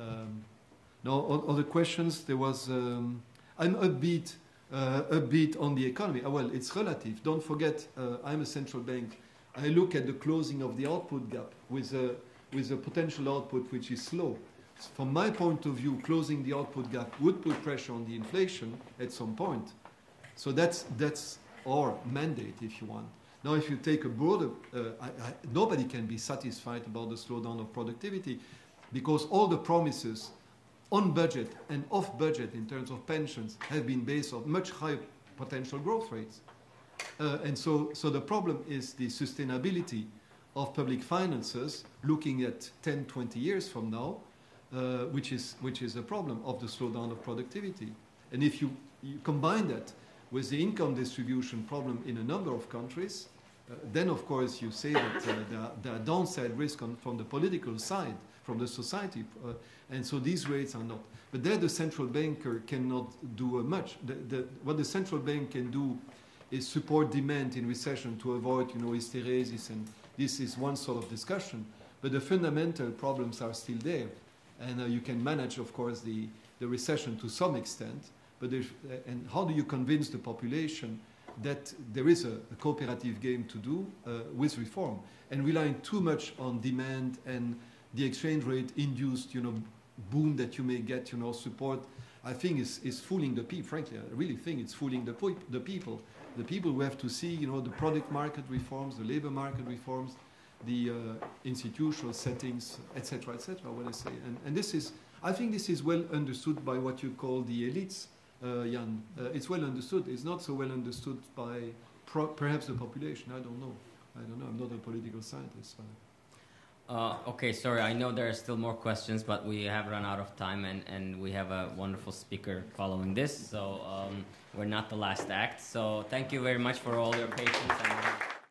Um, now, questions, there was, um, I'm upbeat, uh, upbeat on the economy. Uh, well, it's relative. Don't forget, uh, I'm a central bank. I look at the closing of the output gap with a, with a potential output which is slow from my point of view, closing the output gap would put pressure on the inflation at some point. So that's, that's our mandate, if you want. Now, if you take a broader, uh, I, I, nobody can be satisfied about the slowdown of productivity because all the promises on budget and off budget in terms of pensions have been based on much higher potential growth rates. Uh, and so, so the problem is the sustainability of public finances looking at 10, 20 years from now uh, which, is, which is a problem of the slowdown of productivity. And if you, you combine that with the income distribution problem in a number of countries, uh, then of course you say that uh, there, are, there, are, downside risks on, from the political side, from the society, uh, and so these rates are not. But there the central banker cannot do much. The, the, what the central bank can do is support demand in recession to avoid, you know, hysteresis, and this is one sort of discussion. But the fundamental problems are still there and uh, you can manage, of course, the, the recession to some extent. But uh, and how do you convince the population that there is a, a cooperative game to do uh, with reform? And relying too much on demand and the exchange rate induced, you know, boom that you may get, you know, support, I think is, is fooling the people. Frankly, I really think it's fooling the, the people. The people who have to see, you know, the product market reforms, the labor market reforms, the uh, institutional settings, etc., etc. What I say, and, and this is, I think, this is well understood by what you call the elites, uh, Jan. Uh, it's well understood. It's not so well understood by perhaps the population. I don't know. I don't know. I'm not a political scientist. Uh, okay, sorry. I know there are still more questions, but we have run out of time, and, and we have a wonderful speaker following this, so um, we're not the last act. So thank you very much for all your patience. And,